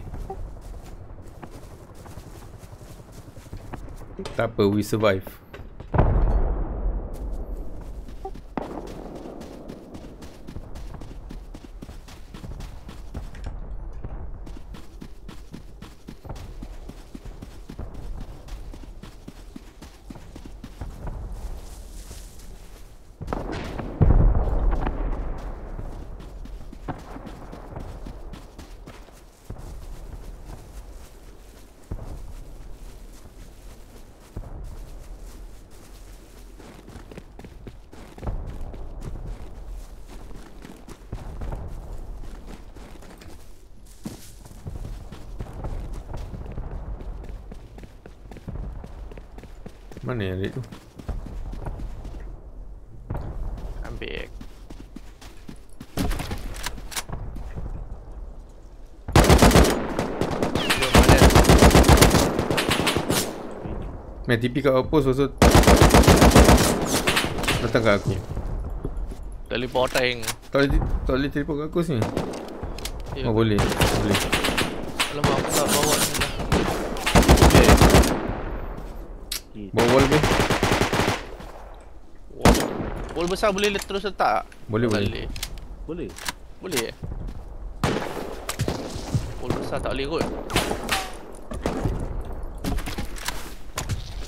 Tak apa, we survive. Yang red tu? Ambil. Main TP kat outpost tu Datang kat aku Teleporting. Tak boleh, tak boleh teleport kat aku sini Ya. Oh boleh Boleh Alamak, aku tak bawa ni dah. Kita Bawa wall boleh? Wall. Wall besar boleh le- terus letak? Boleh boleh Boleh. boleh. Boleh eh? Wall besar tak boleh kot.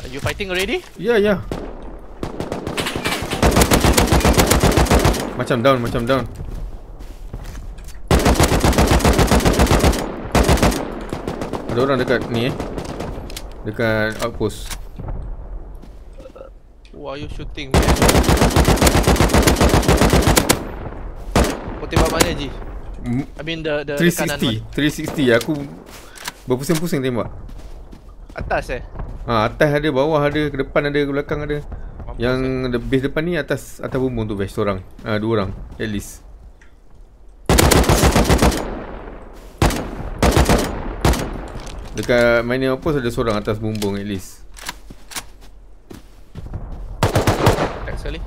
Are you fighting already? Ya ya Macam down macam down Ada orang dekat ni eh Dekat outpost Who are you shooting man? Kau tembak mana Ji? M- I mean the the, the kanan 360 360 aku Berpusing-pusing tembak. Atas eh? Ha atas ada bawah ada ke depan ada ke belakang ada Mampus Yang eh. base depan ni atas atas bumbung tu base seorang Ah dua orang at least Dekat mining outpost ada seorang atas bumbung at least Tak sekali.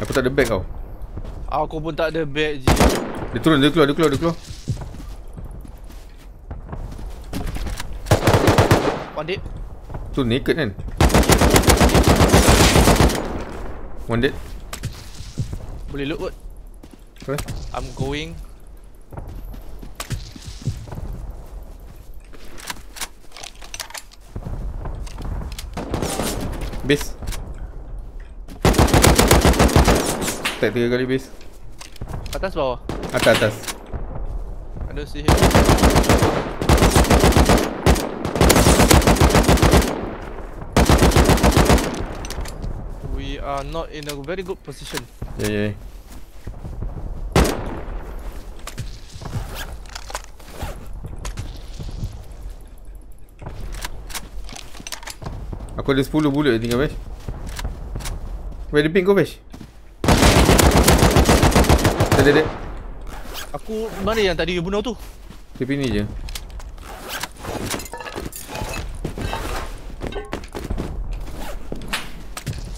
Aku tak ada bag tau Aku pun tak ada bag Ji. Dia turun dia keluar dia keluar dia keluar Pandit. Tu naked kan One dead Boleh loot kot. Apa? I'm going. Base Tag tiga kali base Atas bawah. Atas atas Ada si We are not in a very good position. Ya ya ya. Aku ada 10 bullet tinggal Bash Where the ping kau Bash Dead, dead. Aku mana yang tadi bunuh tu? TP ni je.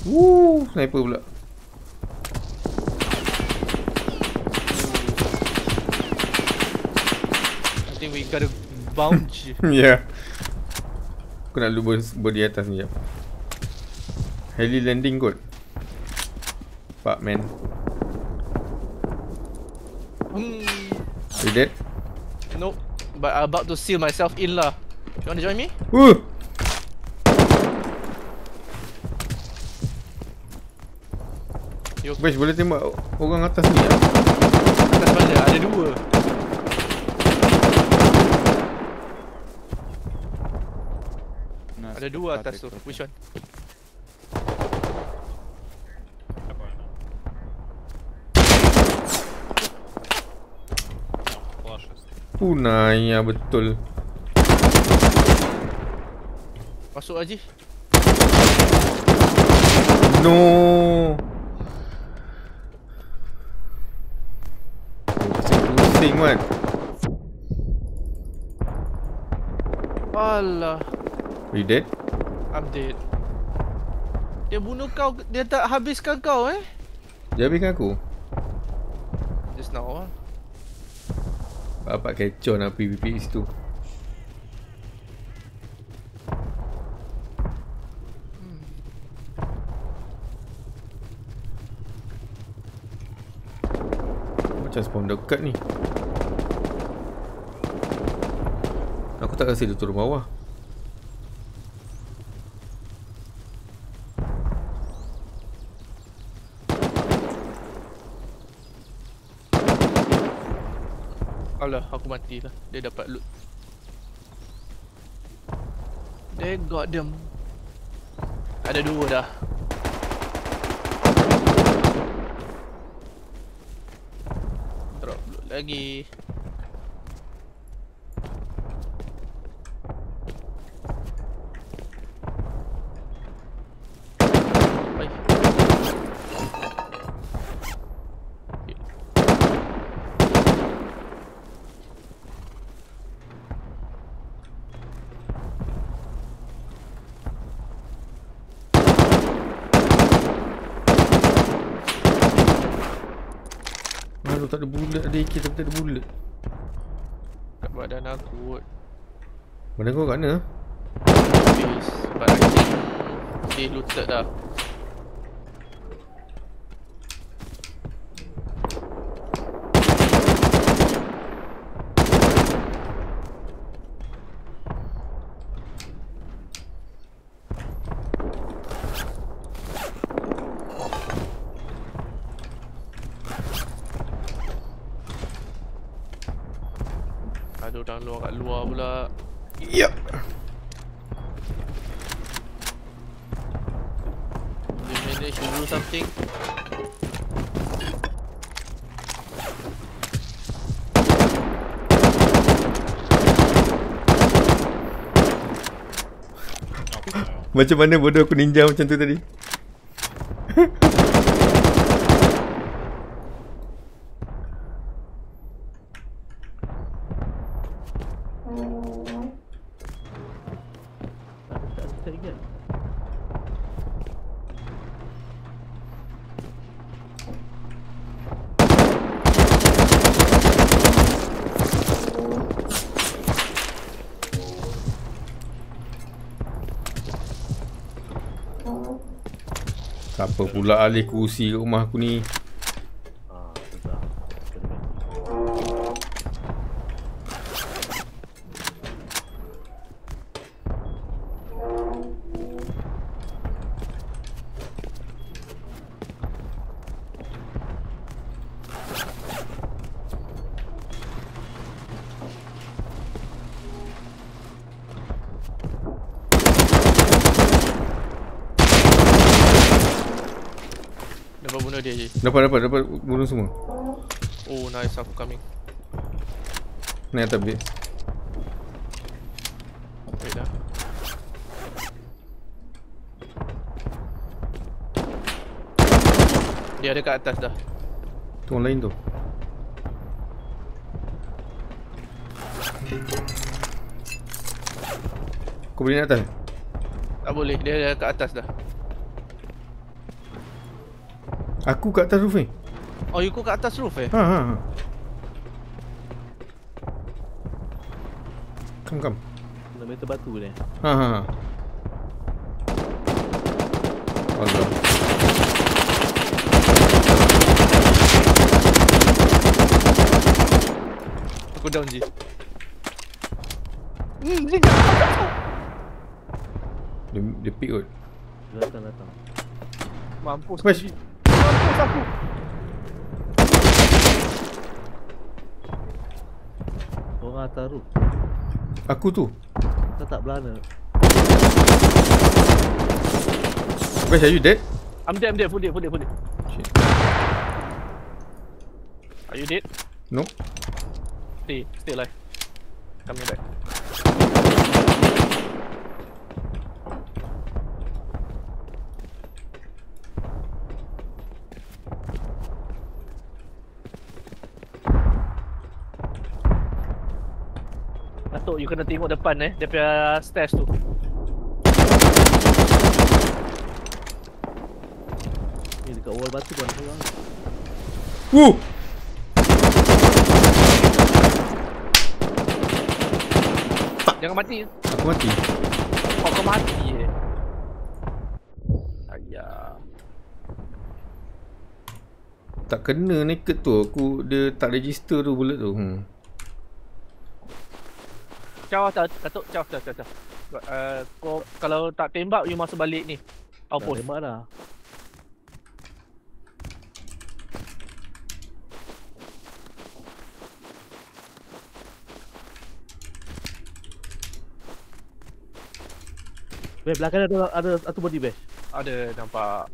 Woo, sniper pula. I think we gotta bounce. *laughs* Ya. yeah. Aku nak lupa ber di atas ni jap. Heli landing kot. Fuck man. hmm. You dead? Nope. But I'm about to seal myself in lah. You wanna join me? Uh. Yo. Bash boleh tembak orang atas ni tak? Atas mana? Ada dua. Nah, Ada dua atas tu. Which one? Punai ya betul. Masuk Haji. No. Pusing man. Alah. Are you dead? I'm dead. Dia bunuh kau, dia tak habiskan kau eh? Dia habiskan aku. Just now lah. Bapak kecoh nak PvP situ. Macam spawn dekat ni. Aku tak rasa dia turun bawah. Alah, aku mati lah. Dia dapat loot. They got them. Ada dua dah. Drop loot lagi. Hai. Malu tak ada AK tapi tak ada bullet. Kat badan aku kot. Mana kau kat mana? Habis. But I think Dia looted dah. Ada orang luar kat luar pula. Yup. They manage to do something. Macam mana bodoh aku ninja macam tu tadi? Pula alih kursi kat rumah aku ni? Dapat dapat dapat burung semua. Oh nice aku coming. Naik atas base. Wait dah. Dia ada kat atas dah. Tu lain tu. Kau boleh naik atas? Tak boleh, dia ada kat atas dah. Aku kat atas roof ni. Oh, you go kat atas roof eh? Ha ha. ha. Come come. Nak meter batu ni. Ha ha. ha. Allah. Aku down je. Hmm, Dia, dia pick kot. Dia Datang datang. Mampus. Smash. Aku. Orang atas roof. Aku tu. Tak tak belana. Bash, are you dead? I'm dead, I'm dead. Full dead, full dead, full dead. Shit. Are you dead? No. Stay, stay alive. Coming back. Kena tengok depan eh, dia punya stairs tu. Ni dekat wall batu pun ada orang. Woo! Jangan mati. Aku mati. Oh, kau mati eh. Ayah. Tak kena naked tu. Aku dia tak register tu bullet tu. Hmm. Caw tak Datuk, caw caw caw. caw. Uh, kau kalau tak tembak you masuk balik ni. Dah Outpost. tembak dah. Babe, belakang ada ada satu body bash. Ada nampak.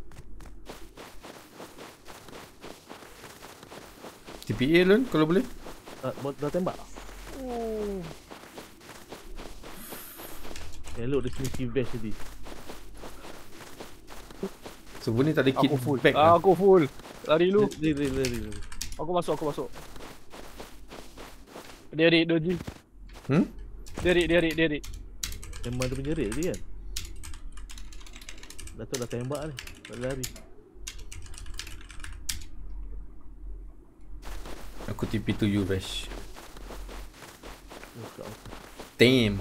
TPA Lon kalau boleh. Dah, dah, dah tembak. Oh. Elok dia sneaky bash tadi. So ni tak ada kit Aku full. back Ah, lah. aku full. Lari lu. Lari, lari, lari, lari. Aku masuk, aku masuk. Dia rik doji. Hmm? Dia rik, dia rik, dia rik. Memang dia punya rate tadi kan. Datuk dah tembak ni. Tak lari. Aku TP to you Bash. Oh. Damn.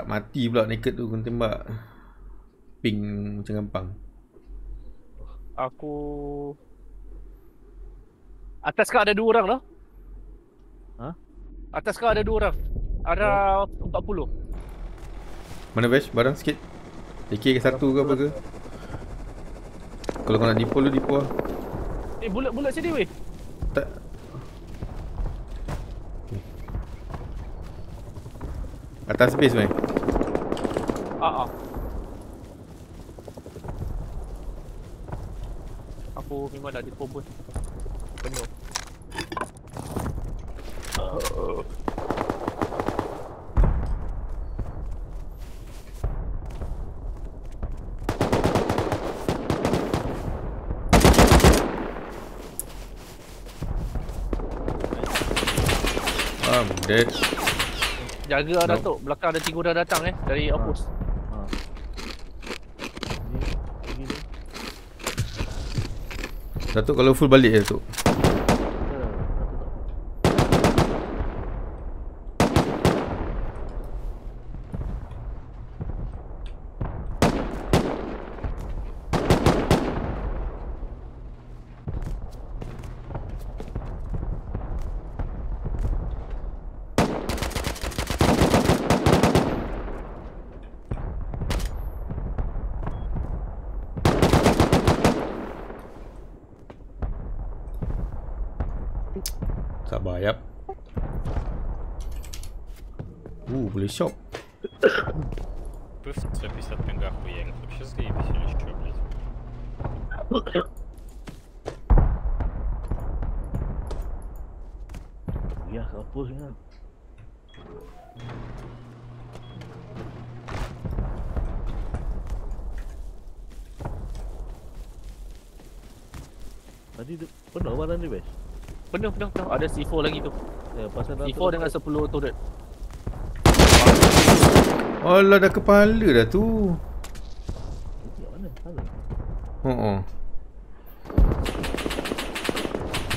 Tak mati pula naked tu kena tembak. Ping macam gampang. Aku Atas kau ada dua orang lah. Ha? Atas kau ada dua orang. Ada 40. Mana Bash? Barang sikit. AK ke satu ke apa ke? Kalau kau nak dipo lu dipo lah. Eh, bulat-bulat sini weh. Tak. Atas base mai. Ah ah. Aku memang dah dipobos. Penuh. I'm dead. Jaga lah No. Datuk. Belakang ada tiga orang datang eh dari Ah. outpost. Ha. Ni, ni ni. Datuk kalau full balik. Ya, Datuk C4 lagi tu. Ya, pasal dah C4 dengan 10 turret. Alah dah kepala dah tu. Kat mana? Sana. Oh, oh.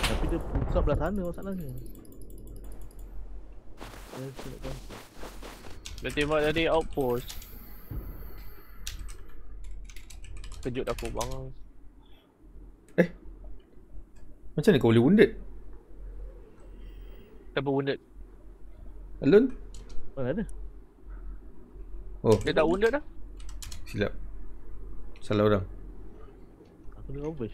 Tapi dia buka belah sana masalahnya. Eh, tahu. Dia tembak dari outpost. Kejut aku bang. Macam mana kau boleh wounded? Siapa wounded? Alone? Mana ada? Oh, Dia tak wounded dah? silap. Salah orang. Aku ni overwatch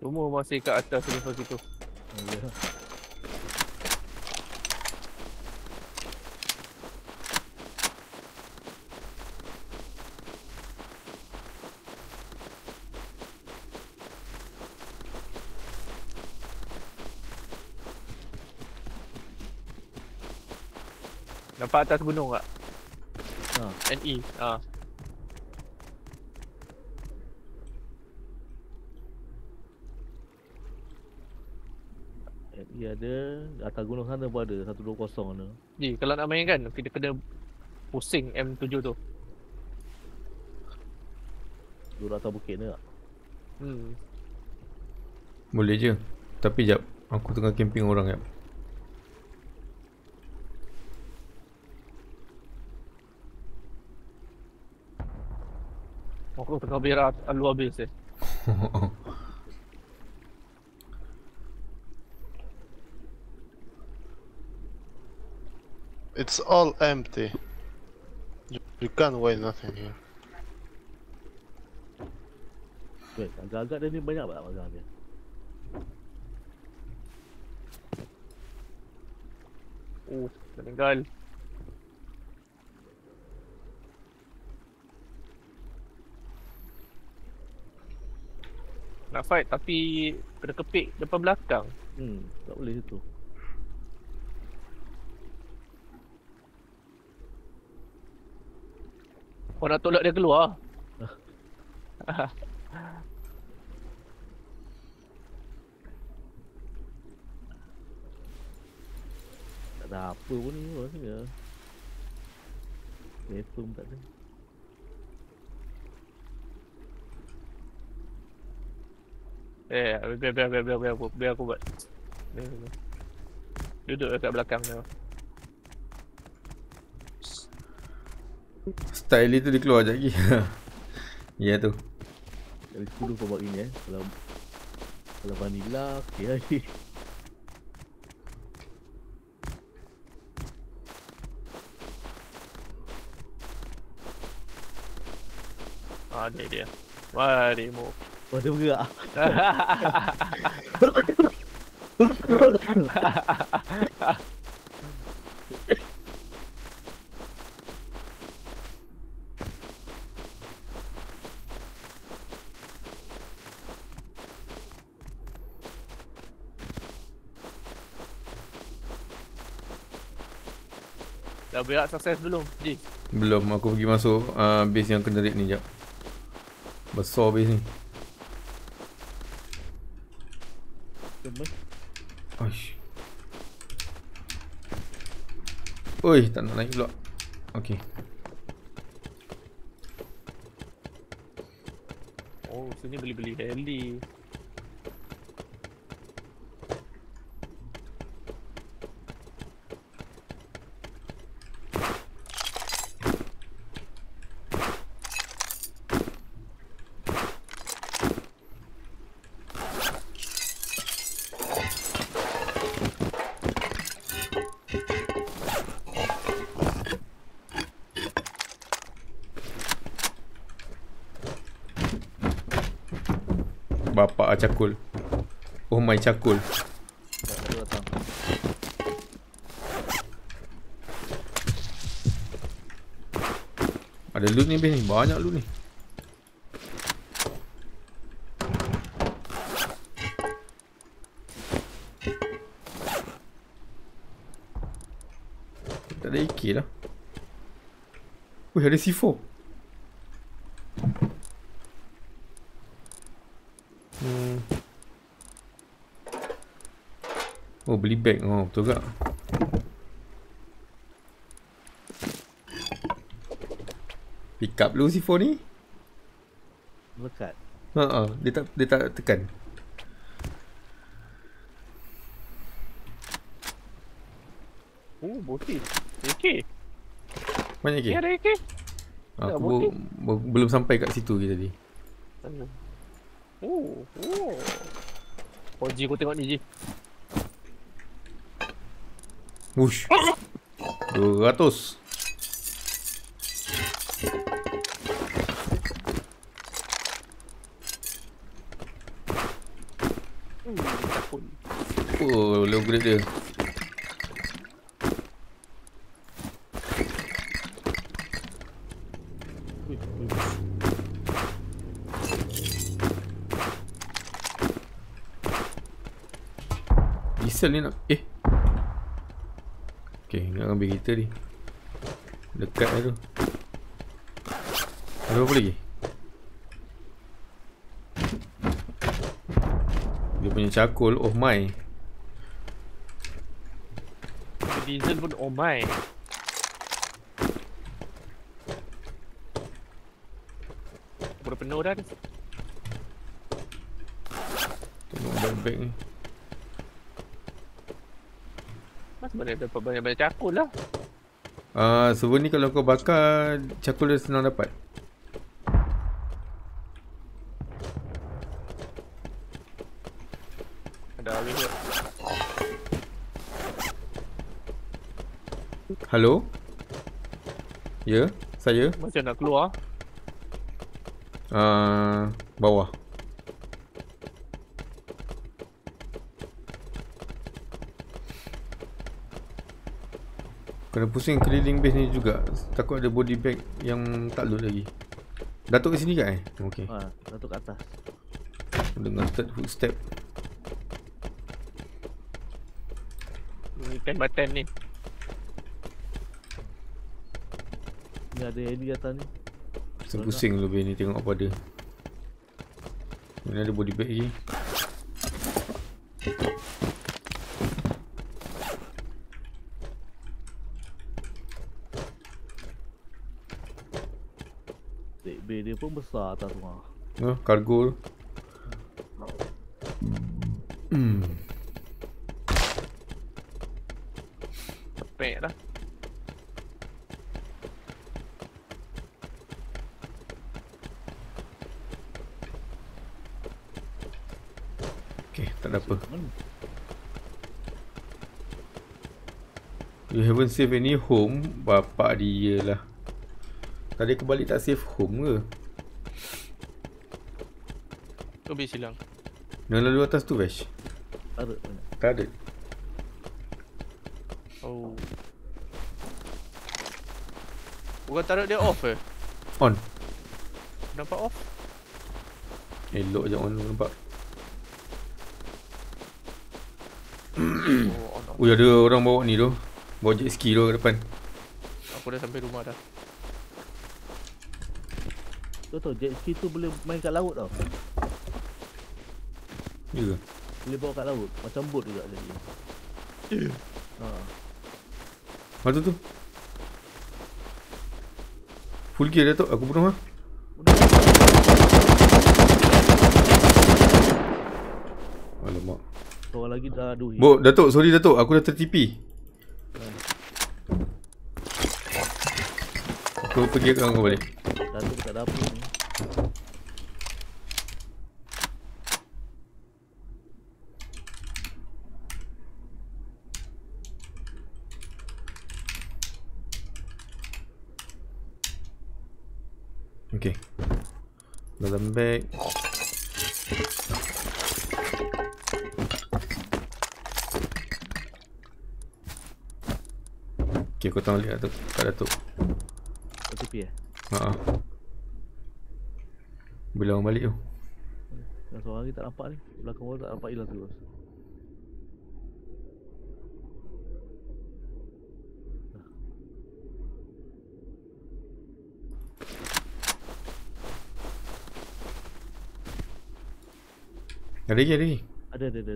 Semua masih kat atas level situ. Oh, ya. Nampak atas gunung tak? Ha. NE. Ha. Dia ada atas gunung sana pun ada 120 sana. Ji, kalau nak main kan kita kena pusing M7 tu. Duduk atas bukit ni tak? Hmm. Boleh je. Tapi jap, aku tengah camping orang jap. Aku tengah berak alu habis eh. *laughs* It's all empty. You, you can't weigh nothing here. Wait, agak-agak dia ni banyak tak magang dia? Oh, meninggal. Nak fight tapi kena kepik depan belakang. Hmm, tak boleh situ. Kau nak tolak dia keluar. *laughs* Tak ada apa pun ni rasanya. Weapon tak ada. Eh, biar biar biar biar biar biar aku buat. Ni. Duduk dekat belakang dia. Style itu dia keluar sekejap lagi. *laughs* ya tu. Dari 10 kau buat ini eh. Kalau kalau vanilla, okey lagi. Ah, dia dia. Marimu. Kau ada bergerak. *laughs* *laughs* berak sukses belum? Ji. Belum aku pergi masuk uh, base yang kena raid ni jap. Besar base ni. Cuma Oish. Oi, tak nak naik pula. Okey. Oh, sini beli-beli heli. Bapak cakul. Oh my cakul. ada loot ni base ni. Banyak loot ni. Tak ada AK lah. Wih, ada C4. Beli bag. Oh, betul tak? Pick up dulu C4 ni. Lekat. Ha ah, dia tak dia tak tekan. Oh, boti. AK. Banyak AK. ada AK. Aku bu- bu- belum sampai kat situ lagi tadi. Mana? Oh, oh. Oh, Ji, kau tengok ni, Ji. Wush. 200. Hmm, takut. Oh, low grade dia. Ui, ui. Diesel ni nak eh. Ambil kita ni. Dekat lah tu. Ada apa lagi? Dia punya cakul, oh my. Diesel pun oh my. Aku dah penuh dah ni. Tengok bag-bag ni. Mana dapat banyak-banyak cakul lah. Ah, uh, sebelum ni kalau kau bakar, cakul dia senang dapat. Ada ke? Hello? Ya, saya. Macam nak keluar. Ah, uh, bawah. Kena pusing keliling base ni juga Takut ada body bag yang tak load lagi Datuk kat sini kan eh? Okay Ha, Datuk kat atas. Dengar third footstep Ni tembakan ni. Ni ada heli atas ni. Pusing-pusing dulu base ni tengok apa ada Ni ada body bag lagi Dek bay dia pun besar atas rumah. Oh, kargo tu. Hmm. Cepek dah. Okay, tak ada apa? You haven't save any home Bapak dia lah Tadi aku balik tak save home ke Kau boleh silang. Yang lalu atas tu Vash Ada. Tak ada Oh. Bukan taruh dia off eh? On Nampak off? Elok je on nampak Oh, on. Ui ada orang bawa ni tu Bawa jet ski tu kat depan Aku dah sampai rumah dah. Kau tahu jet ski tu boleh main kat laut tau. Ya ke? Boleh bawa kat laut. Macam boat juga jadi. Ha. Mana tu tu? Full gear Datuk Aku bunuh lah Alamak Seorang lagi dah aduh. Bo, Datuk, sorry Datuk, aku dah tertipi. Aku pergi kat kau balik. Datuk tak ada apa ni. Okay. Bag. Okay, aku tahu lihat Datuk. Kat Datuk. OTP eh. Ha. Bila orang balik tu. Yang seorang lagi tak nampak ni. Belakang orang tak nampak hilang terus. Ada lagi, ada lagi. Ada ada ada.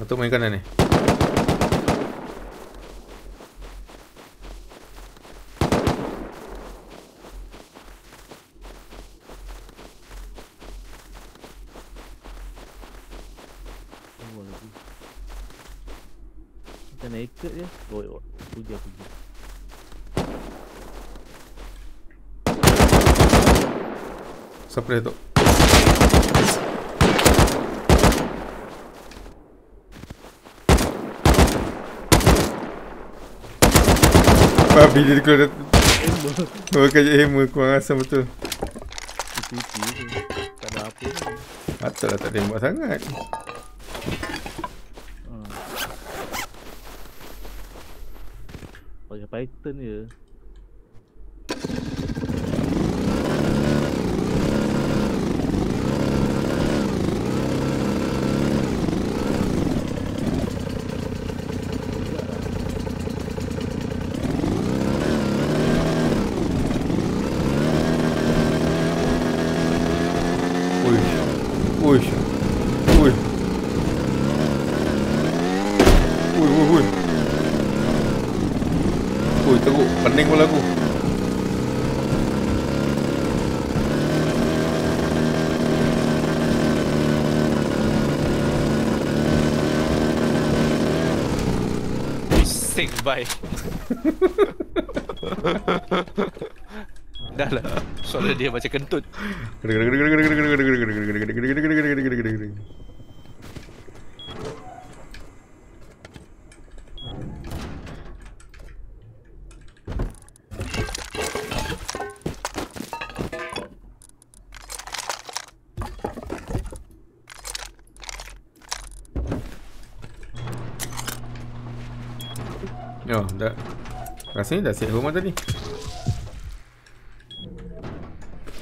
Satu main kanan ni. Oh je. Oh, oh. Siapa dia tu? Babi dia keluar Oh kajak hammer kurang asam betul Cuci-cuci. Tak ada apa pun. Patutlah tak tembak sangat. Pakai python je. Uish Uish Ui Ui ui ui Ui teruk Pening kepala aku Sick bye. *laughs* Dah lah. Suara dia macam kentut. Oh dah Rasanya dah set home tadi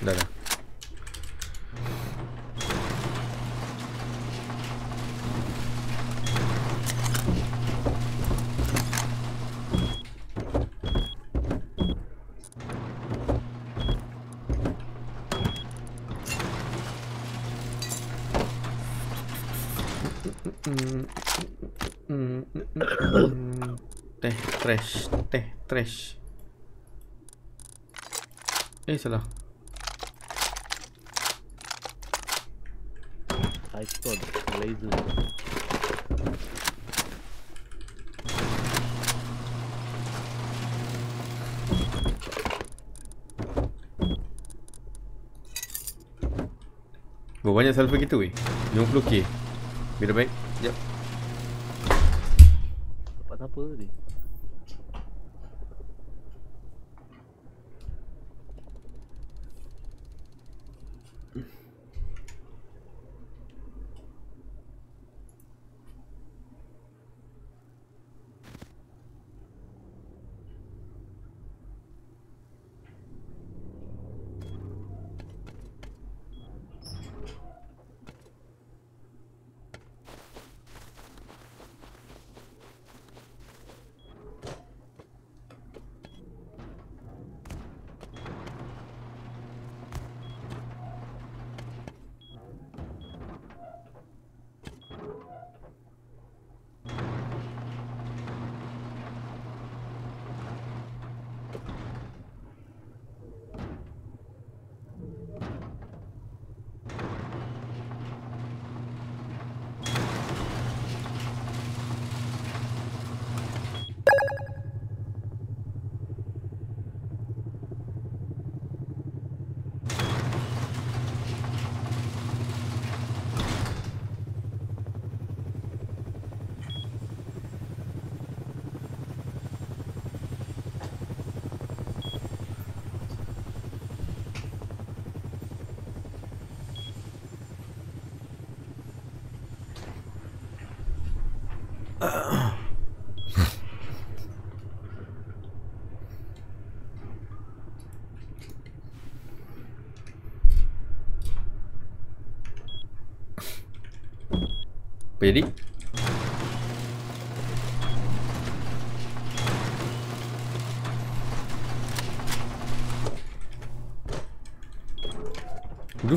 Dah dah Teh trash Teh trash Eh salah Python. Laser. Berapa banyak sulfur kita weh 50k Bila baik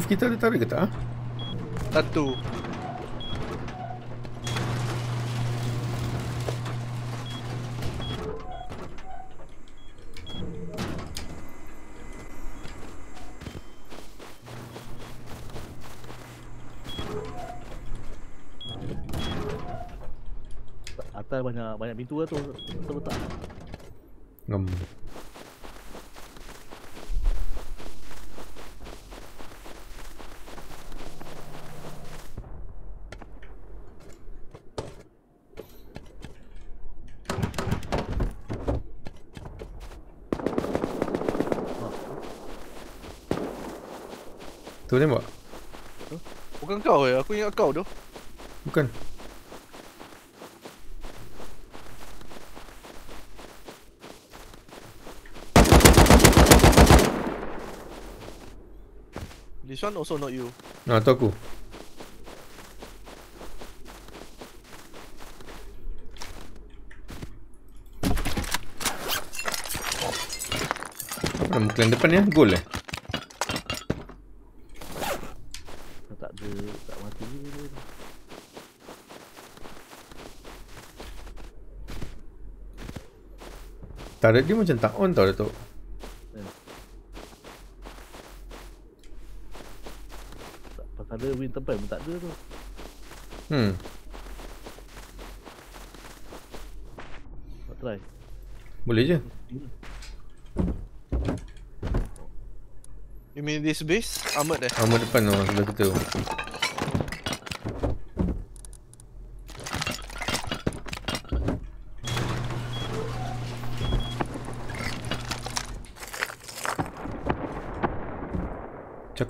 Roof kita ada tarik ke tak? ah? Satu. Atas banyak banyak pintu lah tu. Betul Tu tembak? Bukan kau ya, aku ingat kau tu. Bukan. This one also not you. Ah, tu aku. Apa nama clan depan ni? Goal eh? Tak ada tak mati je. Turret dia macam tak on tau Datuk. Tak pasal ada win tempat pun tak ada tu. Hmm. Nak try. Boleh je. You mean this base? Ahmad eh? Armor depan tu sebelah kita tu.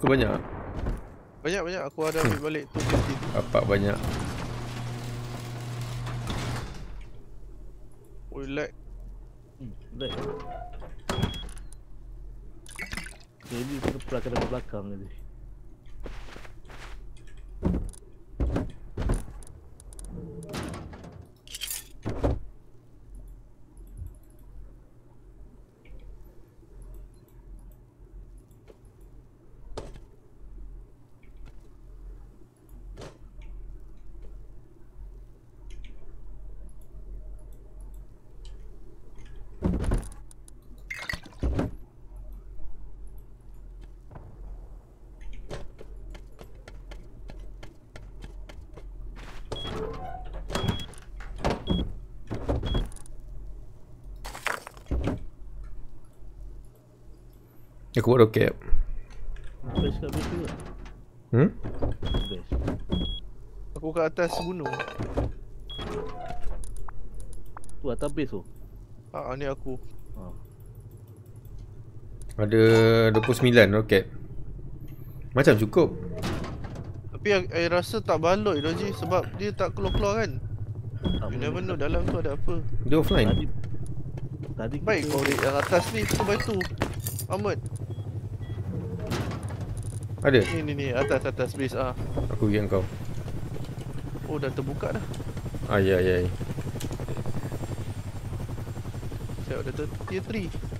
Banyak tak? Banyak banyak aku ada ambil balik tu. Apa banyak Oh lag. Hmm, right. Jadi kena belakang dari belakang tadi. Aku buat roket Best kat base juga. Hmm? Best. Aku kat atas gunung. Tu atas base tu. Ah ni aku. Ha. Ada 29 roket Macam cukup Tapi I rasa tak baloi dah Ji sebab dia tak keluar-keluar kan. You never know dalam tu ada apa. Dia offline Tadi Tadi Baik kau yang atas ni tu batu. Ahmad. Ada Ni ni ni atas atas base ah. Aku pergi kau Oh dah terbuka dah. Ay ay ay Saya tier 3.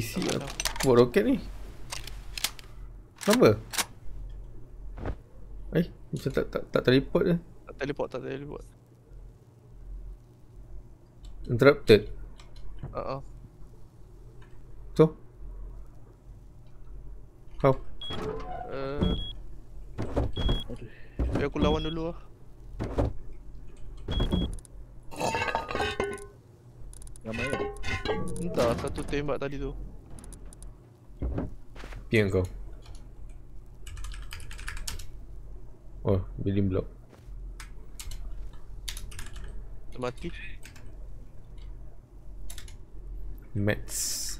TC lah Buat roket ni Apa? Eh, macam tak tak tak teleport je Tak teleport, tak teleport. Interrupted Uh -uh. Tu How? Uh, biar aku lawan dulu lah. Ramai kan? Entah, satu tembak tadi tu. Dengan kau Oh, building block Mati. Mats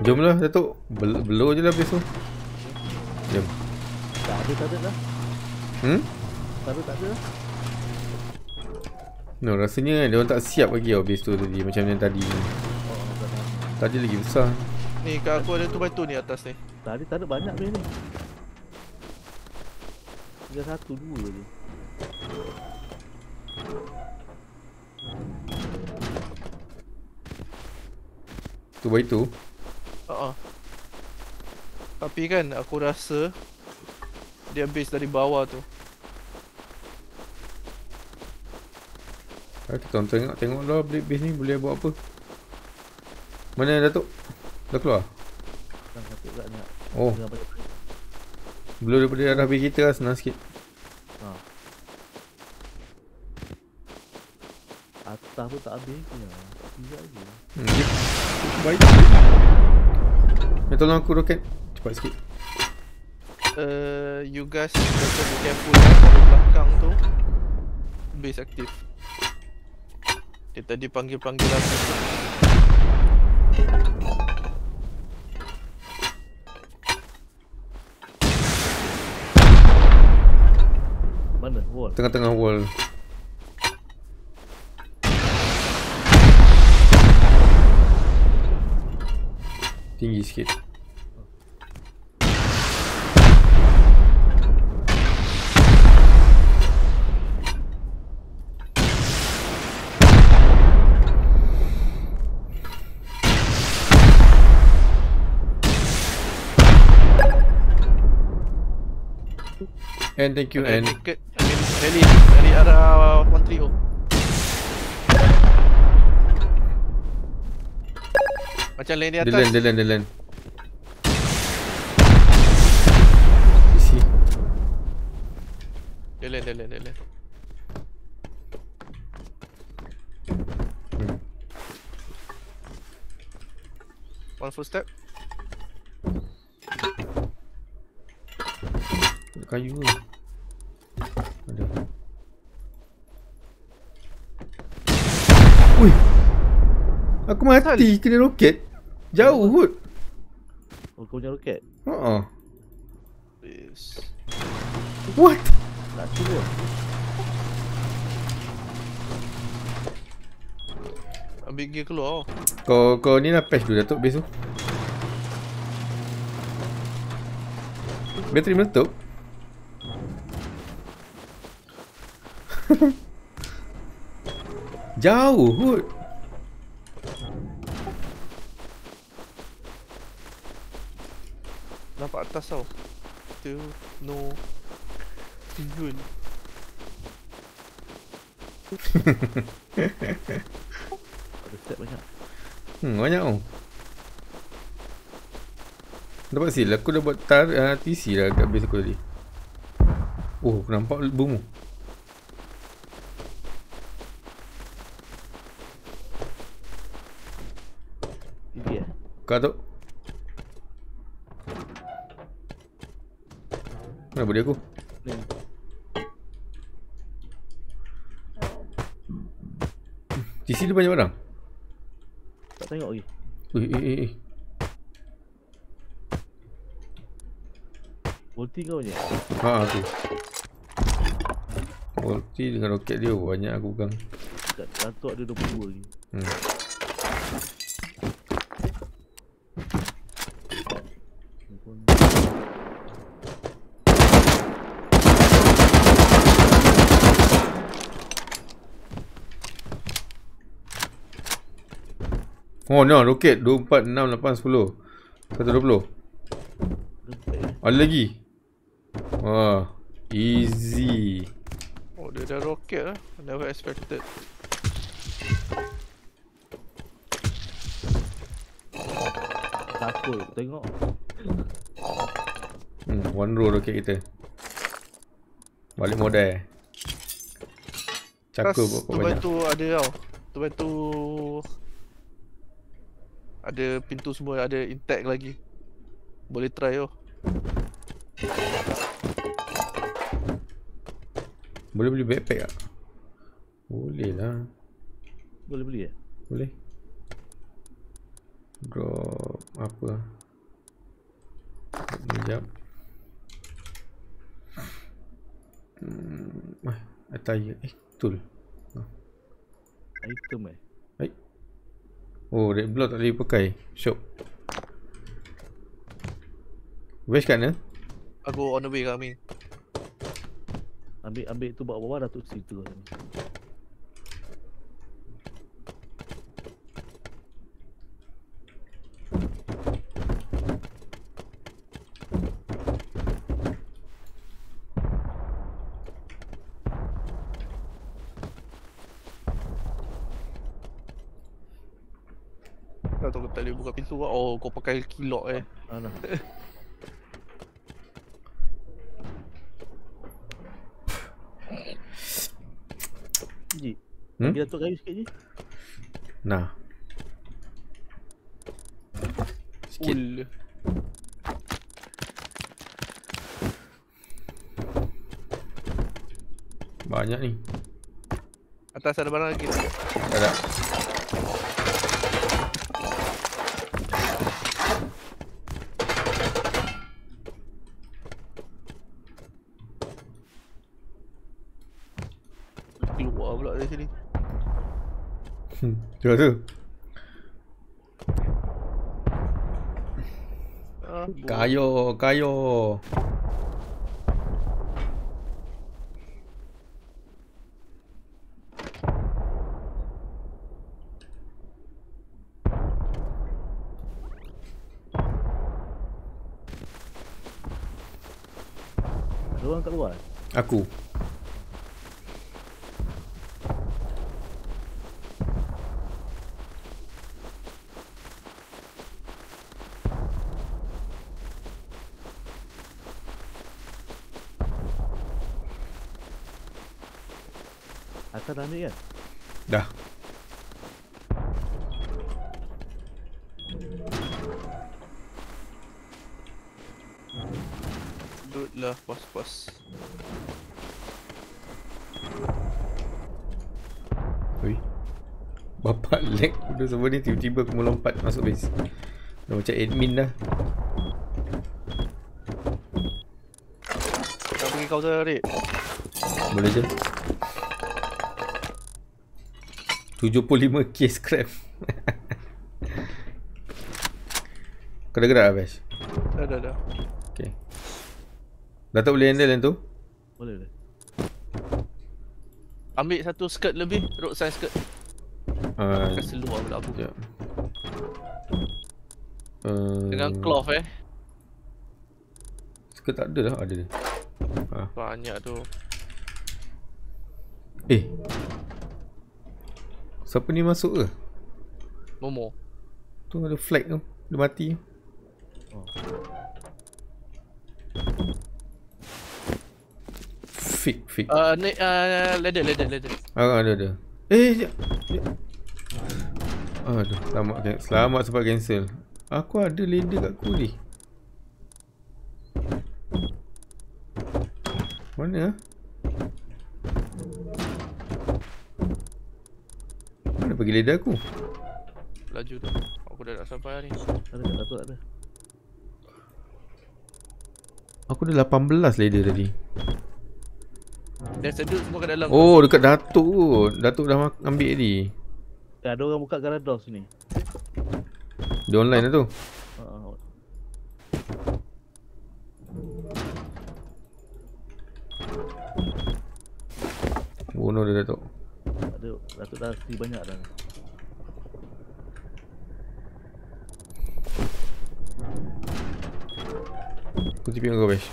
Jomlah Datuk. Bel belur je lah habis tu. Jom. Tak ada, tak ada lah. Hmm? Tak ada, tak ada lah. No, rasanya dia orang tak siap lagi tau base tu tadi macam yang tadi ni. Oh, tak ada. Tadi lagi besar. Ni kat aku ada tu batu ni atas ni. Tadi tak ada banyak base ni. Tinggal satu, dua je. Tu baik tu. Ha Tapi kan aku rasa dia base dari bawah tu. Kita tengok tengok lah base ni boleh buat apa. Mana Datuk? Dah keluar? Ni. Oh, belum daripada arah base kita lah senang sikit. Atas pun tak habis punya. Tiga je. Hmm, dia, dia baik. Ni tolong aku roket. Cepat sikit. Uh, you guys better be careful lah dari belakang tu. Base aktif. Dia tadi panggil-panggil aku. Mana? Wall. Tengah-tengah wall. Tinggi sikit. And thank you and. Heli. Dari arah 130. Macam lane di Dia atas. dia land, dia lane, dia lane, dia lane. One full step. Kayu ke? Ada. Ui. Aku mati kena roket. Jauh hut. Oh, kau punya roket? Ha Yes. What? Tak turun. Ambil gear keluar. Kau kau ni lah patch dulu Datuk base tu. Bateri meletup. *laughs* Jauh hut. Nampak atas tau. Still no signal. Ada step banyak. Hmm, banyak tau. Dapat seal. Aku dah buat tar, uh, TC lah kat base aku tadi. Oh, aku nampak bunga. Tinggi eh? Kau tu. Mana body aku? Ni. TC dia banyak barang. Tak tengok lagi. Ui, eh, eh, eh. Volti kau je? Ha, tu. Ulti dengan roket dia banyak aku pegang. Kat kantor ada 22 lagi. Hmm. Oh, no, roket 2, 4, 6, 8, 10. 120. lembek eh. Ada lagi. Wah, easy. Oh, dia dah rocket lah. Never expected. Takut aku tengok. Hmm, one row roket kita. Balik modal. Cakap berapa tu banyak. batu ada tau. Tu batu ada pintu semua ada intact lagi. Boleh try oh. Boleh beli backpack tak? Boleh lah. Boleh beli eh? Boleh. Drop apa? Sekejap. Hmm, ah, attire. Eh, betul. Item eh. Oh, red block tak boleh pakai. Shop. Wish kat mana? Aku on the way kami. Ambil ambil tu bawa bawah Datuk situ ni. Kau tahu tak Oh, kau pakai key lock eh. Mana? *laughs* Ji. Hmm? Bagi Datuk kayu sikit je. Nah. Sikit. Ul. Banyak ni. Atas ada barang lagi. Tak ada. Cuba tu. Kayo, kayo. Ada orang kat luar. Aku. Atas dah ambil kan? Dah. Duduk lah, puas-puas. Ui. Bapak lag Udah semua ni tiba-tiba aku melompat masuk base Dah macam admin dah Nak pergi counter Rik. Boleh je 75k scrap *laughs* Kau dah gerak Abash? Dah, dah, dah. Okay Datuk boleh handle yang tu? Boleh boleh. Ambil satu skirt lebih, roadside skirt. Uh, Kasi luar pula aku. Sekejap uh, Dengan cloth eh. Skirt tak ada lah Ada dia Banyak tu. Eh Siapa ni masuk ke? Momo. Tu ada flag tu Dia mati Oh. Fake fake Uh, naik uh, ladder, ladder, ladder. Ah, ada ada. Eh, sekejap. Aduh, selamat selamat sebab cancel. Aku ada ladder kat aku ni. Mana? Mana pergi ladder aku? Laju tu. Aku dah nak sampai dah ni. Ada kat ada. Aku ada 18 ladder tadi. Dah sedut semua kat dalam. Oh, dekat Datuk kot. Datuk dah ambil tadi. Ada orang buka garage door sini. Dia online lah tu. Bunuh dia Datuk. Ada Datuk dah si banyak dah. Aku TP dengan kau Bash.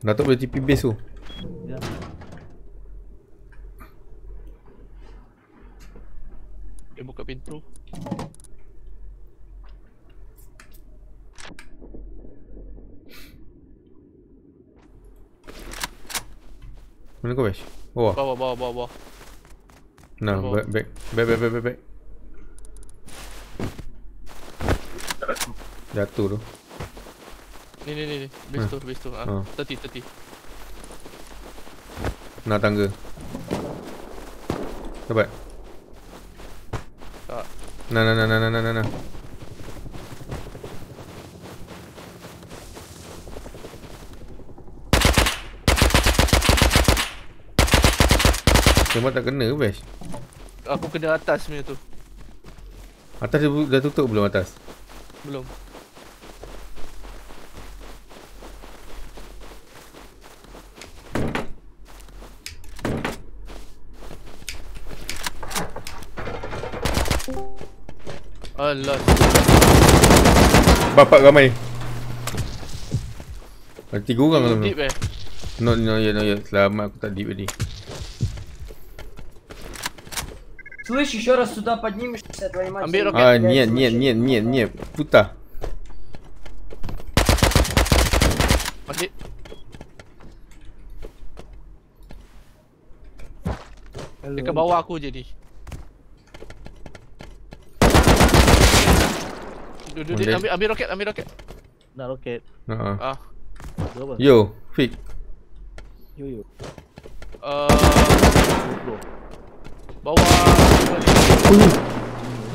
Datuk boleh TP base tu. Ya. Dia buka pintu. Mana kau Bash? Bawah. Bawah, bawah, bawah, bawah. Nah, bawah. back, back, back, back, back, back, back. Jatuh tu. Ni, ni, ni, ni. Base Ha. tu, base tu. Ah, Ha. 30, 30. Nak tangga. Dapat? Tak. Nah, nah, nah, nah, nah, nah, nah, Tembak tak kena ke Bash? Aku kena atas punya tu. Atas dia dah tutup belum atas? Belum. Alah, Bapak ramai Ada tiga orang dalam tu deep eh. No, no, ya, no, ya Selamat aku tak deep tadi Слышь, еще раз сюда поднимешься, твоя мать. А, не, не, не, не, не, пута. Пошли. Ты кабалак удели. Ambil roket, ambil roket. Dah roket. Ha. Uh ah. -huh. Bawah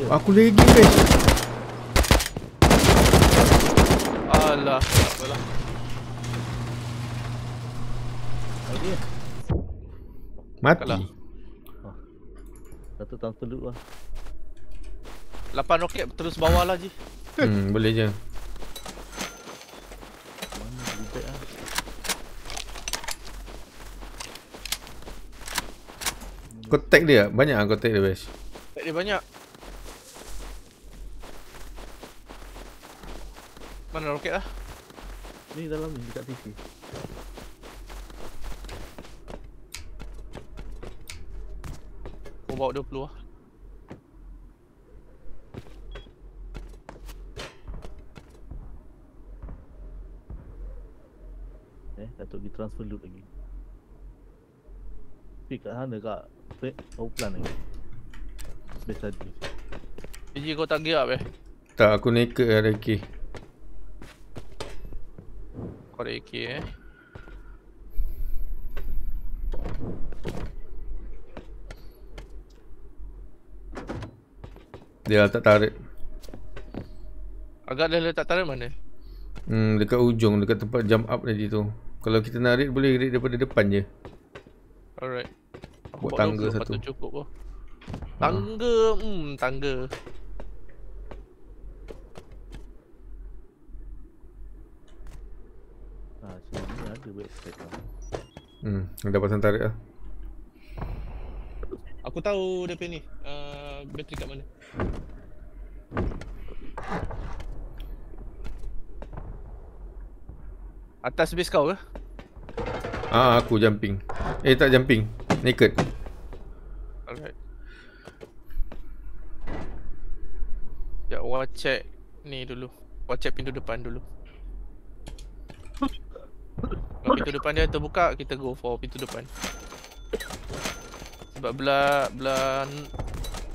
Oh, aku lagi Bash Alah, apalah. Lagi. Mati Kalah. Satu transfer dulu lah. 8 roket terus bawah lah je. Hmm, boleh je Mana reject lah. Kau tag dia? Banyak lah kau tag dia Bash Tak dia banyak. Mana roket lah? Ni dalam ni dekat PC. Aku bawa 20 lah. Eh, Datuk pergi transfer loot lagi. Pergi kat sana kat Pe- Power plant lagi. Base tadi. Biji kau tak gear up eh? Tak, aku naked ada AK Kau ada AK eh? Dia tak tarik Agak dah letak tarik mana? Hmm, dekat ujung, dekat tempat jump up tadi tu Kalau kita nak raid, boleh raid daripada depan je Alright. Buat tangga 20, satu. Patut cukup kau. Tangga, hmm, tangga. Ha, sini ada website lah. Hmm, dah pasang tarik lah Aku tahu dia punya ni. Uh, bateri kat mana? Atas base kau ke? Ah, aku jumping Eh, tak jumping Naked Alright. Ya, orang check ni dulu. Orang check pintu depan dulu. Kalau pintu depan dia terbuka, kita go for pintu depan. Sebab belah belah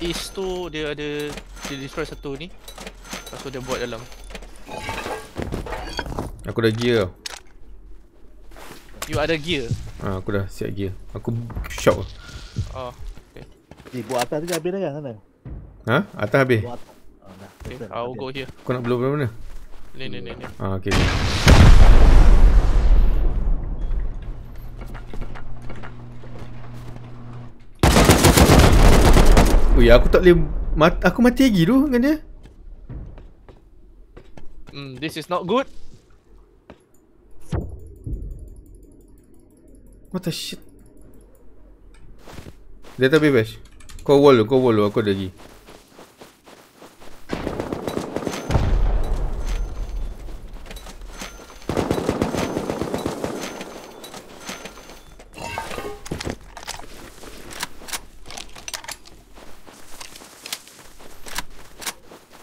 east tu dia ada dia destroy satu ni. Lepas tu dia buat dalam. Aku dah gear tau You ada gear. Ah, aku dah siap gear Aku shock Oh, Eh, buat atas tu habis dah kan sana? Ha? Atas habis Buat atas. Ah, dah. okay. settle, I'll go here. Kau nak blow belah mana? Ni ni ni ni. Ah, okay Ui, aku tak boleh mat Aku mati lagi tu dengan dia Hmm, this is not good. What the shit Dia tak bebas Kau wall kau wall aku ada lagi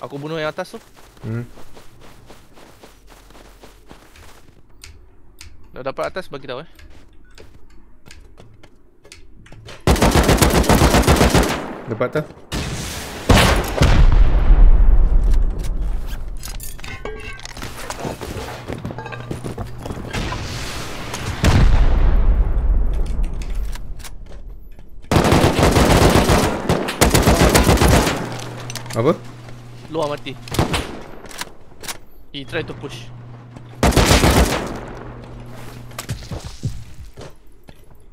Aku bunuh yang atas tu. Hmm Dah dapat atas bagi tahu eh. Dapat tak? Apa? Luar mati. He try to push.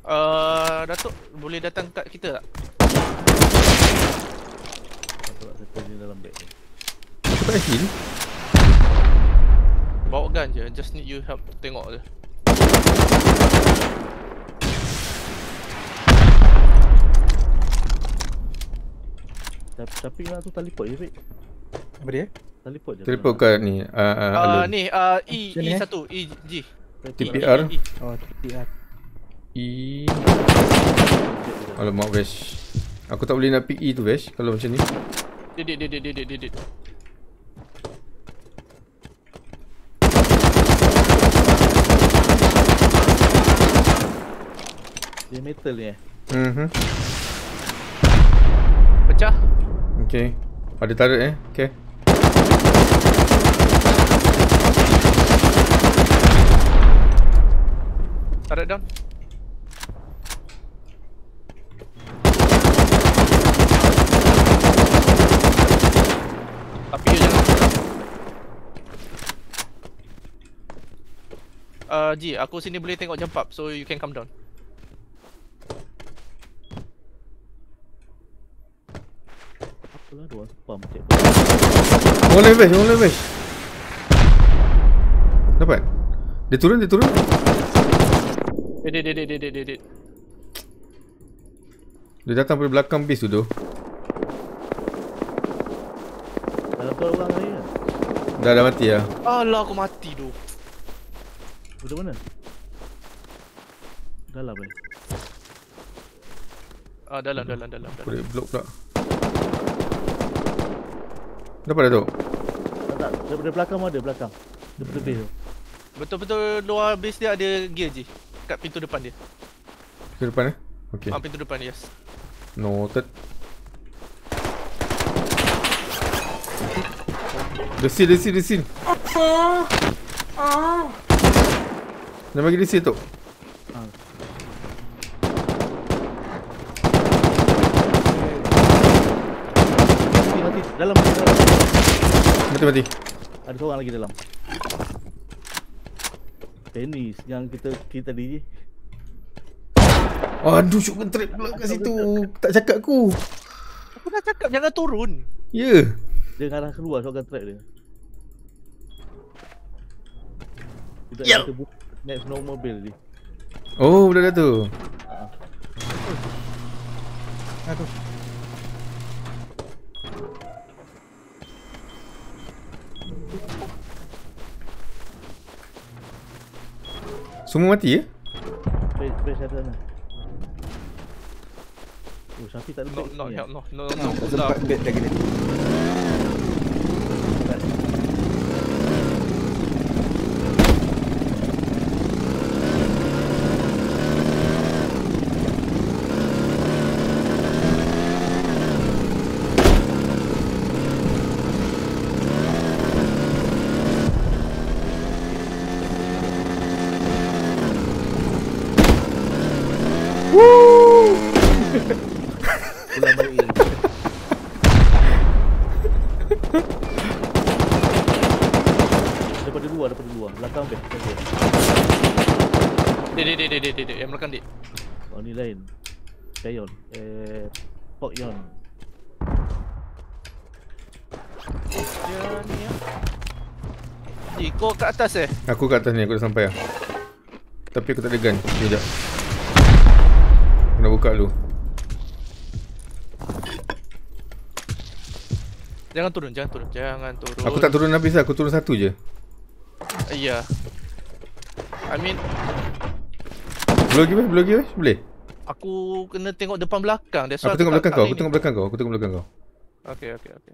Uh, Datuk boleh datang kat kita tak? Aku nak ni. Aku tak heal. Bawa gun je, just need you help tengok je. Tapi, tapi nak tu teleport je, Fik. Apa dia? Teleport je. Teleport kat ni. Uh, uh, Ah alone. ni uh, E Macam ni, eh? E1 E G. TPR. E, E. Oh, TPR. E. Alamak Vesh. Aku tak boleh nak pick E tu Vesh kalau macam ni. Didit didit didit didit. Dia metal ni eh. Mhm. Pecah. Okay. Ada turret eh. Okay. Tarik down. Tapi you jangan Uh, Ji, aku sini boleh tengok jump up so you can come down. Apalah dia orang spam cek. Vesh. Orang lain Vesh. Dapat. Dia turun, dia turun. Didit didit didit didit. Dia datang dari belakang base tu tu. Dalam tu orang lagi? Dah dah mati lah. Alah aku mati tu. Duduk mana? Dalam eh. Ah dalam dalam dalam dalam. Boleh block pula. Dapat dah tu. Tak tak, daripada belakang pun ada belakang. Daripada base tu. Betul-betul luar base dia ada gear je. Kat pintu depan dia. Ke depan eh. Okay. Ah pintu depan yes. Noted. Desil, desil, desil. Jangan bagi desil tu. Mati mati. Dalam mati dalam. Mati, mati. Ada seorang lagi dalam. Tenis yang kita kita tadi. Aduh, syuk kena trap pula kat situ. Tak cakap aku. Aku dah cakap jangan turun. Ya. Yeah. Dia arah keluar seorang track dia. Kita Yel. kita next normal mobil ni. Oh, budak dah tu. Aduh. Semua mati ya? Base base ada sana. Oh, Syafi tak ada No bag no ni, help eh? no no Ha, no. tak no. sempat bed lagi ni. Pulang balik je. Daripada luar, daripada luar. Belakang. Belakang base. Dek dek dek dek dek dek yang belakang dek. Oh, ni lain. Kayon. Eh, Pok Yon. Dia ni ya. Ji, kau kat atas eh? Aku kat atas ni, aku dah sampai lah. Tapi aku tak ada gun. Sekejap. Aku nak buka dulu. Jangan turun, jangan turun, jangan turun. Aku tak turun habis lah, aku turun satu je. Iya. I mean, Boleh lagi Boleh lagi Boleh? aku kena tengok depan belakang. That's why Aku tengok belakang kau, aku tengok belakang kau, aku tengok belakang kau. ni. Okay, okay, okay.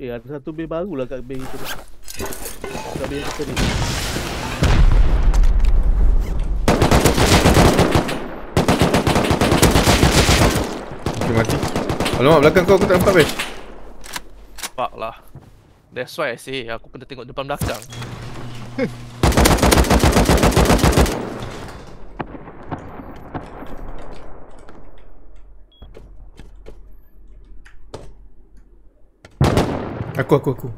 Eh, ada satu base baru lah kat base kita. Kat base kita ni. Okay, mati. Alamak, belakang kau aku tak nampak, Besh. Fuck lah. That's why I say aku kena tengok depan belakang. Aku aku aku.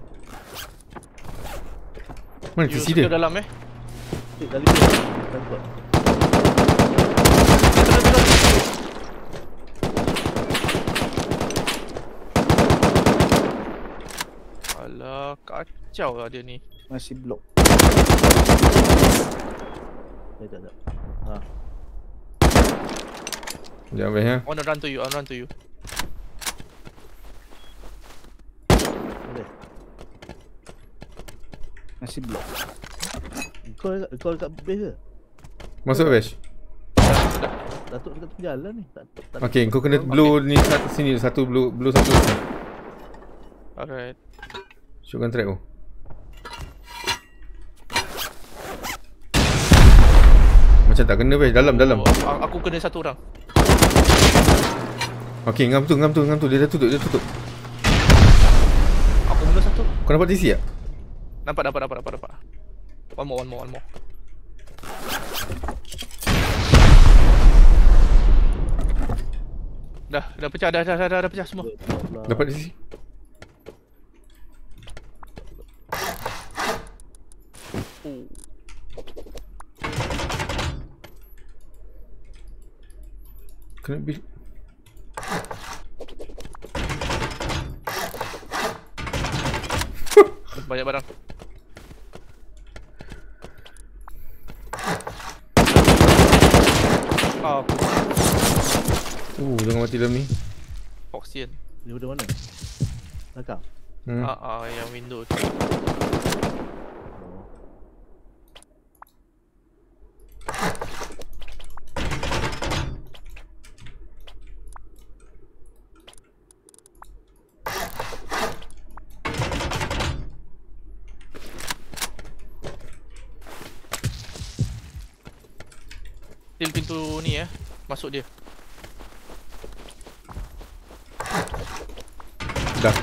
Mana secure dia? dalam eh. Eh, tali tu. Transport. Alah, kacau lah dia ni. Masih blok. Eh, tak tak. Ha. Sekejap best ya. I wanna run to you, I wanna run to you. Masih blok. Kau kau dekat base ke? Masuk best. Datuk dekat tengah jalan ni. Tak tak. Okay, kau kena blue ni satu sini satu blue blue satu. Alright. Shootkan track tu. Macam tak kena best dalam dalam. Oh, aku kena satu orang. Okay, ngam tu ngam tu ngam tu dia dah tutup dia tutup. Aku kena satu. Kau nampak TC tak? Nampak, nampak, nampak, nampak, nampak. One more, one more, one more. Dah, dah pecah, dah, dah, dah, dah, dah pecah semua. Dapat TC. Kena bil Banyak barang. Ah, Uh, jangan mati dalam ni. Foxian. Dia dari mana? Belakang. Hmm. Ah, ah, yang window tu. Pintu ni eh. Masuk dia. Dah.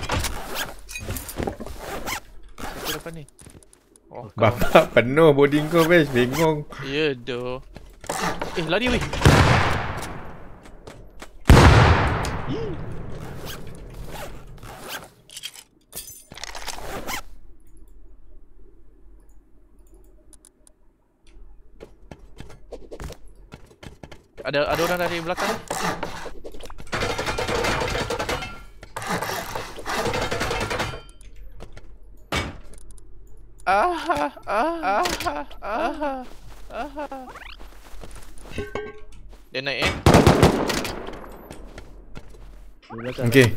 Siapa depan ni? Oh. *laughs* Bapak penuh boarding kau best. Bengong. Ya doh. Eh, lari weh. Ada ada orang dari belakang ni. Ah, ah, ah, ah, ah. Dia naik eh. Okay.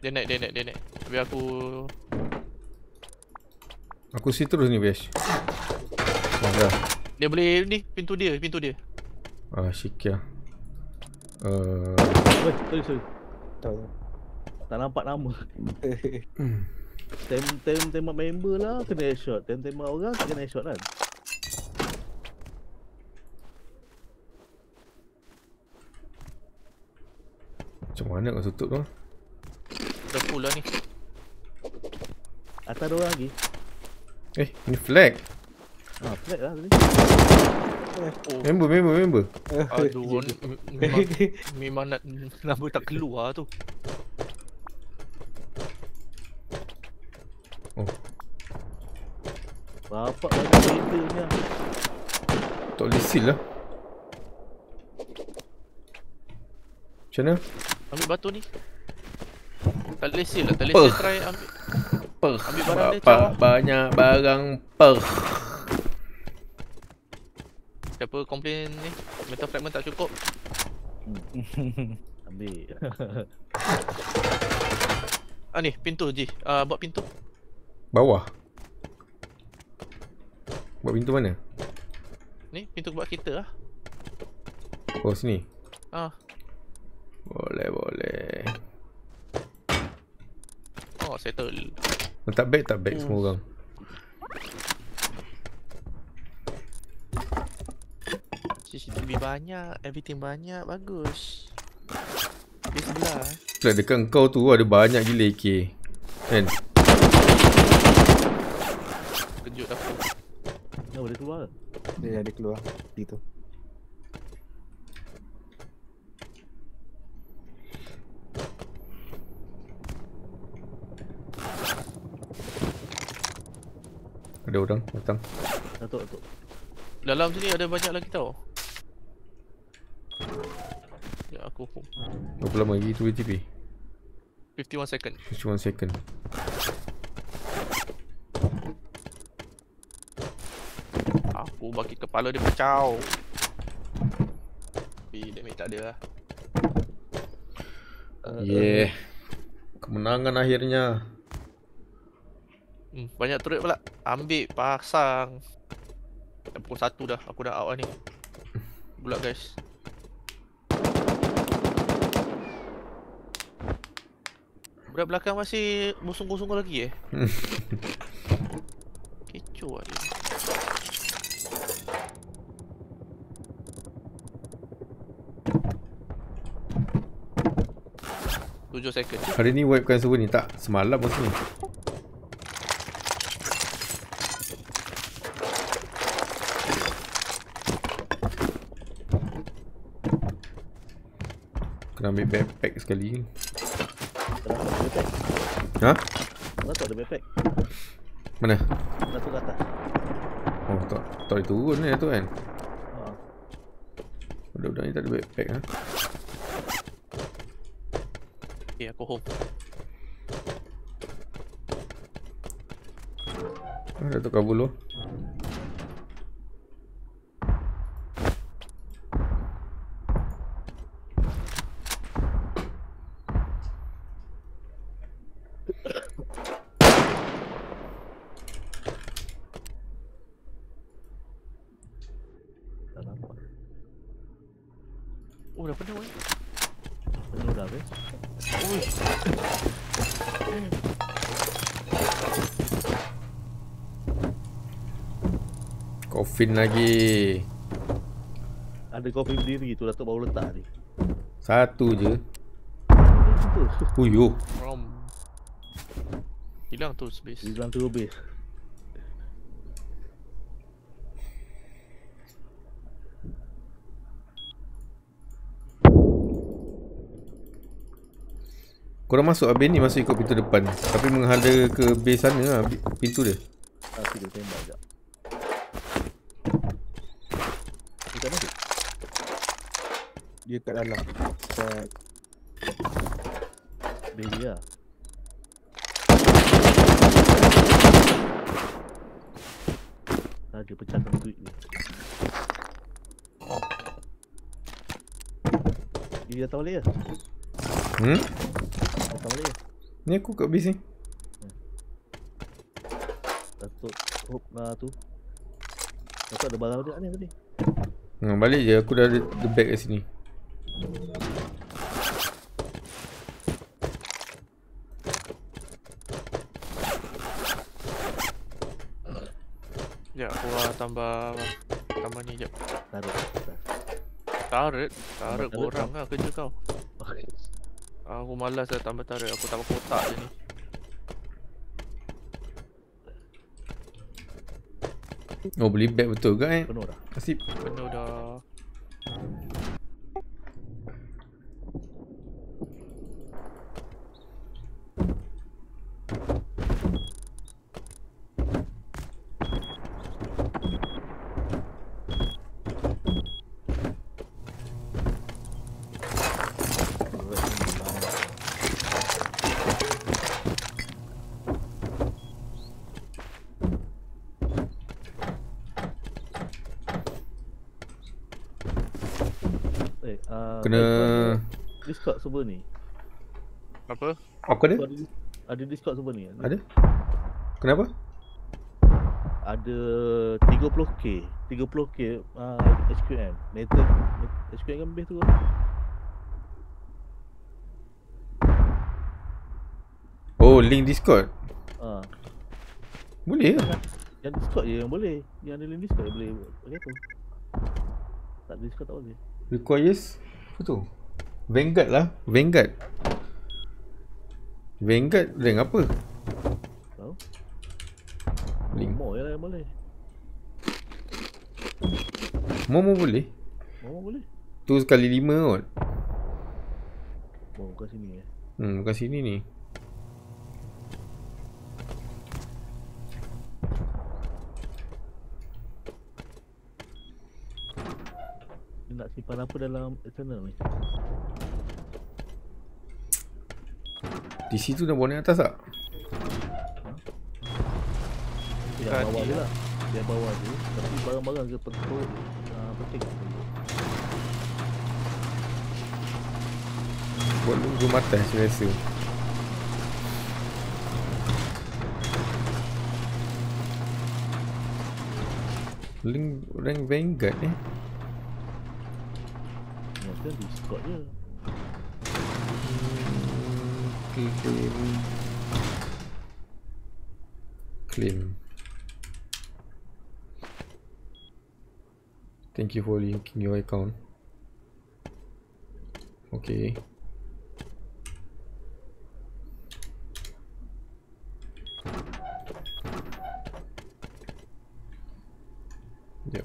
Dia naik, dia naik, dia naik. Biar aku Aku sit terus ni best. Oh, dah. dia boleh ni pintu dia, pintu dia. Ah, Shikia. Uh, Weh, sorry sorry. Tahu. Tak nampak nama. hmm. Tem tem tembak member lah kena headshot. Tem tembak orang kena headshot kan. Macam mana kau tutup tu? Dah full lah ni. Atas ada orang lagi. Eh, ni flag. Ha, flat lah tadi. Oh, Member, member, member. aduh. *laughs* memang, memang nak nama tak keluar tu. Bapak banyak leadernya. Tak boleh seal lah. Macam mana? Ambil batu ni. Tak boleh seal lah. Tak boleh seal try ambil. Per. Ambil barang dia, Bapak Cak. banyak barang per. Siapa komplain ni? Metal fragment tak cukup. *laughs* Ambil. *laughs* Ah ni, pintu Ji. Ah buat pintu. Bawah. Buat pintu mana? Ni pintu buat kita lah. Oh, sini. Ah. Boleh, boleh. Oh, settle. Letak bag tak bag semua orang? CCTV banyak, everything banyak, bagus. Di sebelah. eh. Dekat kau tu ada banyak gila AK. Kan? Kejut aku. Oh, boleh keluar ke? Dia ada keluar. Gitu. Ada orang datang. Datuk, Datuk. Dalam sini ada banyak lagi tau. Ya aku hukum. Berapa lama lagi tu BTP? 51 second. Just one second. Aku bagi kepala dia pecah. Tapi damage tak ada lah. Yeah. Kemenangan akhirnya. Hmm, banyak turret pula. Ambil, pasang. Dah pukul 1 dah. Aku dah out lah ni. Bulat guys. Budak belakang masih busung-busung lagi eh? *laughs* Kecoh lah dia. Tujuh second. Hari ni wipekan server ni tak? Semalam masa ni. Ambil backpack sekali. Datuk ada backpack. Ha? Datuk ada backpack. Mana? Datuk ke atas. Oh tak tak boleh turun ni tu kan. Ha. Budak-budak ni tak ada backpack ha. Okay, aku home. Ah, Datuk kabul lu. Tak nampak. Oh, dah penuh eh. Penuh dah habis. Coffin lagi. Ada kopi berdiri tu Datuk baru letak ni. Satu je. Tu. Uyuh. Rom. Hilang tu space. Dia bilang tu habis. Korang masuk habis ni masuk ikut pintu depan. Tapi menghada ke base sana lah pintu dia. Tapi dia tembak sekejap. Dia kat mana tu? Dia kat dalam. Kat Baby lah. Ah, dia pecahkan tweet dia. Dia datang balik ke? Hmm? Datang balik ke? Ni aku kat base ni. Datuk Hope lah tu. Datuk ada barang dia ni tadi. Hmm, balik je aku dah ada the bag kat sini. Ya, aku lah tambah tambah ni jap. Taruh. Turret, turret turret korang lah kerja kau. Aku malas lah tambah turret, aku tambah kotak je ni. Oh beli bag betul ke eh? Penuh dah. Nasib. Penuh dah. Eh, uh, Kena Server ni. Apa? apa dia? Ada, ada Discord server ni. Ada? Kenapa? Ada 30k. 30k uh, SQM. Method SQM kan base tu. Oh link Discord. Ah, Boleh ke? yang Discord je yang boleh. Yang ada link Discord yang boleh pakai tu. Tak ada Discord tak boleh. Requires Apa tu? Vanguard lah Vanguard Vanguard rank apa? Tahu. Link More je lah yang boleh More more boleh? More more boleh Tu sekali lima kot More bukan sini eh Hmm bukan sini ni Dia nak simpan apa dalam eternal ni? Di situ dah bawa naik atas tak? Yang bawah je lah. Yang bawah je. Tapi barang-barang ke pentuk uh, penting. Buat lu atas saya rasa Link rank Vanguard eh kan Discord je. Claim Claim Thank you for linking your account. Okay Yep.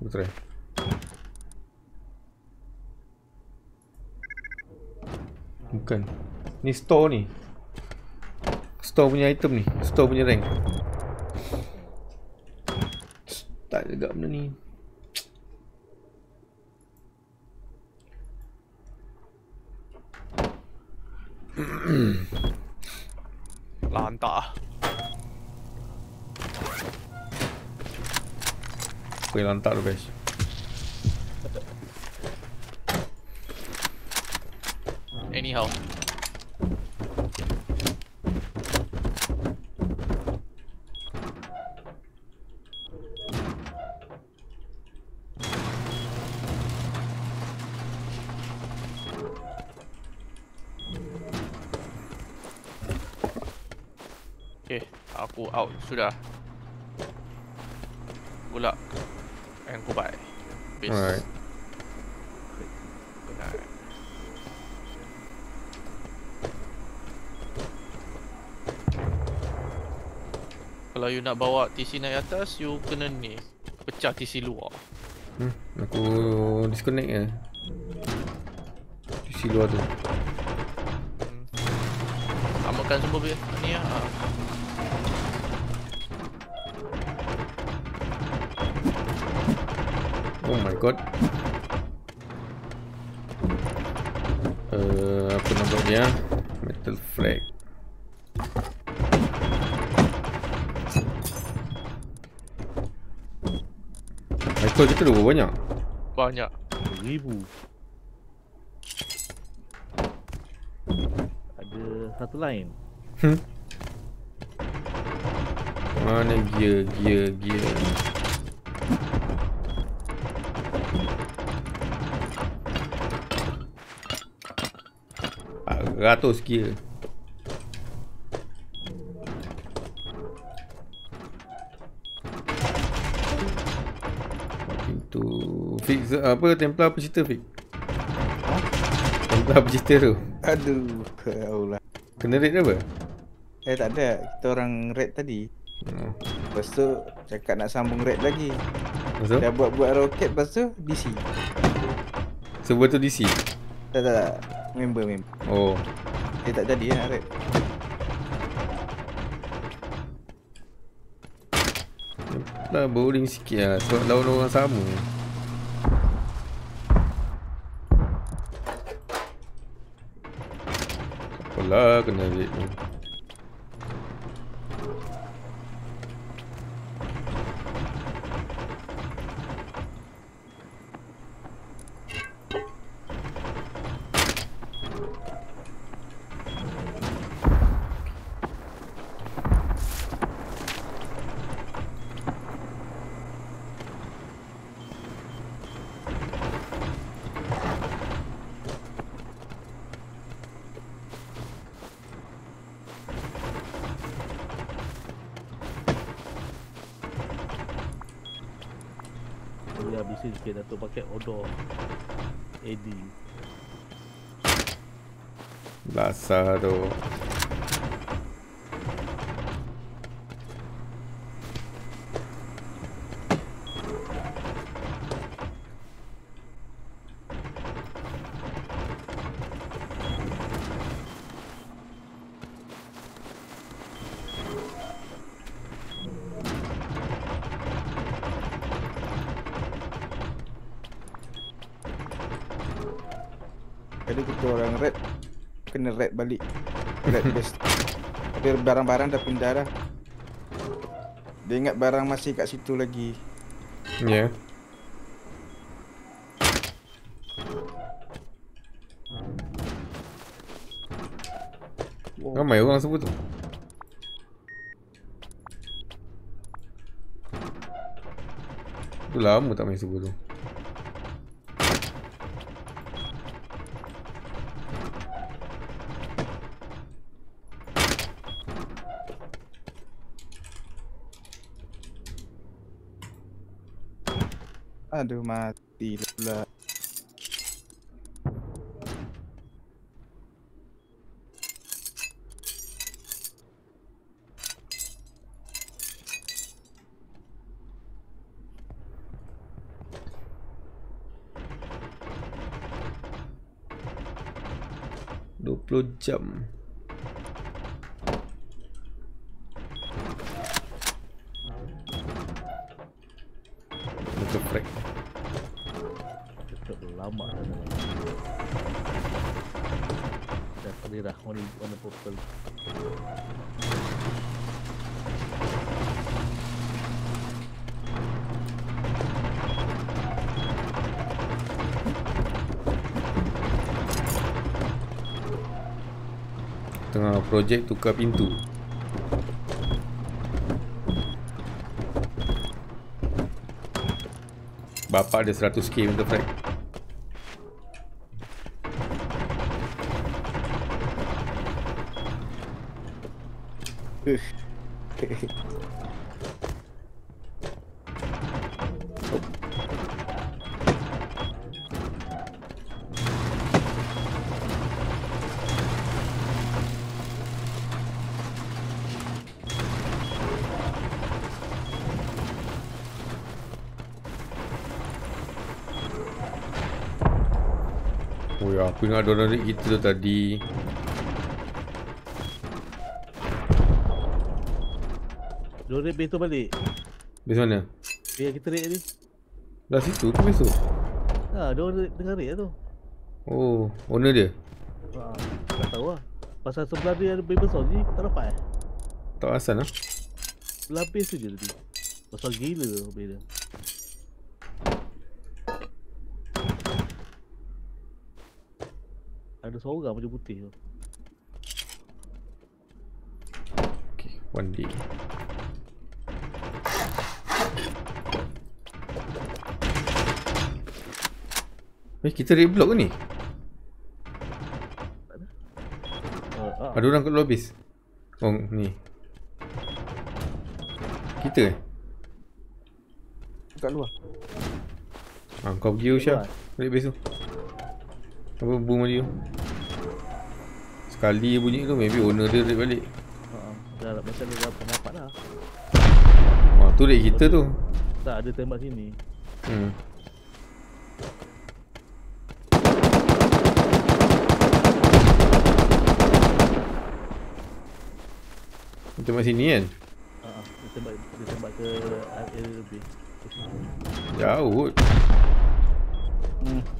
Aku try Bukan Ni store ni. Store punya item ni. Store punya rank. Tak juga benda ni. Lantak. Apa yang lantak tu guys Anyhow. Okay, aku out sudah. Good. And goodbye. Peace. Alright. Kalau you nak bawa TC naik atas, you kena ni Pecah TC luar hmm, Aku disconnect je Di luar tu Samakan semua ni lah ha. Oh my god uh, Apa nama dia Metal flag Michael kita dah banyak Banyak Ribu. Ada satu line. Hmm. Mana gear gear gear Ratus gear Pintu Fix apa Templar apa cerita Fix? Templar apa cerita tu? Aduh, Allah. Kena rate apa? Eh tak ada, kita orang raid tadi. Oh. Lepas tu cakap nak sambung raid lagi. Maksud? Dah buat-buat roket lepas tu DC. Server tu DC? Tak tak tak. Member member. Oh Dia tak jadi nak raid. Lah boring sikit lah Sebab lawan orang sama Apalah kena ni Dia habis sikit Datuk pakai odor. Balik. Red base. Tapi barang-barang dah pindah dah. Dia ingat barang masih kat situ lagi. Ya. Yeah. Wow. Ramai orang sebut tu. Tu lama tak main sebut tu. Aduh mati pula. Dua puluh jam. Projek tukar pintu. Bapak ada 100k untuk frag. Aku ingat orang raid kita tu tadi. Raid base tu balik. Base mana? Biar kita raid tadi. Dah situ ke base tu? Ha, dia orang raid- tengah raid lah tu. Oh, owner dia? Ha, tak tahu lah. Pasal sebelah dia ada base besar je, tak dapat eh. Tak asal lah. Sebelah base tu je tadi. Besar gila tu base dia. Ada seorang macam putih tu. Okay, one day. Eh, kita raid block ke ni? Ah, Ada orang kat luar base? Oh, ni. Kita eh? Kat luar. Ha, kau pergi Usha. Raid base tu. Apa boom tu? Sekali bunyi tu, maybe owner dia raid balik. ha, dah macam dia dah pendapat lah. Ha, tu raid kita tu. Tak ada tembak sini. Hmm. Tembak sini kan? Ha, dia tembak dia tembak ke area lebih. Jauh kot. Hmm.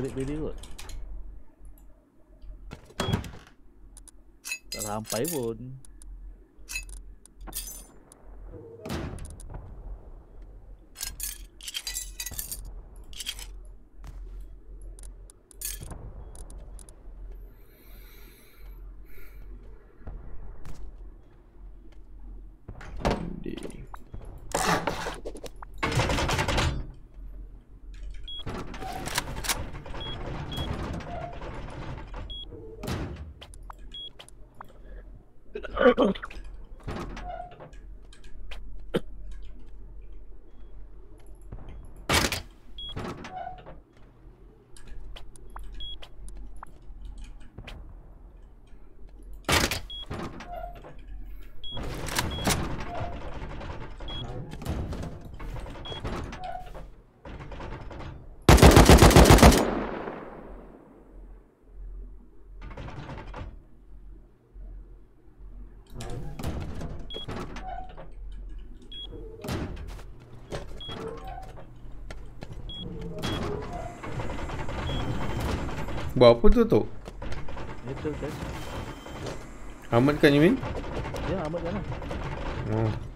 Ya kita raid base dia kot. Buat apa tu tu? Metal kan? Ahmad kan you mean? Ya, Ahmad kan lah. Oh.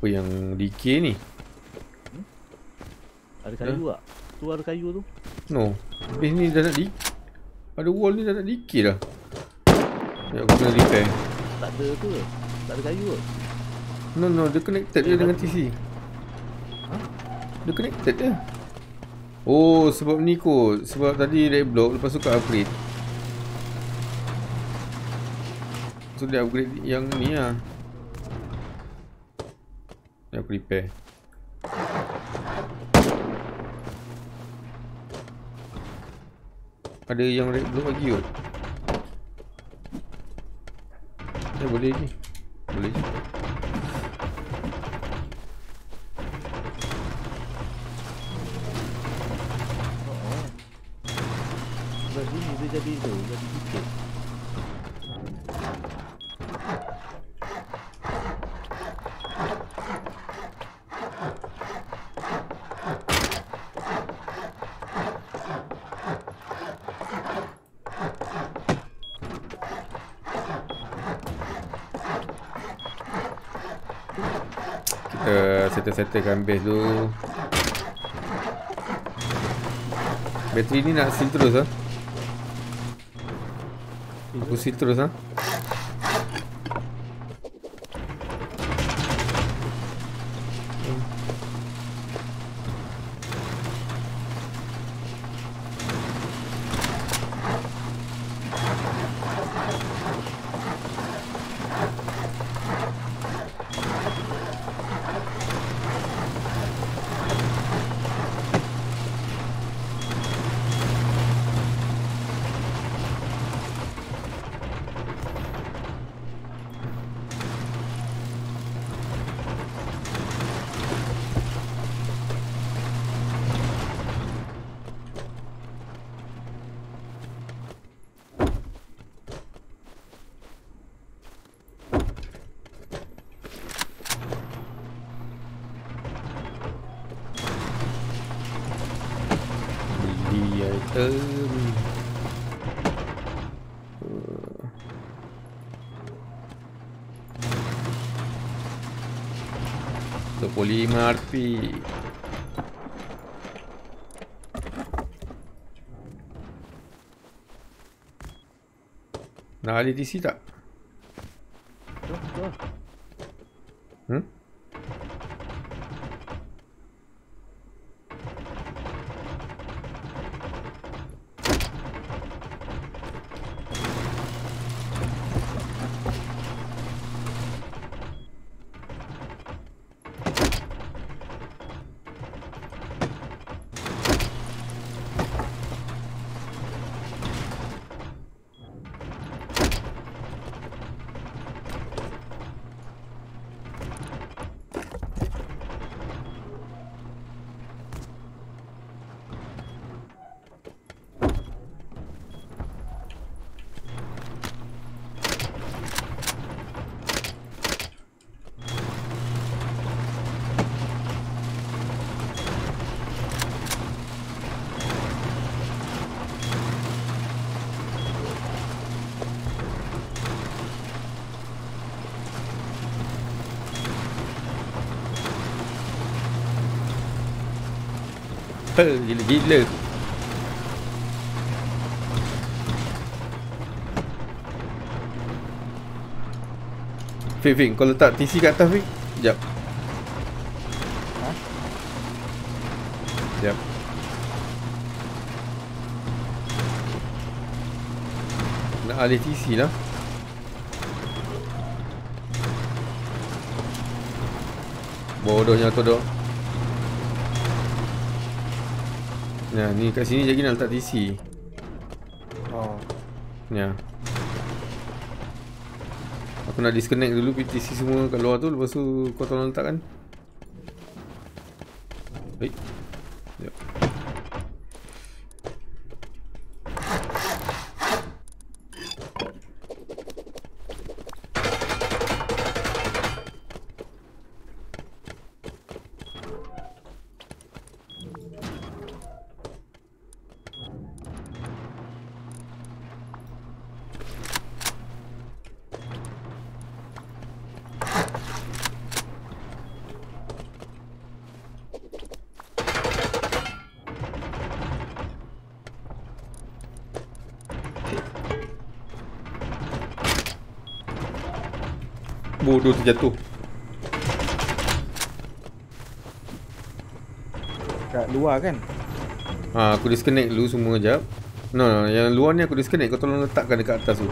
Apa yang DK ni? Ada kayu tak? Tu ada kayu tu. No. Base ni dah nak di Ada wall ni dah nak DK dah. Ya aku kena repair. Tak ada tu. Tak ada kayu ke? No no, dia connected je dengan TC. Dia connected je. Oh, sebab ni kot. Sebab tadi red block lepas tu kat upgrade. So dia upgrade yang ni lah. Repair. Ada yang red block lagi kot. Eh boleh je. Boleh je. Sebelah sini dia jadi tu. Jadi sikit. Kita settle-settlekan base tu. Bateri ni nak seal terus ah. Aku seal terus ah. Beli item. Dua puluh lima RP. Nak Gila-gila. Fik, Fik, kau letak TC kat atas, Fik? Sekejap? Sekejap Nak alih TC lah. Bodohnya tu dok Nah, ni kat sini jadi nak letak TC Oh. Ya. Aku nak disconnect dulu PTC semua kat luar tu lepas tu kau tolong letakkan. Terjatuh. Kat luar kan? Ha, aku disconnect dulu semua jap. No, no, yang luar ni aku disconnect kau tolong letakkan dekat atas tu.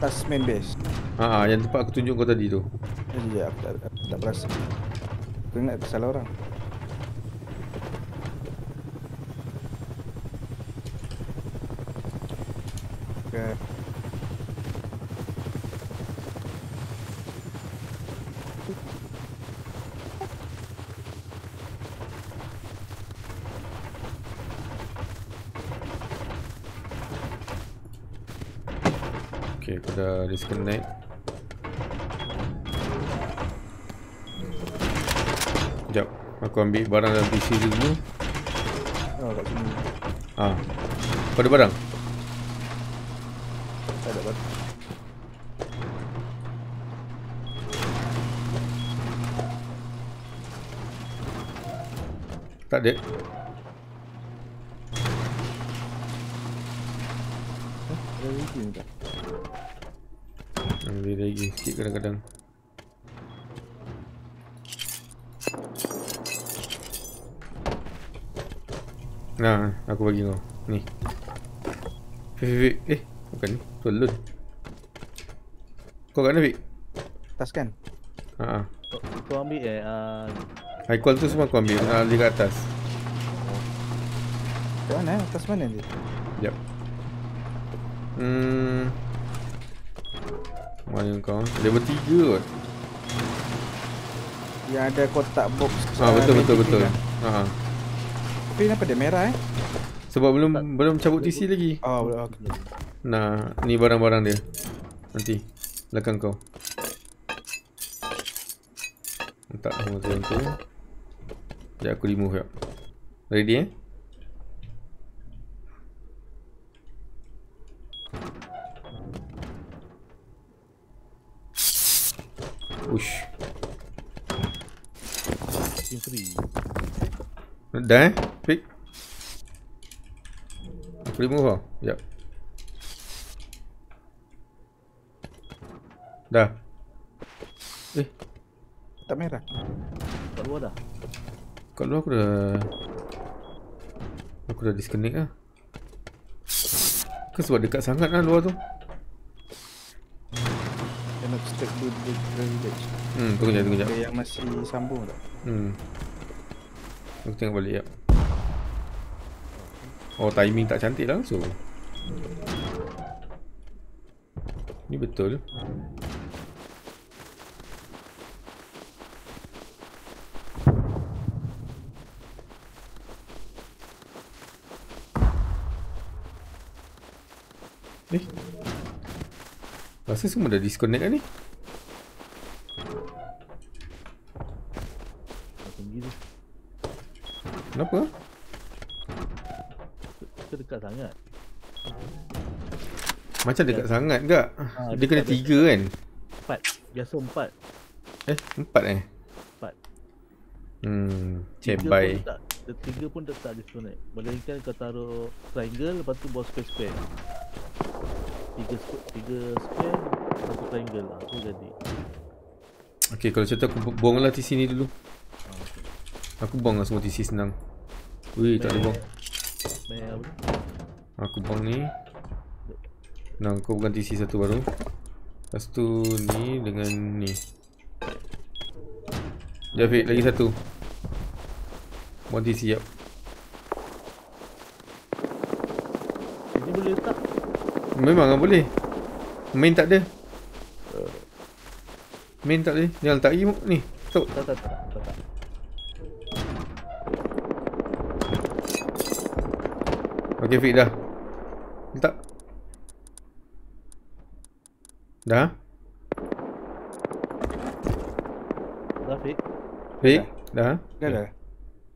Atas main base. Ha, ha yang tempat aku tunjuk kau tadi tu. Sekejap, aku tak, aku tak perasan. Aku ingat salah orang. Okay. Okay, disconnect. Sekejap, aku ambil barang dalam PC dulu. Oh, kat sini. Ha. Kau ada barang? Tak ada batu. Tak. Ada lagi ni tak? Ambil lagi sikit kadang-kadang. Nah, aku bagi kau. Ni. Fik, Fik, Fik. Eh, bukan ni. Tu alone. Kau kat mana, Fik? Atas kan? Ha. Kau, kau ambil eh uh, High call tu semua aku ambil. Nak alih kat atas. Kat mana? eh? Atas mana dia? Sekejap. Hmm. Mana kau? Level 3 kot. Yang ada kotak box. Ah, ah, betul betul betul. kan? Ha. Tapi kenapa dia merah eh? Sebab belum belum cabut TC lagi. Oh, belum. Okay. Nah, ni barang-barang dia. Nanti belakang kau. Letak semua tu. Sekejap aku remove jap. Ready eh? Ush. Dah eh? Remove kau. Sekejap. Dah. Eh, Tak merah. Kat luar dah. kat luar aku dah Aku dah disconnect lah Ke sebab dekat sangat lah luar tu nak step dulu di village. Hmm, tunggu sekejap, tunggu sekejap yang masih sambung tak? Hmm Aku tengok balik jap Oh timing tak cantik langsung Ni betul Eh Rasa semua dah disconnect kan ni. Kenapa? Macam dekat sangat tak? Ah, Dia kena tiga kan? Empat. Biasa empat. Eh, empat eh? Empat. Hmm, Tiga cebai. pun tak tiga pun tak tak disconnect. Melainkan kau taruh triangle lepas tu buat square square. Tiga tiga square, satu triangle lah. Tu jadi. Okay, kalau tu aku bu- buang lah TC ni dulu. Ha, okay. Aku buang lah semua TC senang. Weh, tak boleh buang. Main apa ni? Aku buang ni. Nah, kau bukan TC satu baru. Lepas tu ni dengan ni. Javid, lagi satu. Buang TC, jap. Ini boleh letak? Memang lah boleh. Main tak ada. Main tak ada. Jangan letak lagi ni. Tok. Tak, tak, tak. tak, tak. Okay, Fik dah. Letak. Dah? Dah, Fik? Fik? Dah? Dah dah.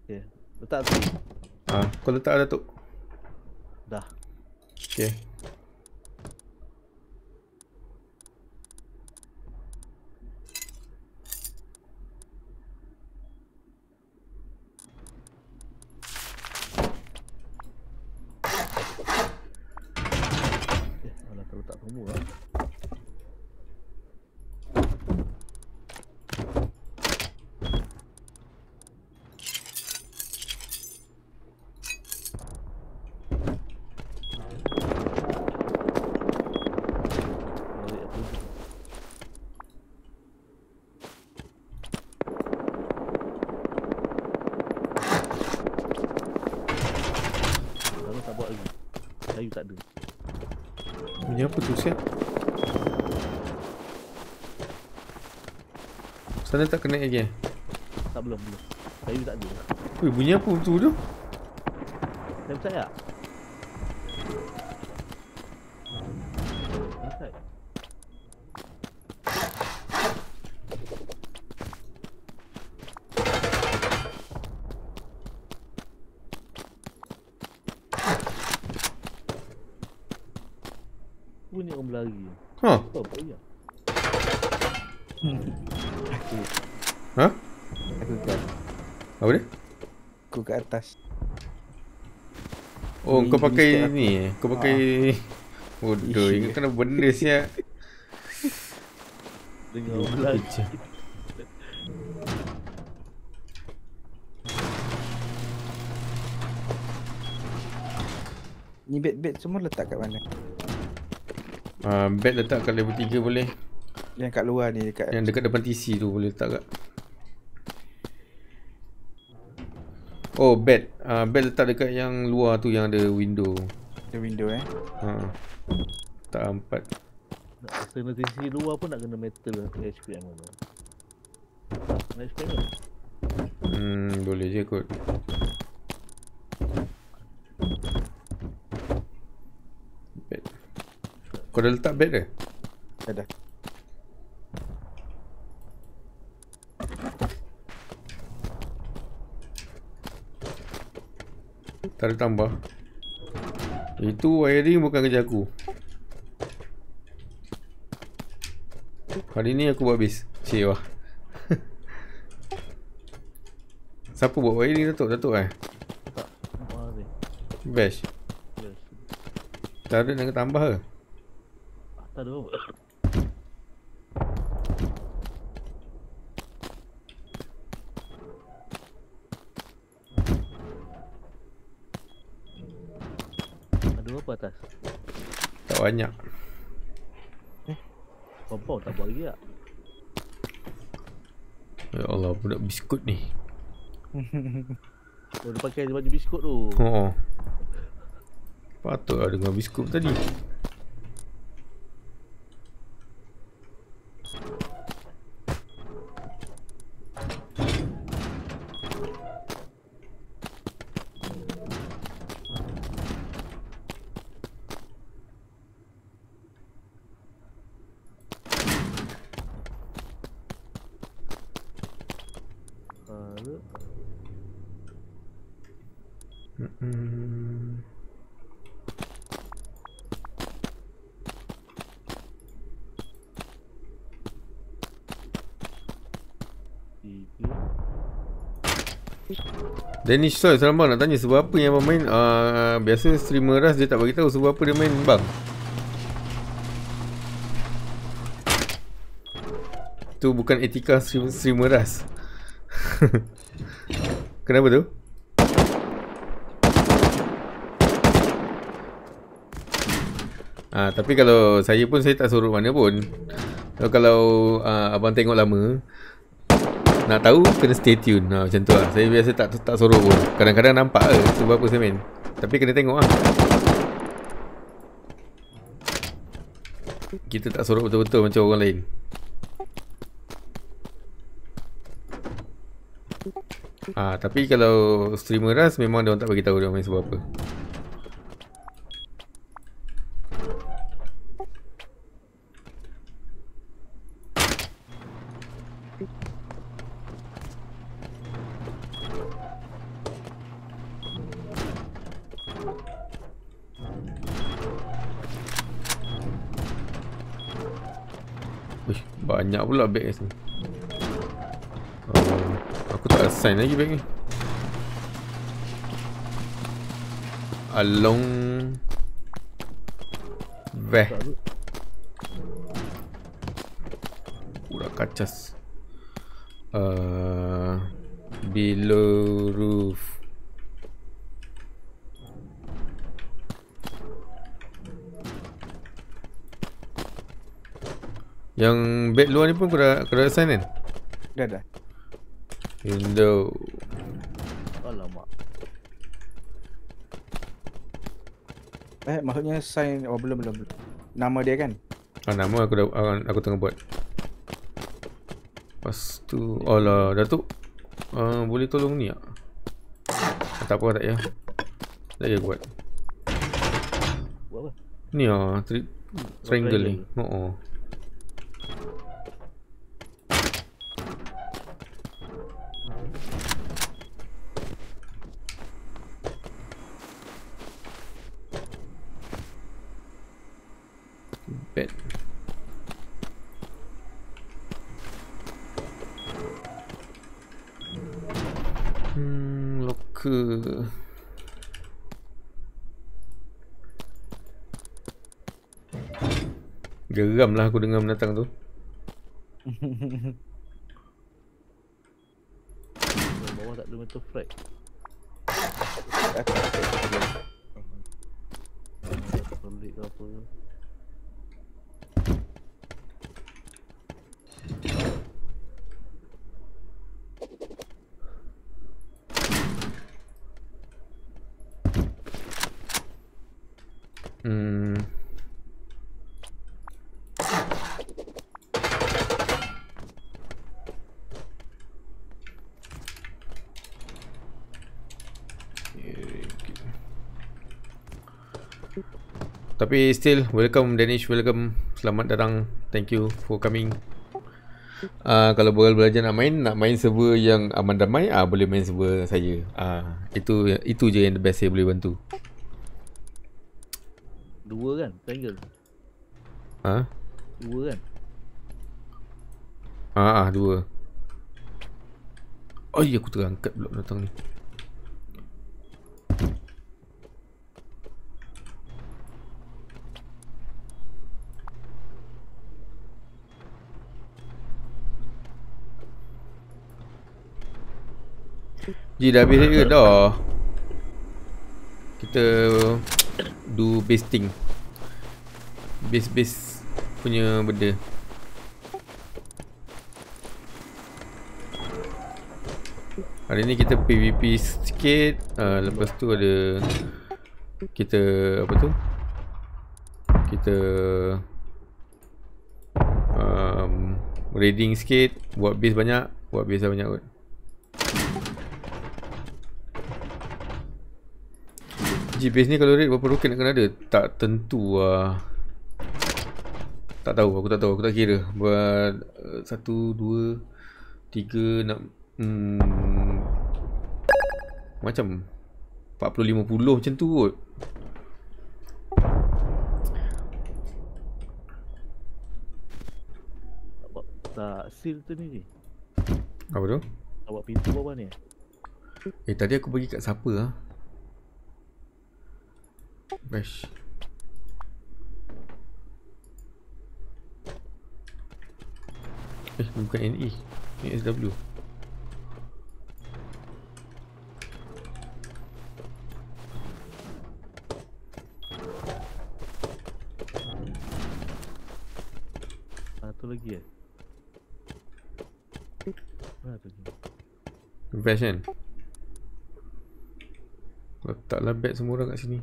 Okay. Letak tu. Ha, kau letak dah, Tok. Dah. Okay. Eh, alah, tak letak semua lah. Balik apa tu? Lalu tak buat lagi. Kayu tak ada. Bunyi apa tu, siap? Sana tak kena lagi eh? Tak belum belum. Kayu tak ada. Weh, bunyi apa tu tu? Saya percaya. Bunyi orang berlari. Ha? Apa aku atas. Oh, Ni- kau ni pakai aku. ni eh? Kau pakai... Bodoh, Ish. ingat kena benda siap. Dengar. Kejap. Ni bed-bed semua letak kat mana? Ah, bed letak kat level 3 boleh. Yang kat luar ni dekat Yang dekat depan TC tu boleh letak kat. Oh, bed. Ah, bed letak dekat yang luar tu yang ada window. the window eh. Ha. Tak empat. Nak kena sisi luar pun nak kena metal HP yang mana. Nak HP kan? Hmm, boleh je kot. Bed. Kau dah letak bed ke? Dah dah. Tak ada tambah. Itu wiring bukan kerja aku. Hari ni aku buat habis. Cik wah. *laughs* Siapa buat wiring Datuk? Datuk eh? Tak. Bash. Tak ada nak tambah ke? Tak. Ada apa atas? Banyak. Kompon tak buat lagi tak? Ya Allah, budak biskut ni. *laughs* Oh dia pakai baju biskut tu Oh. Patutlah dengar biskut tadi. Ada Hmm. Tiga Danish Soy salam bang nak tanya sebab apa yang abang main uh, Biasa streamer Ras dia tak bagi tahu sebab apa dia main bang Tu bukan etika stream, streamer Ras *laughs* Kenapa tu? Ah, tapi kalau saya pun saya tak suruh mana pun. Kalau, kalau uh, abang tengok lama nak tahu kena stay tune. Ha, macam tu lah. Saya biasa tak tak suruh pun. Kadang-kadang nampak ke sebab apa saya main. Tapi kena tengok lah. Kita tak suruh betul-betul macam orang lain. Ah, tapi kalau streamer ras memang dia orang tak bagi tahu dia main sebab apa. Wih, banyak pula kat sini. Oh, aku tak assign lagi bag ni. Along Veh. Udah kacas uh, Below roof Yang bed luar ni pun kau dah, kau dah assign kan? Dah dah. Window Alamak. Eh maksudnya sign oh belum belum belum. Nama dia kan? Ah nama aku dah aku, aku tengah buat. Lepas tu Alah Datuk uh, Boleh tolong ni tak? Ah, tak apa tak ya Tak payah buat Buat apa? Ni ah tri- Triangle ni triangle. Oh, oh. Bed Hmm, locker Geram lah aku dengar menatang tu *laughs* Bawah tak ada metal frag. Aku tak tahu. Pelik ke apa. Hmm Tapi still welcome Danish welcome Selamat datang Thank you for coming uh, Kalau boleh belajar nak main Nak main server yang aman damai ah uh, Boleh main server saya uh, Itu itu je yang the best saya boleh bantu Dua kan? Triangle. Ha? Dua kan? Ah, ah dua Oh ya aku terangkat pula datang ni Ji dah habis ke? Dah. Kita Do basting. Base-base Punya benda. Hari ni kita PVP sikit. Uh, Lepas tu ada Kita Apa tu? Kita um, Raiding sikit. Buat base banyak Buat base banyak kot Base ni kalau raid berapa roket nak kena ada Tak tentu lah Tak tahu aku tak tahu aku tak kira Buat uh, Satu Dua Tiga Nak Hmm, macam 40-50 macam tu kot Tak seal tu ni. Apa tu? Buat pintu bawah ni. Eh tadi aku bagi kat siapa ah? Bash. Eh bukan NE. Ni SW. Satu lagi eh. Mana tu ni? Bash kan? Letaklah bag semua orang kat sini.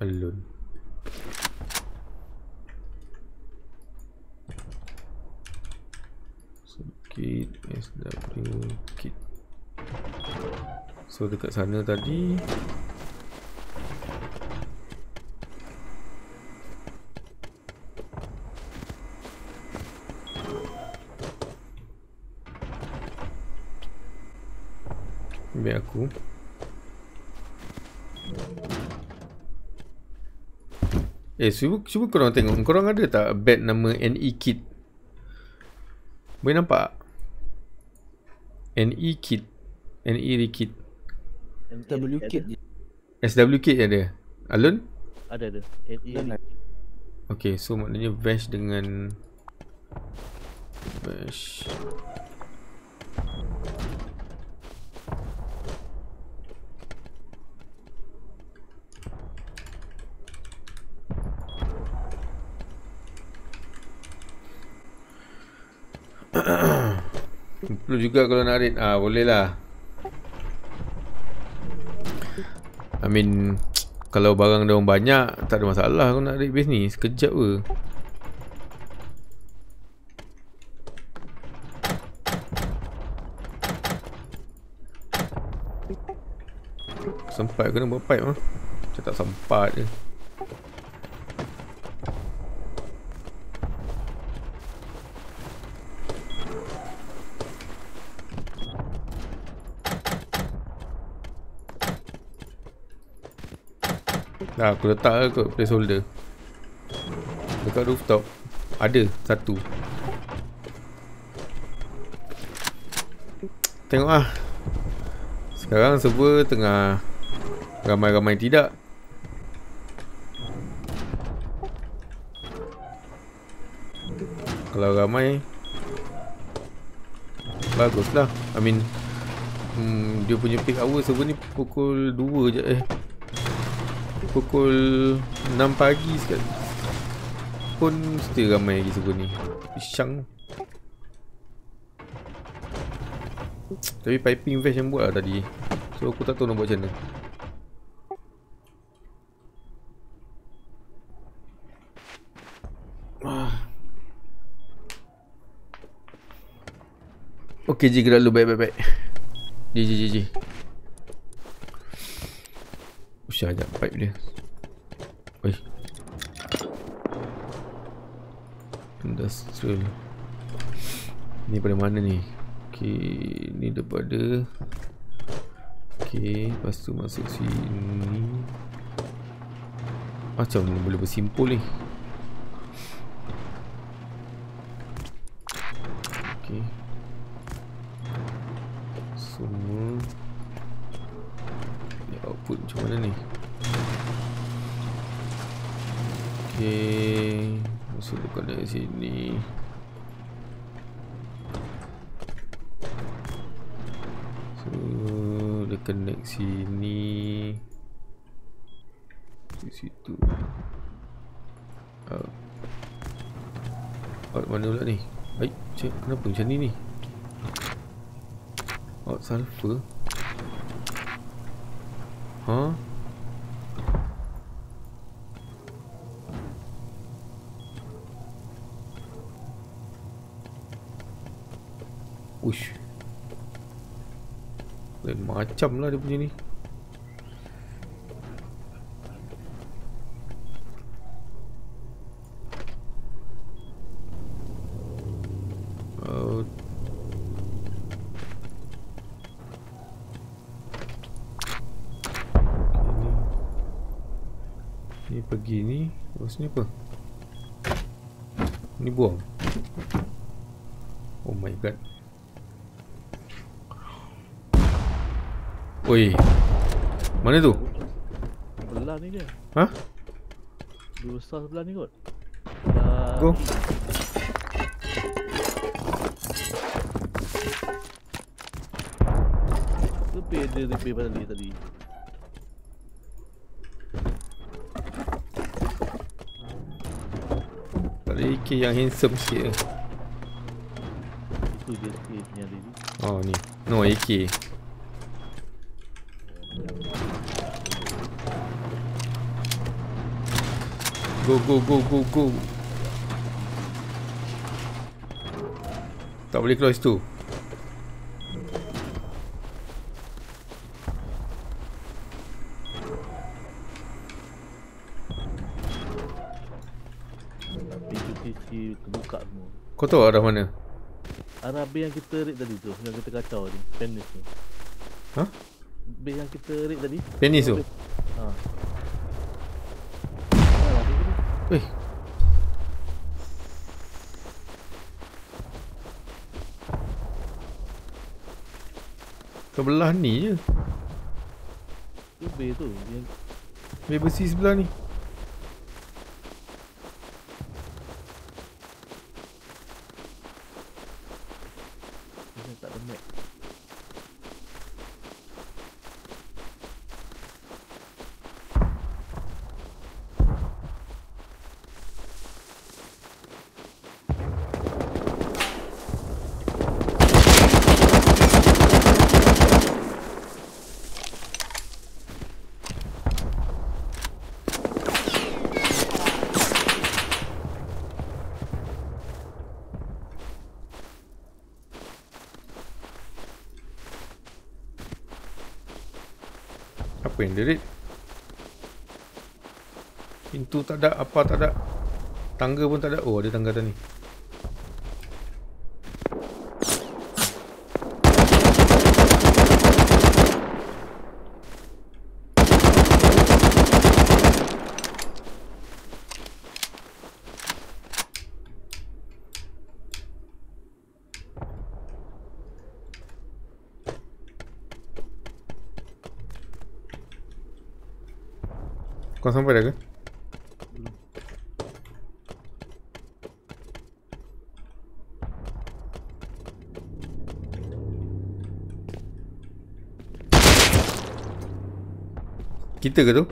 Alone. So kit. So dekat sana tadi. Ambil aku. Eh cuba, cuba korang tengok. Korang ada tak bed nama NE Kit? Boleh nampak NE Kit NE Rekit W kit je. SW Kit ada Alun Ada ada. NE. Okay so maknanya Vash dengan Vash Perlu juga kalau nak raid Ah boleh lah. I mean Kalau barang dia orang banyak Tak ada masalah Kau nak raid base ni Sekejap ke? Sempat kena buat pipe lah Saya tak sempat je Dah aku letak lah kot placeholder. Dekat rooftop. Ada satu. Tengok lah Sekarang server tengah Ramai-ramai tidak. Kalau ramai Baguslah. I mean hmm, Dia punya peak hour server ni Pukul 2 je eh Pukul 6 pagi sekali. Pun still ramai lagi server ni. Pisang. Tapi piping vest yang buat lah tadi. So aku tak tahu nak buat macam mana. Ah. Okay Ji gerak dulu baik-baik Ji Ji Ji Ji Usah ajak pipe dia. Oi. Industrial. Ni pada mana ni? Okay Ni daripada Okay Lepas tu masuk sini. Macam boleh bersimpul ni? Okay Semua Ni output macam mana ni Okay Masuk dekat dari sini So Dia connect sini. Di situ. Out Out mana pula ni? Baik Cek kenapa macam ni ni? Out sulfur. Ha? Ush Lain macam lah dia punya ni Oh Ni pergi ni Terus ni apa Ni buang. Oh my god. Oi. Mana tu? Sebelah ni dia. Ha? Dua besar sebelah ni kot. Sebelah Go. Repair dia repair balik tadi. Tak ada AK yang handsome sikit? Itu je sikit yang tadi. Oh ni. No AK. Go go go go go. Tak boleh keluar situ. Terbuka semua. Kau tahu arah mana? Arah bay yang kita raid tadi tu, yang kita kacau ni, penis tu. Ha? Bay yang kita raid tadi. Penis tu? Ha. Alah, Weh. Sebelah ni je. Tu bay tu. Bay besi sebelah ni. yang tak ada map. Apa dia raid? Pintu tak ada, apa tak ada. Tangga pun tak ada. Oh, ada tangga atas Sampai dah ke? Kita ke tu?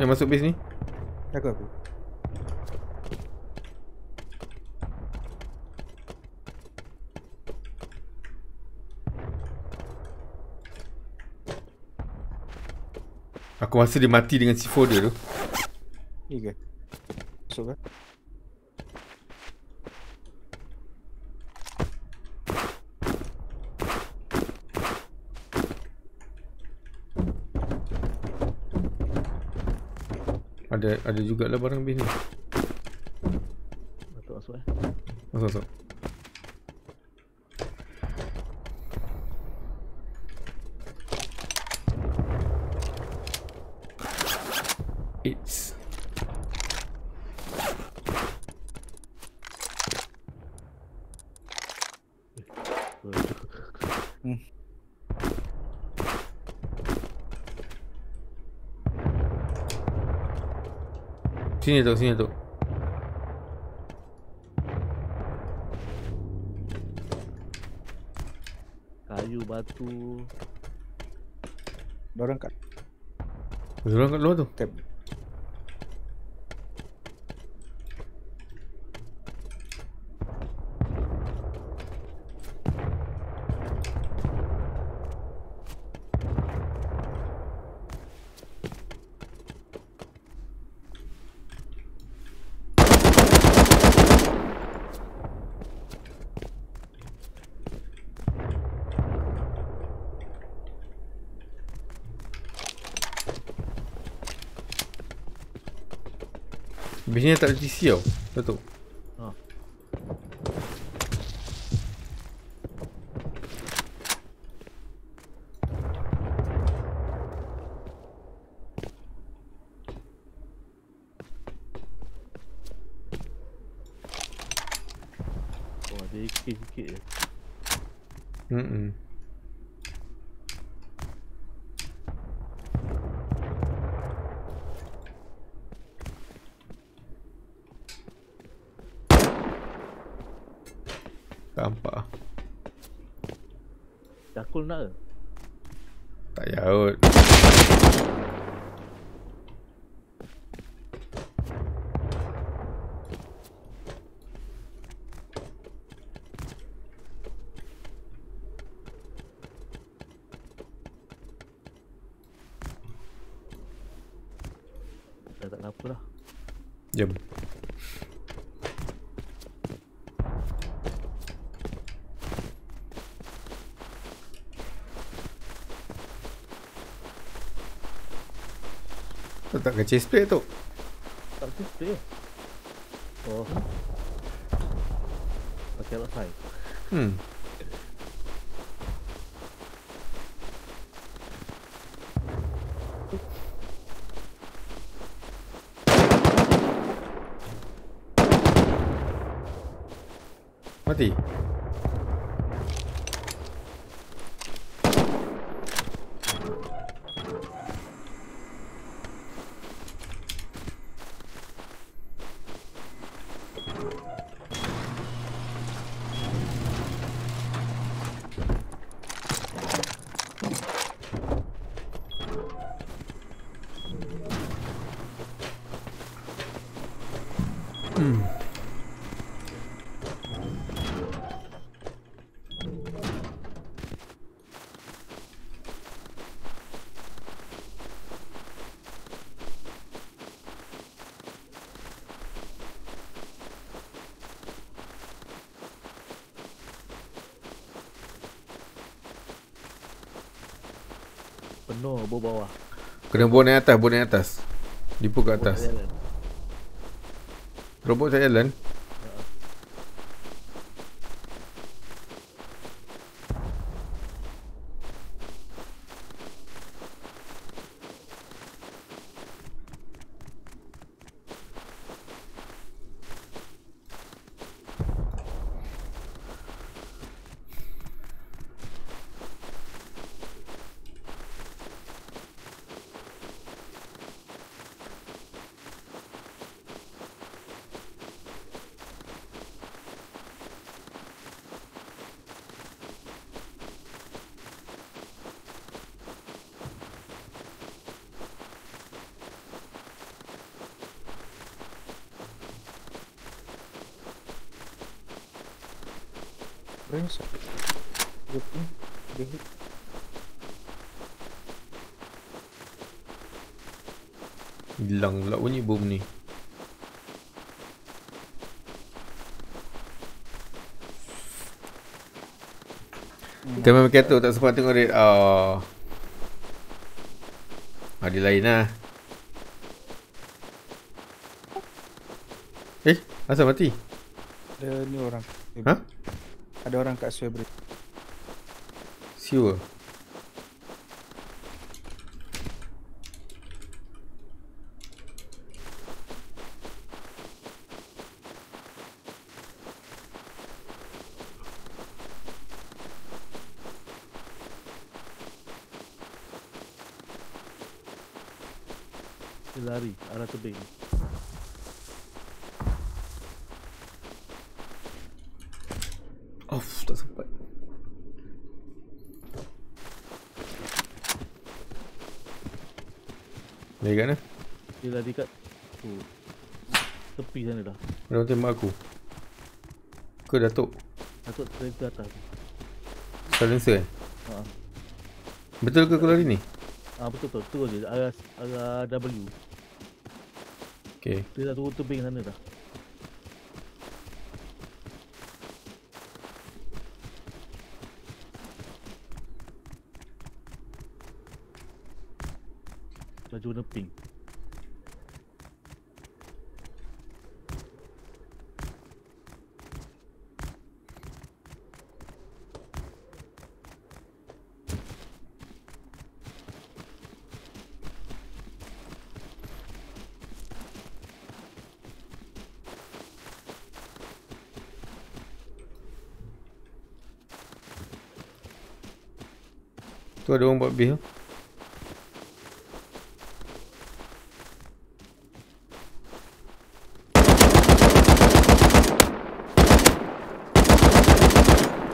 Yang masuk base ni? Aku aku. Aku rasa dia mati dengan C4 dia tu. Ni ke? Masuk ke? Ada ada jugalah barang base ni. Masuk masuk eh. Masuk masuk. It's Hmm. Sini tu, sini tu. Kayu, batu. Dorang kat Orang kat luar tu. tab. Base ni tak ada TC tau. Tahu tu. Ha. sikit-sikit je. Hmm. Nampak Cakul nak ke? Tak yaut Dah tak apa lah. Jom Tak tak kecil spray tu Tak spray ke? Oh. Pakai outside. Hmm Mati Bawah bawah. Kena bawa naik atas Bawa naik atas Dipu kat atas tak jalan. Robot tak jalan Brengsek. Dia pun dia hit. Hilang pula bunyi bom ni Kita memang kata tak sempat tengok dia Oh Ada lain lah Eh Asal mati Ada ni orang. Ha? Ada orang kat Swebri. Siwa Dia lari arah tebing. Off tak sempat Lagi kat mana? Dia lari kat tu. Tepi sana tembak aku Ke Datuk? Datuk tren ke atas. Silencer eh? Ha. Betul ke lari ni? Ah betul betul. Turun je arah arah W. Okay Dia dah turun tebing sana dah. Tu ada orang buat base tu.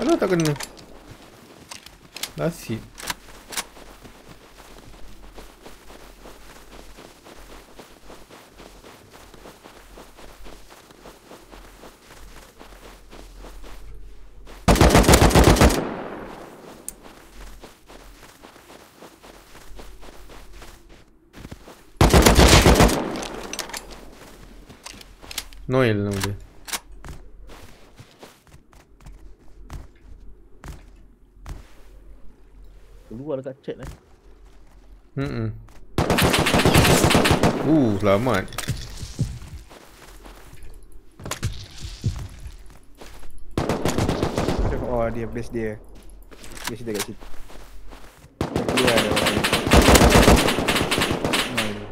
Alah tak kena. Nasib. Noel nama dia. Chat eh. Hmm. Uh, selamat. Oh dia base dia. Base dia kat situ. Dia keluar ada orang. Nah, dia.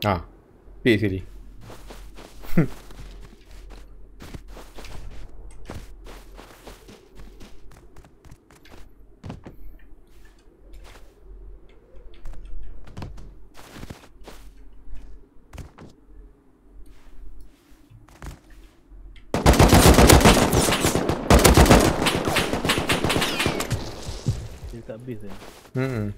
Ah. Pek sekali. Dia dekat base eh. Hmm.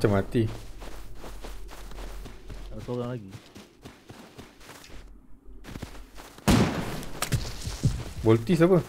Macam mati. Ada seorang lagi. Voltis apa?